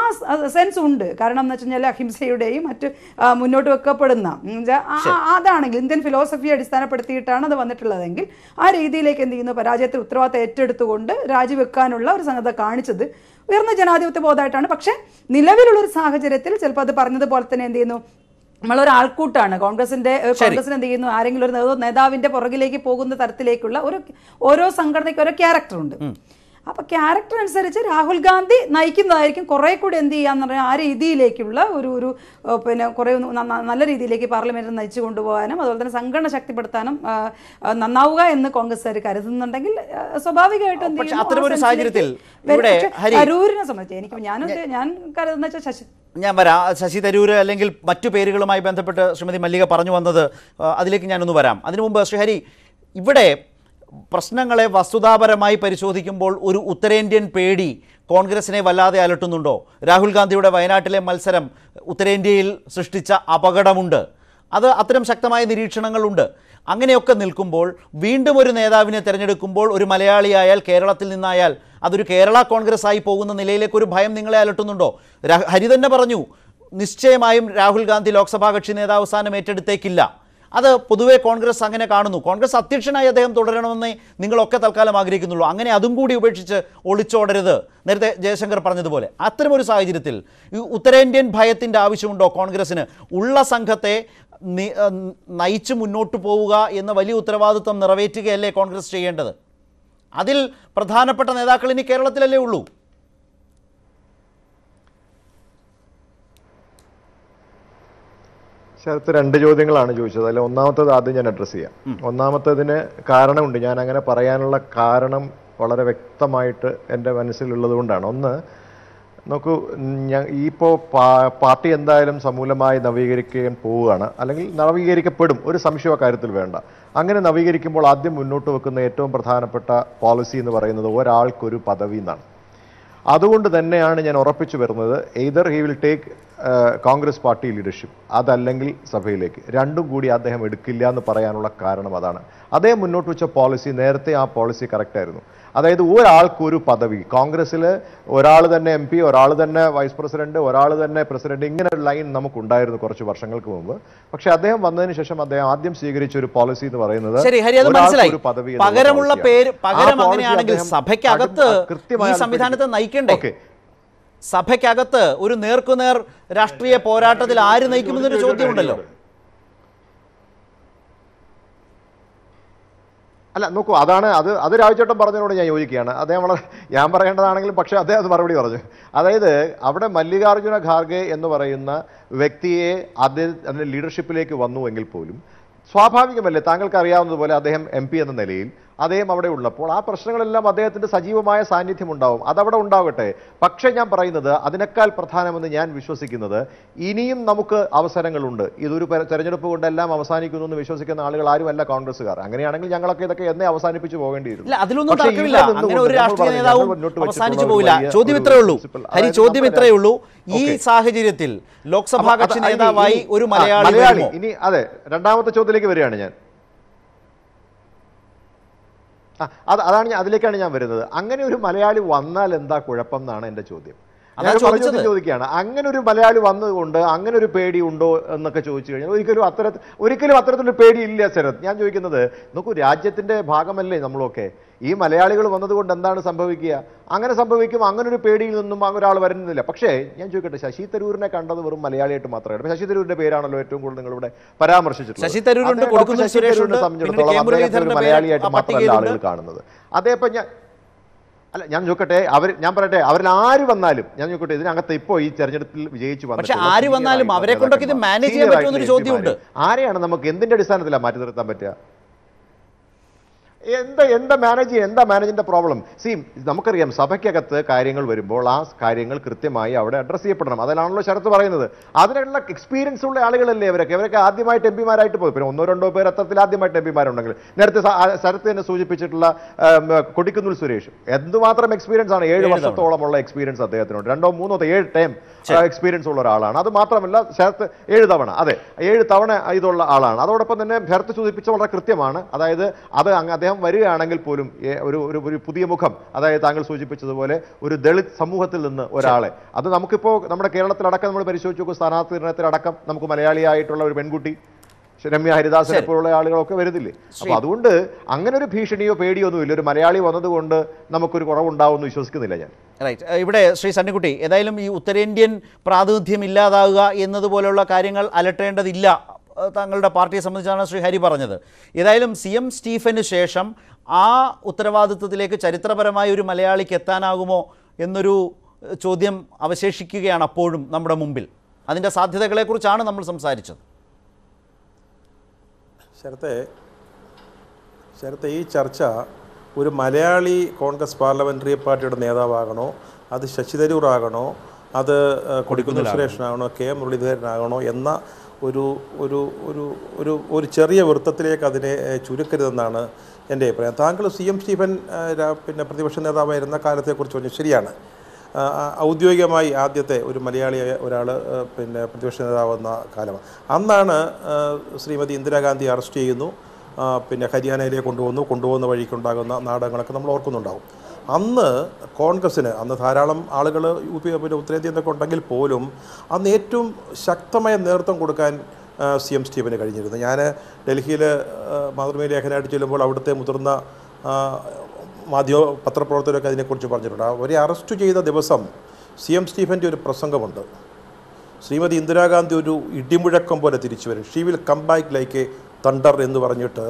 സെൻസ് ഉണ്ട്. കാരണം എന്ന് വെച്ച് കഴിഞ്ഞാൽ അഹിംസയുടെയും മറ്റു മുന്നോട്ട് വെക്കപ്പെടുന്ന അതാണെങ്കിൽ ഇന്ത്യൻ ഫിലോസഫിയെ അടിസ്ഥാനപ്പെടുത്തിയിട്ടാണ് അത് വന്നിട്ടുള്ളതെങ്കിൽ ആ രീതിയിലേക്ക് എന്ത് ചെയ്യുന്നു? പരാജയത്തിൽ ഉത്തരവാദിത്തം ഏറ്റെടുത്തുകൊണ്ട് രാജിവെക്കാനുള്ള ഒരു സംഗതി കാണിച്ചത് ഉയർന്ന ജനാധിപത്യ ബോധമായിട്ടാണ്. പക്ഷേ നിലവിലുള്ള ഒരു സാഹചര്യത്തിൽ ചിലപ്പോൾ അത് പറഞ്ഞതുപോലെ തന്നെ എന്ത് ചെയ്യുന്നു? നമ്മളൊരു ആൾക്കൂട്ടാണ്. കോൺഗ്രസിന്റെ കോൺഗ്രസിന് എന്ത് ചെയ്യുന്നു? ആരെങ്കിലും ഒരു നേതാവിന്റെ പുറകിലേക്ക് പോകുന്ന തരത്തിലേക്കുള്ള ഒരു ഓരോ സംഘടനയ്ക്ക് ഓരോ ക്യാരക്ടർ ഉണ്ട് അപ്പൊ ക്യാരക്ടർ അനുസരിച്ച് രാഹുൽ ഗാന്ധി നയിക്കുന്നതായിരിക്കും കുറെ കൂടി എന്ത് ചെയ്യാന്ന് പറഞ്ഞാൽ ആ രീതിയിലേക്കുള്ള ഒരു ഒരു പിന്നെ കുറെ നല്ല രീതിയിലേക്ക് പാർലമെന്റിൽ നയിച്ചു കൊണ്ടുപോകാനും അതുപോലെ തന്നെ സംഘടന ശക്തിപ്പെടുത്താനും നന്നാവുക എന്ന് കോൺഗ്രസ്സുകാർ കരുതുന്നുണ്ടെങ്കിൽ സ്വാഭാവികമായിട്ടും അത്തരമൊരു സാഹചര്യത്തിൽ തരൂരിനെ സംബന്ധിച്ച് എനിക്ക് ഞാൻ ഞാൻ കരുതുന്ന വെച്ചാൽ ശശി ഞാൻ വരാം. ശശി തരൂർ അല്ലെങ്കിൽ മറ്റു പേരുകളുമായി ബന്ധപ്പെട്ട് ശ്രീമതി മല്ലിക പറഞ്ഞു വന്നത് അതിലേക്ക് ഞാനൊന്ന് വരാം. അതിനു മുമ്പ് ശ്രീഹരി ഇവിടെ പ്രശ്നങ്ങളെ വസ്തുതാപരമായി പരിശോധിക്കുമ്പോൾ ഒരു ഉത്തരേന്ത്യൻ പേടി കോൺഗ്രസിനെ വല്ലാതെ അലട്ടുന്നുണ്ടോ? രാഹുൽ ഗാന്ധിയുടെ വയനാട്ടിലെ മത്സരം ഉത്തരേന്ത്യയിൽ സൃഷ്ടിച്ച അപകടമുണ്ട്. അത് അത്തരം ശക്തമായ നിരീക്ഷണങ്ങളുണ്ട്. അങ്ങനെയൊക്കെ നിൽക്കുമ്പോൾ വീണ്ടും ഒരു നേതാവിനെ തിരഞ്ഞെടുക്കുമ്പോൾ ഒരു മലയാളിയായാൽ കേരളത്തിൽ നിന്നായാൽ അതൊരു കേരള കോൺഗ്രസ് ആയി പോകുന്ന നിലയിലേക്ക് ഒരു ഭയം നിങ്ങളെ അലട്ടുന്നുണ്ടോ? ഹരി തന്നെ പറഞ്ഞു നിശ്ചയമായും രാഹുൽ ഗാന്ധി ലോക്സഭാ കക്ഷി നേതാവ് സ്ഥാനം ഏറ്റെടുത്തേക്കില്ല. അത് പൊതുവെ കോൺഗ്രസ് അങ്ങനെ കാണുന്നു. കോൺഗ്രസ് അധ്യക്ഷനായി അദ്ദേഹം തുടരണമെന്നേ നിങ്ങളൊക്കെ തൽക്കാലം ആഗ്രഹിക്കുന്നുള്ളൂ. അങ്ങനെ അതും കൂടി ഉപേക്ഷിച്ച് ഒളിച്ചോടരുത്. നേരത്തെ ജയശങ്കർ പറഞ്ഞതുപോലെ. അത്തരമൊരു സാഹചര്യത്തിൽ ഈ ഉത്തരേന്ത്യൻ ഭയത്തിന്റെ ആവശ്യമുണ്ടോ? കോൺഗ്രസ്സിന് ഉള്ള സംഘത്തെ നയിച്ച് മുന്നോട്ട് പോവുക എന്ന വലിയ ഉത്തരവാദിത്വം നിറവേറ്റുകയല്ലേ കോൺഗ്രസ് ചെയ്യേണ്ടത്? അതിൽ പ്രധാനപ്പെട്ട നേതാക്കൾ ഇനി കേരളത്തിലല്ലേ ഉള്ളൂ. ശരത്ത് രണ്ട് ചോദ്യങ്ങളാണ് ചോദിച്ചത്. അതിൽ ഒന്നാമത്തത് ആദ്യം ഞാൻ അഡ്രസ്സ് ചെയ്യാം. ഒന്നാമത്തതിന് കാരണമുണ്ട്. ഞാൻ അങ്ങനെ പറയാനുള്ള കാരണം വളരെ വ്യക്തമായിട്ട് എന്റെ മനസ്സിലുള്ളത് കൊണ്ടാണ്. ഒന്ന് നോക്കൂ ഞാൻ ഇപ്പോൾ പാർട്ടി എന്തായാലും സമൂലമായി നവീകരിക്കാൻ പോവുകയാണ്. അല്ലെങ്കിൽ നവീകരിക്കപ്പെടും. ഒരു സംശയ കാര്യത്തിൽ വേണ്ട. അങ്ങനെ നവീകരിക്കുമ്പോൾ ആദ്യം മുന്നോട്ട് വെക്കുന്ന ഏറ്റവും പ്രധാനപ്പെട്ട പോളിസി എന്ന് പറയുന്നത് ഒരാൾക്കൊരു പദവി എന്നാണ്. അതുകൊണ്ട് തന്നെയാണ് ഞാൻ ഉറപ്പിച്ചു വരുന്നത് either he will take Congress party leadership അതല്ലെങ്കിൽ സഭയിലേക്ക്. രണ്ടും കൂടി അദ്ദേഹം എടുക്കില്ല എന്ന് പറയാനുള്ള കാരണം അതാണ്. അദ്ദേഹം മുന്നോട്ട് വെച്ച പോളിസി നേരത്തെ ആ പോളിസി കറക്റ്റ് ആയിരുന്നു. അതായത് ഒരാൾക്കൊരു പദവി. കോൺഗ്രസ്സിൽ ഒരാൾ തന്നെ എം പി ഒരാൾ തന്നെ വൈസ് പ്രസിഡന്റ് ഒരാൾ തന്നെ പ്രസിഡന്റ് ഇങ്ങനെ ഒരു ലൈൻ നമുക്കുണ്ടായിരുന്നു കുറച്ച് വർഷങ്ങൾക്ക് മുമ്പ്. പക്ഷെ അദ്ദേഹം വന്നതിന് ശേഷം അദ്ദേഹം ആദ്യം സ്വീകരിച്ച ഒരു പോളിസി എന്ന് പറയുന്നത് ഒരു പദവി പകരമുള്ള പേര് ആ പകരം അങ്ങനെയാണെങ്കിൽ സഭയ്ക്കകത്ത് ഈ അത് സംവിധാനത്തെ പിടിച്ചു. നയിക്കണ്ടേ സഭയ്ക്കകത്ത് ഒരു നേർക്കുനേർ രാഷ്ട്രീയ പോരാട്ടത്തിൽ ആര് നയിക്കുമെന്നൊരു ചോദ്യമുണ്ടല്ലോ. അല്ല നോക്കൂ അതാണ് അത് അത് രാജചേട്ടൻ പറഞ്ഞതിനോട് ഞാൻ യോജിക്കുകയാണ്. അദ്ദേഹം വളരെ ഞാൻ പറയേണ്ടതാണെങ്കിലും പക്ഷേ അദ്ദേഹം അത് മറുപടി പറഞ്ഞു. അതായത് അവിടെ മല്ലികാർജുന ഖാർഗെ എന്ന് പറയുന്ന വ്യക്തിയെ അദ്ദേഹം അതിന്റെ ലീഡർഷിപ്പിലേക്ക് വന്നുവെങ്കിൽ പോലും സ്വാഭാവികമല്ലേ താങ്കൾക്ക് അറിയാവുന്നതുപോലെ അദ്ദേഹം എം എന്ന നിലയിൽ അദ്ദേഹം അവിടെ ഉള്ളപ്പോൾ ആ പ്രശ്നങ്ങളെല്ലാം അദ്ദേഹത്തിന്റെ സജീവമായ സാന്നിധ്യം ഉണ്ടാവും. അതവിടെ ഉണ്ടാവട്ടെ. പക്ഷേ ഞാൻ പറയുന്നത് അതിനേക്കാൾ പ്രധാനമെന്ന് ഞാൻ വിശ്വസിക്കുന്നത് ഇനിയും നമുക്ക് അവസരങ്ങളുണ്ട്. ഇതൊരു തെരഞ്ഞെടുപ്പ് കൊണ്ടെല്ലാം അവസാനിക്കുന്നു എന്ന് വിശ്വസിക്കുന്ന ആളുകൾ ആരുമല്ല കോൺഗ്രസ്സുകാർ. അങ്ങനെയാണെങ്കിൽ ഞങ്ങളൊക്കെ ഇതൊക്കെ എന്നെ അവസാനിപ്പിച്ച് പോകേണ്ടിയിരുന്നു അതിലൊന്നും തർക്കമില്ല. അങ്ങനെ ഒരു രാഷ്ട്രീയ നേതാവും അവസാനിച്ചു ചോദ്യം ഇത്രയേ ഉള്ളൂ. ഹരി അതായത് ചോദ്യം ഇത്രയേ ഉള്ളൂ. ഈ സാഹചര്യത്തിൽ ലോക്സഭാ കക്ഷി നേതാവായി ഒരു മലയാളി ഇനി അതെ രണ്ടാമത്തെ ചോദ്യത്തിലേക്ക് വരികയാണ് ഞാൻ. ആ, അത് അതാണ് ഞാൻ അതിലേക്കാണ് ഞാൻ വരുന്നത്. അങ്ങനെ ഒരു മലയാളി വന്നാൽ എന്താ കുഴപ്പം എന്നാണ് എന്റെ ചോദ്യം. ചോദിക്കുകയാണ്. അങ്ങനെ ഒരു മലയാളി വന്നതുകൊണ്ട് അങ്ങനെ ഒരു പേടി ഉണ്ടോ എന്നൊക്കെ ചോദിച്ചു കഴിഞ്ഞാൽ ഒരിക്കലും അത്തരത്തിൽ ഒരിക്കലും അത്തരത്തിലൊരു പേടി ഇല്ല ശരത്. ഞാൻ ചോദിക്കുന്നത് നോക്കൂ രാജ്യത്തിന്റെ ഭാഗമല്ലേ നമ്മളൊക്കെ? ഈ മലയാളികൾ വന്നതുകൊണ്ട് എന്താണ് സംഭവിക്കുക? അങ്ങനെ സംഭവിക്കും അങ്ങനെ ഒരു പേടിയിൽ നിന്നും അങ്ങനെ ഒരാൾ വരുന്നില്ല. പക്ഷേ ഞാൻ ചോദിക്കട്ടെ ശശി തരൂരിനെ കണ്ടത് വെറും മലയാളിയായിട്ട് മാത്രമേ ഇപ്പൊ ശശി തരൂരിന്റെ പേരാണല്ലോ ഏറ്റവും കൂടുതൽ നിങ്ങളിവിടെ പരാമർശിച്ചിട്ടുള്ളത്. ശശി തരൂരിനെ സംബന്ധിച്ചിടത്തോളം അദ്ദേഹത്തെ ഒരു മലയാളിയായിട്ട് മാത്രമല്ല ആളുകൾ കാണുന്നത്. അതേപ്പം ഞാൻ അല്ല ഞാൻ നോക്കട്ടെ അവർ ഞാൻ പറയട്ടെ അവരിൽ ആര് വന്നാലും ഞാൻ നോക്കട്ടെ ഇതിനകത്ത് ഇപ്പോൾ ഈ തെരഞ്ഞെടുപ്പിൽ വിജയിച്ചു പക്ഷെ ആര് വന്നാലും അവരെ കൊണ്ടൊക്കെ ഇത് മാനേജ് ചെയ്യാൻ പറ്റുമെന്നൊരു ചോദ്യമുണ്ട്. ആരെയാണ് നമുക്ക് എന്തിന്റെ അടിസ്ഥാനത്തിലാണ് മാറ്റി നിർത്താൻ പറ്റുക? എന്താ എന്താ മാനേജ് ചെയ്യുക എന്താ മാനേജിന്റെ പ്രോബ്ലം സി നമുക്കറിയാം സഭയ്ക്കകത്ത് കാര്യങ്ങൾ വരുമ്പോൾ ആ കാര്യങ്ങൾ കൃത്യമായി അവിടെ അഡ്രസ്സ് ചെയ്യപ്പെടണം. അതിലാണല്ലോ ശരത്ത് പറയുന്നത്. അതിനുള്ള എക്സ്പീരിയൻസ് ഉള്ള ആളുകളല്ലേ അവരൊക്കെ അവരൊക്കെ ആദ്യമായിട്ട് എം പിമാരായിട്ട് പോയി. പിന്നെ ഒന്നോ രണ്ടോ പേർ അത്തരത്തിൽ ആദ്യമായിട്ട് എം പിമാരുണ്ടെങ്കിൽ നേരത്തെ ശരത്ത് തന്നെ സൂചിപ്പിച്ചിട്ടുള്ള കൊടിക്കുന്നൂൽ സുരേഷ്. എന്തുമാത്രം എക്സ്പീരിയൻസ് ആണ്? ഏഴ് ഏഴ് വർഷത്തോളമുള്ള എക്സ്പീരിയൻസ് അദ്ദേഹത്തിനുണ്ട്. രണ്ടോ മൂന്നോ ഏഴ് ടൈം എക്സ്പീരിയൻസ് ഉള്ള ഒരാളാണ്. അത് മാത്രമല്ല ശരത്ത് ഏഴ് തവണ. അതെ ഏഴ് തവണ ഇതുള്ള ആളാണ്. അതോടൊപ്പം തന്നെ ശരത്ത് സൂചിപ്പിച്ച വളരെ കൃത്യമാണ്. അതായത് അത് അങ്ങ് അദ്ദേഹം വരികയാണെങ്കിൽ പോലും ഒരു ഒരു പുതിയ മുഖം അതായത് താങ്കൾ സൂചിപ്പിച്ചതുപോലെ ഒരു ദളിത് സമൂഹത്തിൽ നിന്ന് ഒരാളെ. അത് നമുക്കിപ്പോൾ നമ്മുടെ കേരളത്തിലടക്കം നമ്മൾ പരിശോധിച്ച് നോക്കും സ്ഥാനാർത്ഥി നിർണയത്തിലടക്കം നമുക്ക് മലയാളിയായിട്ടുള്ള ഒരു പെൺകുട്ടി രമ്യ ഹരിദാസിനെ. പോലുള്ള ആളുകളൊക്കെ വരുന്നില്ലേ? അപ്പൊ അതുകൊണ്ട് അങ്ങനെ ഒരു ഭീഷണിയോ പേടിയോ ഒന്നുമില്ല. ഒരു മലയാളി വന്നതുകൊണ്ട് നമുക്കൊരു കുറവുണ്ടാവുമെന്ന് വിശ്വസിക്കുന്നില്ല ഞാൻ. റൈറ്റ് ഇവിടെ ശ്രീ സണ്ണിക്കുട്ടി ഏതായാലും ഈ ഉത്തരേന്ത്യൻ പ്രാതിനിധ്യം ഇല്ലാതാവുക എന്നതുപോലുള്ള കാര്യങ്ങൾ അലട്ടേണ്ടതില്ല താങ്കളുടെ പാർട്ടിയെ സംബന്ധിച്ചാണ് ശ്രീ ഹരി പറഞ്ഞത്. ഏതായാലും സി എം സ്റ്റീഫന് ശേഷം ആ ഉത്തരവാദിത്വത്തിലേക്ക് ചരിത്രപരമായ ഒരു മലയാളിക്ക് എത്താനാകുമോ എന്നൊരു ചോദ്യം അവശേഷിക്കുകയാണ് അപ്പോഴും നമ്മുടെ മുമ്പിൽ. അതിന്റെ സാധ്യതകളെക്കുറിച്ചാണ് നമ്മൾ സംസാരിച്ചത്. ശരത്തെ ശരത്തെ ഈ ചർച്ച ഒരു മലയാളി കോൺഗ്രസ് പാർലമെന്ററി പാർട്ടിയുടെ നേതാവാകണോ അത് ശശി ആകണോ അത് കൊടിക്കുന്നിൽ സുരേഷനാകണോ കെ മുരളീധരനാകണോ എന്ന ഒരു ഒരു ഒരു ഒരു ഒരു ചെറിയ വൃത്തത്തിലേക്ക് അതിനെ ചുരുക്കരുതെന്നാണ് എന്റെ അഭിപ്രായം. താങ്കൾ സി എം സ്റ്റീഫൻ പിന്നെ പ്രതിപക്ഷ നേതാവായിരുന്ന കാലത്തെക്കുറിച്ച് പറഞ്ഞു ശരിയാണ്. ഔദ്യോഗികമായി ആദ്യത്തെ ഒരു മലയാളി ഒരാൾ പിന്നെ പ്രതിപക്ഷ നേതാവുന്ന കാലമാണ്. അന്നാണ് ശ്രീമതി ഇന്ദിരാഗാന്ധി അറസ്റ്റ് ചെയ്യുന്നു. പിന്നെ ഹരിയാനയിലേക്ക് കൊണ്ടുപോകുന്നു കൊണ്ടുപോകുന്ന വഴിക്കുണ്ടാകുന്ന നാടകങ്ങളൊക്കെ നമ്മൾ ഓർക്കുന്നുണ്ടാവും. അന്ന് കോൺഗ്രസ്സിന് അന്ന് ധാരാളം ആളുകൾ യു പി പിന്നെ ഉത്തരേന്ത്യ എന്നൊക്കെ ഉണ്ടെങ്കിൽ പോലും അന്ന് ഏറ്റവും ശക്തമായ നേതൃത്വം കൊടുക്കാൻ സി എം സ്റ്റീവന് കഴിഞ്ഞിരുന്നു. ഞാൻ ഡൽഹിയിൽ മാതൃഭൂമി ലേഖനമായിട്ട് ചെല്ലുമ്പോൾ അവിടുത്തെ മുതിർന്ന മാധ്യമ പത്രപ്രവർത്തകരൊക്കെ അതിനെക്കുറിച്ച് പറഞ്ഞിട്ടുണ്ട്. അവരെ അറസ്റ്റ് ചെയ്ത ദിവസം സി എം സ്റ്റീഫന്റെ ഒരു പ്രസംഗമുണ്ട്. ശ്രീമതി ഇന്ദിരാഗാന്ധി ഒരു ഇടിമുഴക്കം പോലെ തിരിച്ചു വരും. She will come back like a thunder എന്ന് പറഞ്ഞിട്ട്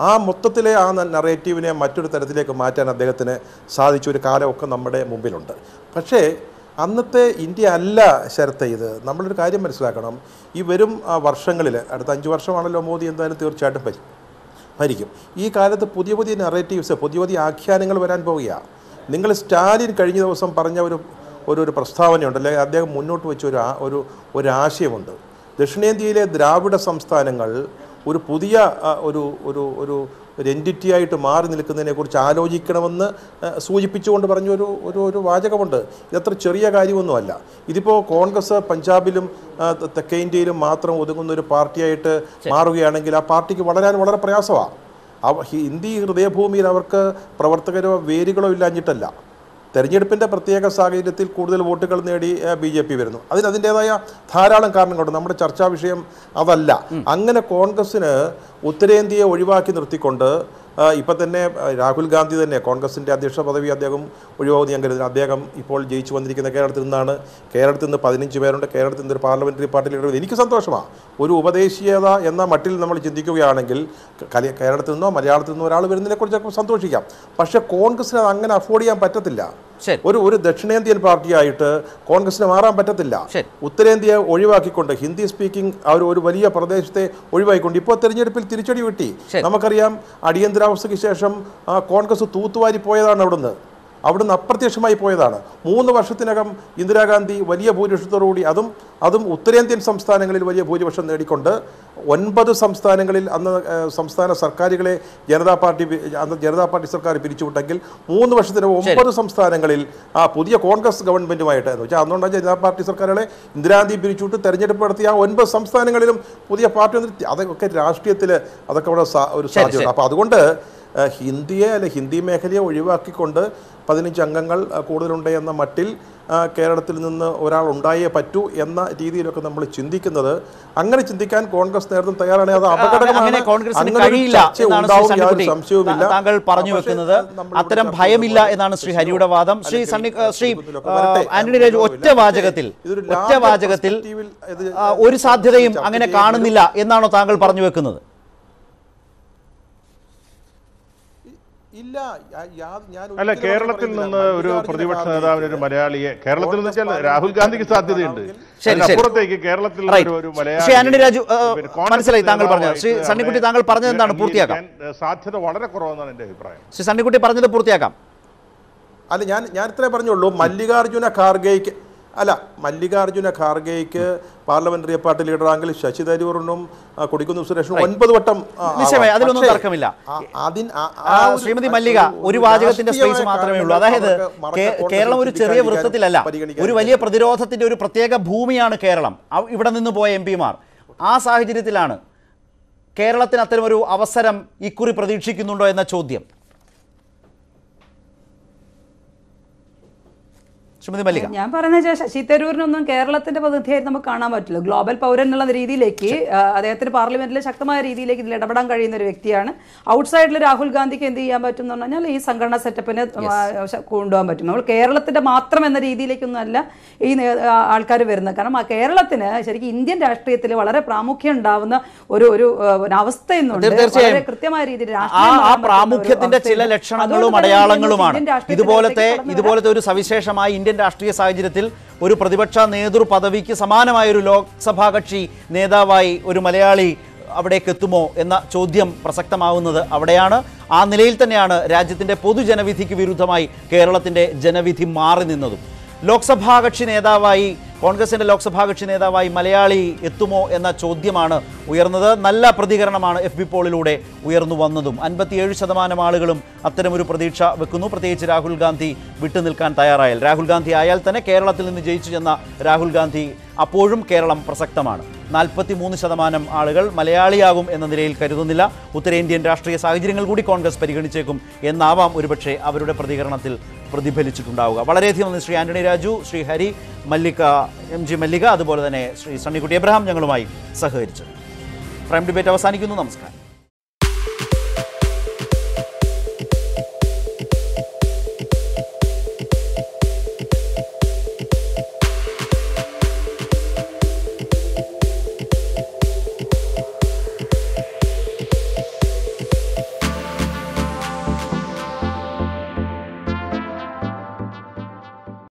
ആ മൊത്തത്തിലെ ആ നറേറ്റീവിനെ മറ്റൊരു തരത്തിലേക്ക് മാറ്റാൻ അദ്ദേഹത്തിന് സാധിച്ച ഒരു കാലമൊക്കെ നമ്മുടെ മുമ്പിലുണ്ട്. പക്ഷേ അന്നത്തെ ഇന്ത്യ അല്ല ശരത്തെ ഇത് നമ്മളൊരു കാര്യം മനസ്സിലാക്കണം. ഈ വരും വർഷങ്ങളിൽ അടുത്ത അഞ്ച് വർഷമാണല്ലോ മോദി എന്തായാലും തീർച്ചയായിട്ടും ഭരി ഭരിക്കും. ഈ കാലത്ത് പുതിയ പുതിയ നെറേറ്റീവ്സ് പുതിയ പുതിയ ആഖ്യാനങ്ങൾ വരാൻ പോവുകയാണ് നിങ്ങൾ സ്റ്റാലിൻ കഴിഞ്ഞ ദിവസം പറഞ്ഞ ഒരു ഒരു ഒരു പ്രസ്താവനയുണ്ട്. അല്ലെങ്കിൽ അദ്ദേഹം മുന്നോട്ട് വെച്ച ഒരു ഒരു ഒരു ആശയമുണ്ട്. ദക്ഷിണേന്ത്യയിലെ ദ്രാവിഡ സംസ്ഥാനങ്ങൾ ഒരു പുതിയ ഒരു ഒരു ഒരു ഒരു എന്റിറ്റി ആയിട്ട് മാറി നിൽക്കുന്നതിനെക്കുറിച്ച് ആലോചിക്കണമെന്ന് സൂചിപ്പിച്ചുകൊണ്ട് പറഞ്ഞ ഒരു ഒരു ഒരു വാചകമുണ്ട്. ഇതത്ര ചെറിയ കാര്യമൊന്നുമല്ല. ഇതിപ്പോൾ കോൺഗ്രസ് പഞ്ചാബിലും തെക്കേ ഇന്ത്യയിലും മാത്രം ഒതുങ്ങുന്ന ഒരു പാർട്ടിയായിട്ട് മാറുകയാണെങ്കിൽ ആ പാർട്ടിക്ക് വളരാൻ വളരെ പ്രയാസമാണ് അവ ഹിന്ദി ഹൃദയഭൂമിയിൽ അവർക്ക് പ്രവർത്തകരോ വേരുകളോ ഇല്ലാഞ്ഞിട്ടല്ല. തെരഞ്ഞെടുപ്പിന്റെ പ്രത്യേക സാഹചര്യത്തിൽ കൂടുതൽ വോട്ടുകൾ നേടി ബി ജെ പി വരുന്നു. അതിന് അതിന്റെതായ ധാരാളം കാരണങ്ങളുണ്ട്. നമ്മുടെ ചർച്ചാ വിഷയം അതല്ല. അങ്ങനെ കോൺഗ്രസ്സിന് ഉത്തരേന്ത്യയെ ഒഴിവാക്കി നിർത്തിക്കൊണ്ട് ഇപ്പം തന്നെ രാഹുൽ ഗാന്ധി തന്നെ കോൺഗ്രസിന്റെ അധ്യക്ഷ പദവി അദ്ദേഹം ഒഴിവാകുന്ന ഞാൻ കരുതുന്നു അദ്ദേഹം ഇപ്പോൾ ജയിച്ചു വന്നിരിക്കുന്ന കേരളത്തിൽ നിന്നാണ്. കേരളത്തിൽ നിന്ന് പതിനഞ്ച് പേരുണ്ട്. കേരളത്തിൽ നിന്ന് ഒരു പാർലമെന്ററി പാർട്ടി ലീഡർ എനിക്ക് സന്തോഷമാണ് ഒരു ഉപദേശീയത എന്ന മട്ടിൽ നമ്മൾ ചിന്തിക്കുകയാണെങ്കിൽ കേരളത്തിൽ നിന്നോ മലയാളത്തിൽ നിന്നോ ഒരാൾ വരുന്നതിനെക്കുറിച്ചൊക്കെ സന്തോഷിക്കാം. പക്ഷേ കോൺഗ്രസ്സിന് അങ്ങനെ അഫോർഡ് ചെയ്യാൻ പറ്റത്തില്ല. ഒരു ഒരു ദക്ഷിണേന്ത്യൻ പാർട്ടിയായിട്ട് കോൺഗ്രസിന് മാറാൻ പറ്റത്തില്ല. ഉത്തരേന്ത്യ ഒഴിവാക്കിക്കൊണ്ട് ഹിന്ദി സ്പീക്കിംഗ് അവർ ഒരു വലിയ പ്രദേശത്തെ ഒഴിവാക്കിക്കൊണ്ട് ഇപ്പോൾ തെരഞ്ഞെടുപ്പിൽ തിരിച്ചടി കിട്ടി. നമുക്കറിയാം അടിയന്തരാവസ്ഥയ്ക്ക് ശേഷം കോൺഗ്രസ് തൂത്തുവാരി പോയതാണ് അവിടുന്ന്. അവിടുന്ന് അപ്രത്യക്ഷമായി പോയതാണ്. മൂന്ന് വർഷത്തിനകം ഇന്ദിരാഗാന്ധി വലിയ ഭൂരിപക്ഷത്തോടുകൂടി അതും അതും ഉത്തരേന്ത്യൻ സംസ്ഥാനങ്ങളിൽ വലിയ ഭൂരിപക്ഷം നേടിക്കൊണ്ട് ഒൻപത് സംസ്ഥാനങ്ങളിൽ അന്ന് സംസ്ഥാന സർക്കാരുകളെ ജനതാ പാർട്ടി അന്ന് ജനതാ പാർട്ടി സർക്കാർ പിരിച്ചുവിട്ടെങ്കിൽ മൂന്ന് വർഷത്തിന് ഒമ്പത് സംസ്ഥാനങ്ങളിൽ ആ പുതിയ കോൺഗ്രസ് ഗവൺമെന്റുമായിട്ടായിരുന്നു വെച്ചാൽ അന്നുണ്ടായ ജനതാ പാർട്ടി സർക്കാരുകളെ ഇന്ദിരാഗാന്ധി പിരിച്ചുവിട്ട് തെരഞ്ഞെടുപ്പ് നടത്തി ആ ഒൻപത് സംസ്ഥാനങ്ങളിലും പുതിയ പാർട്ടി അതൊക്കെ രാഷ്ട്രീയത്തിൽ അതൊക്കെ അവിടെ ഒരു സാധ്യത അപ്പോൾ അതുകൊണ്ട് ഹിന്ദിയെ അല്ലെ ഹിന്ദി മേഖലയെ ഒഴിവാക്കിക്കൊണ്ട് പതിനഞ്ച് അംഗങ്ങൾ കൂടുതലുണ്ട് എന്ന മട്ടിൽ കേരളത്തിൽ നിന്ന് ഒരാൾ ഉണ്ടായേ പറ്റൂ എന്ന രീതിയിലൊക്കെ നമ്മൾ ചിന്തിക്കുന്നത്. അങ്ങനെ ചിന്തിക്കാൻ കോൺഗ്രസ് നേതൃത്വം തയ്യാറാണ് അത് അപകടകരമാണ്. സണ്ണിക്കുട്ടി സംശയവുമില്ല. താങ്കൾ പറഞ്ഞു വെക്കുന്നത് അത്തരം ഭയമില്ല എന്നാണ് ശ്രീ ഹരിയുടെ വാദം. ശ്രീ സണ്ണി ശ്രീ. ആന്റണി രാജു ഒറ്റ വാചകത്തിൽ ഒറ്റ വാചകത്തിൽ ഒരു സാധ്യതയും അങ്ങനെ കാണുന്നില്ല എന്നാണോ താങ്കൾ പറഞ്ഞു വെക്കുന്നത്? ഇല്ല അല്ല കേരളത്തിൽ. നിന്ന് ഒരു പ്രതിപക്ഷ നേതാവിന് ഒരു മലയാളിയെ കേരളത്തിൽ നിന്ന് വെച്ചാൽ രാഹുൽ ഗാന്ധിക്ക് സാധ്യതയുണ്ട്. കേരളത്തിൽ ഒരു- രാജു, മനസ്സിലായി താങ്കൾ പറഞ്ഞത്. ശ്രീ സണ്ണിക്കുട്ടി താങ്കൾ പറഞ്ഞത് എന്താണ്? പൂർത്തിയാക്കാം. സാധ്യത വളരെ കുറവെന്നാണ് എന്റെ അഭിപ്രായം ശ്രീ സണ്ണിക്കുട്ടി പറഞ്ഞത് പൂർത്തിയാക്കാം അല്ല ഞാൻ ഞാൻ ഇത്രേ പറഞ്ഞുള്ളൂ മല്ലികാർജുന ഖാർഗെയ്ക്ക് അല്ല മല്ലികാർജുന ഖാർഗെയ്ക്ക് പാർലമെന്ററി പാർട്ടി ലീഡർ ആങ്കിൽ ശശി തരൂറിനും ആ, കൊടിക്കുന്നിൽ സുരേഷിനും ഒൻപത് വട്ടം അതിനൊന്നും. നിശ്ചയമായി, അതിലൊന്നും തർക്കമില്ല. ശ്രീമതി മല്ലിക ഒരു- വാചകത്തിന്റെ സ്പേസ് മാത്രമേ ഉള്ളൂ. അതായത് കേരളം ഒരു ചെറിയ വൃത്തത്തിലല്ല. ഒരു വലിയ പ്രതിരോധത്തിന്റെ ഒരു പ്രത്യേക ഭൂമിയാണ് കേരളം. ഇവിടെ നിന്ന് പോയ എം പിമാർ. ആ സാഹചര്യത്തിലാണ് കേരളത്തിന് അത്തരമൊരു അവസരം ഇക്കുറി പ്രതീക്ഷിക്കുന്നുണ്ടോ എന്ന ചോദ്യം. ശ്രീമതി മല്ലിക. ഞാൻ പറഞ്ഞ ശശി തരൂരിനൊന്നും കേരളത്തിന്റെ പ്രതിനിധിയായിട്ട് നമുക്ക് കാണാൻ പറ്റില്ല. ഗ്ലോബൽ പൗരൻ എന്നുള്ള രീതിയിലേക്ക് അദ്ദേഹത്തിന് പാർലമെന്റിൽ ശക്തമായ രീതിയിലേക്ക് ഇതിൽ ഇടപെടാൻ കഴിയുന്ന ഒരു വ്യക്തിയാണ്. ഔട്ട്സൈഡിൽ രാഹുൽ ഗാന്ധിക്ക് എന്ത് ചെയ്യാൻ പറ്റും എന്ന് പറഞ്ഞാൽ ഈ സംഘടനാ സെറ്റപ്പിനെ കൊണ്ടുപോകാൻ പറ്റും. നമ്മൾ കേരളത്തിന്റെ മാത്രം എന്ന രീതിയിലേക്കൊന്നുമല്ല ഈ ആൾക്കാർ വരുന്നത്. കാരണം ആ കേരളത്തിന് ശരിക്കും ഇന്ത്യൻ രാഷ്ട്രീയത്തിൽ വളരെ പ്രാമുഖ്യം ഉണ്ടാവുന്ന ഒരു ഒരു അവസ്ഥ. വളരെ കൃത്യമായ രീതിയിൽ ആ പ്രാമുഖ്യത്തിന്റെ ചില ലക്ഷണങ്ങളും അടയാളങ്ങളുമാണ്. ഇതുപോലത്തെ ഇതുപോലത്തെ ഒരു സവിശേഷമായി ഇന്ത്യൻ രാഷ്ട്രീയ സാഹചര്യത്തിൽ ഒരു പ്രതിപക്ഷ നേതൃ പദവിക്ക് സമാനമായ ഒരു ലോക്സഭാ കക്ഷി നേതാവായി ഒരു മലയാളി അവിടേക്ക് എത്തുമോ എന്ന ചോദ്യം പ്രസക്തമാവുന്നത് അവിടെയാണ്. ആ നിലയിൽ തന്നെയാണ് രാജ്യത്തിന്റെ പൊതുജനവിധിക്ക് വിരുദ്ധമായി കേരളത്തിന്റെ ജനവിധി മാറി നിന്നതും. ലോക്സഭാ കക്ഷി നേതാവായി കോൺഗ്രസിന്റെ ലോക്സഭാ കക്ഷി നേതാവായി മലയാളി എത്തുമോ എന്ന ചോദ്യമാണ് ഉയർന്നത്. നല്ല പ്രതികരണമാണ് എഫ് ബി പോളിലൂടെ ഉയർന്നു വന്നതും. അൻപത്തിയേഴ് ശതമാനം ആളുകളും അത്തരമൊരു പ്രതീക്ഷ വെക്കുന്നു. പ്രത്യേകിച്ച് രാഹുൽ ഗാന്ധി വിട്ടുനിൽക്കാൻ തയ്യാറായാൽ. രാഹുൽ ഗാന്ധി ആയാൽ തന്നെ കേരളത്തിൽ നിന്ന് ജയിച്ചു ചെന്ന രാഹുൽ ഗാന്ധി അപ്പോഴും കേരളം പ്രസക്തമാണ്. നാൽപ്പത്തി മൂന്ന് ശതമാനം ആളുകൾ മലയാളിയാകും എന്ന നിലയിൽ കരുതുന്നില്ല. ഉത്തരേന്ത്യൻ രാഷ്ട്രീയ സാഹചര്യങ്ങൾ കൂടി കോൺഗ്രസ് പരിഗണിച്ചേക്കും എന്നാവാം ഒരുപക്ഷെ അവരുടെ പ്രതികരണത്തിൽ പ്രതിഫലിച്ചിട്ടുണ്ടാവുക. വളരെയധികം നന്ദി ശ്രീ ആന്റണി രാജു ശ്രീ ഹരി മല്ലിക എം ജി മല്ലിക അതുപോലെ തന്നെ ശ്രീ സണ്ണിക്കുട്ടി എബ്രഹാം ഞങ്ങളുമായി സഹകരിച്ചു. പ്രൈം ഡിബേറ്റ് അവസാനിക്കുന്നു. നമസ്കാരം.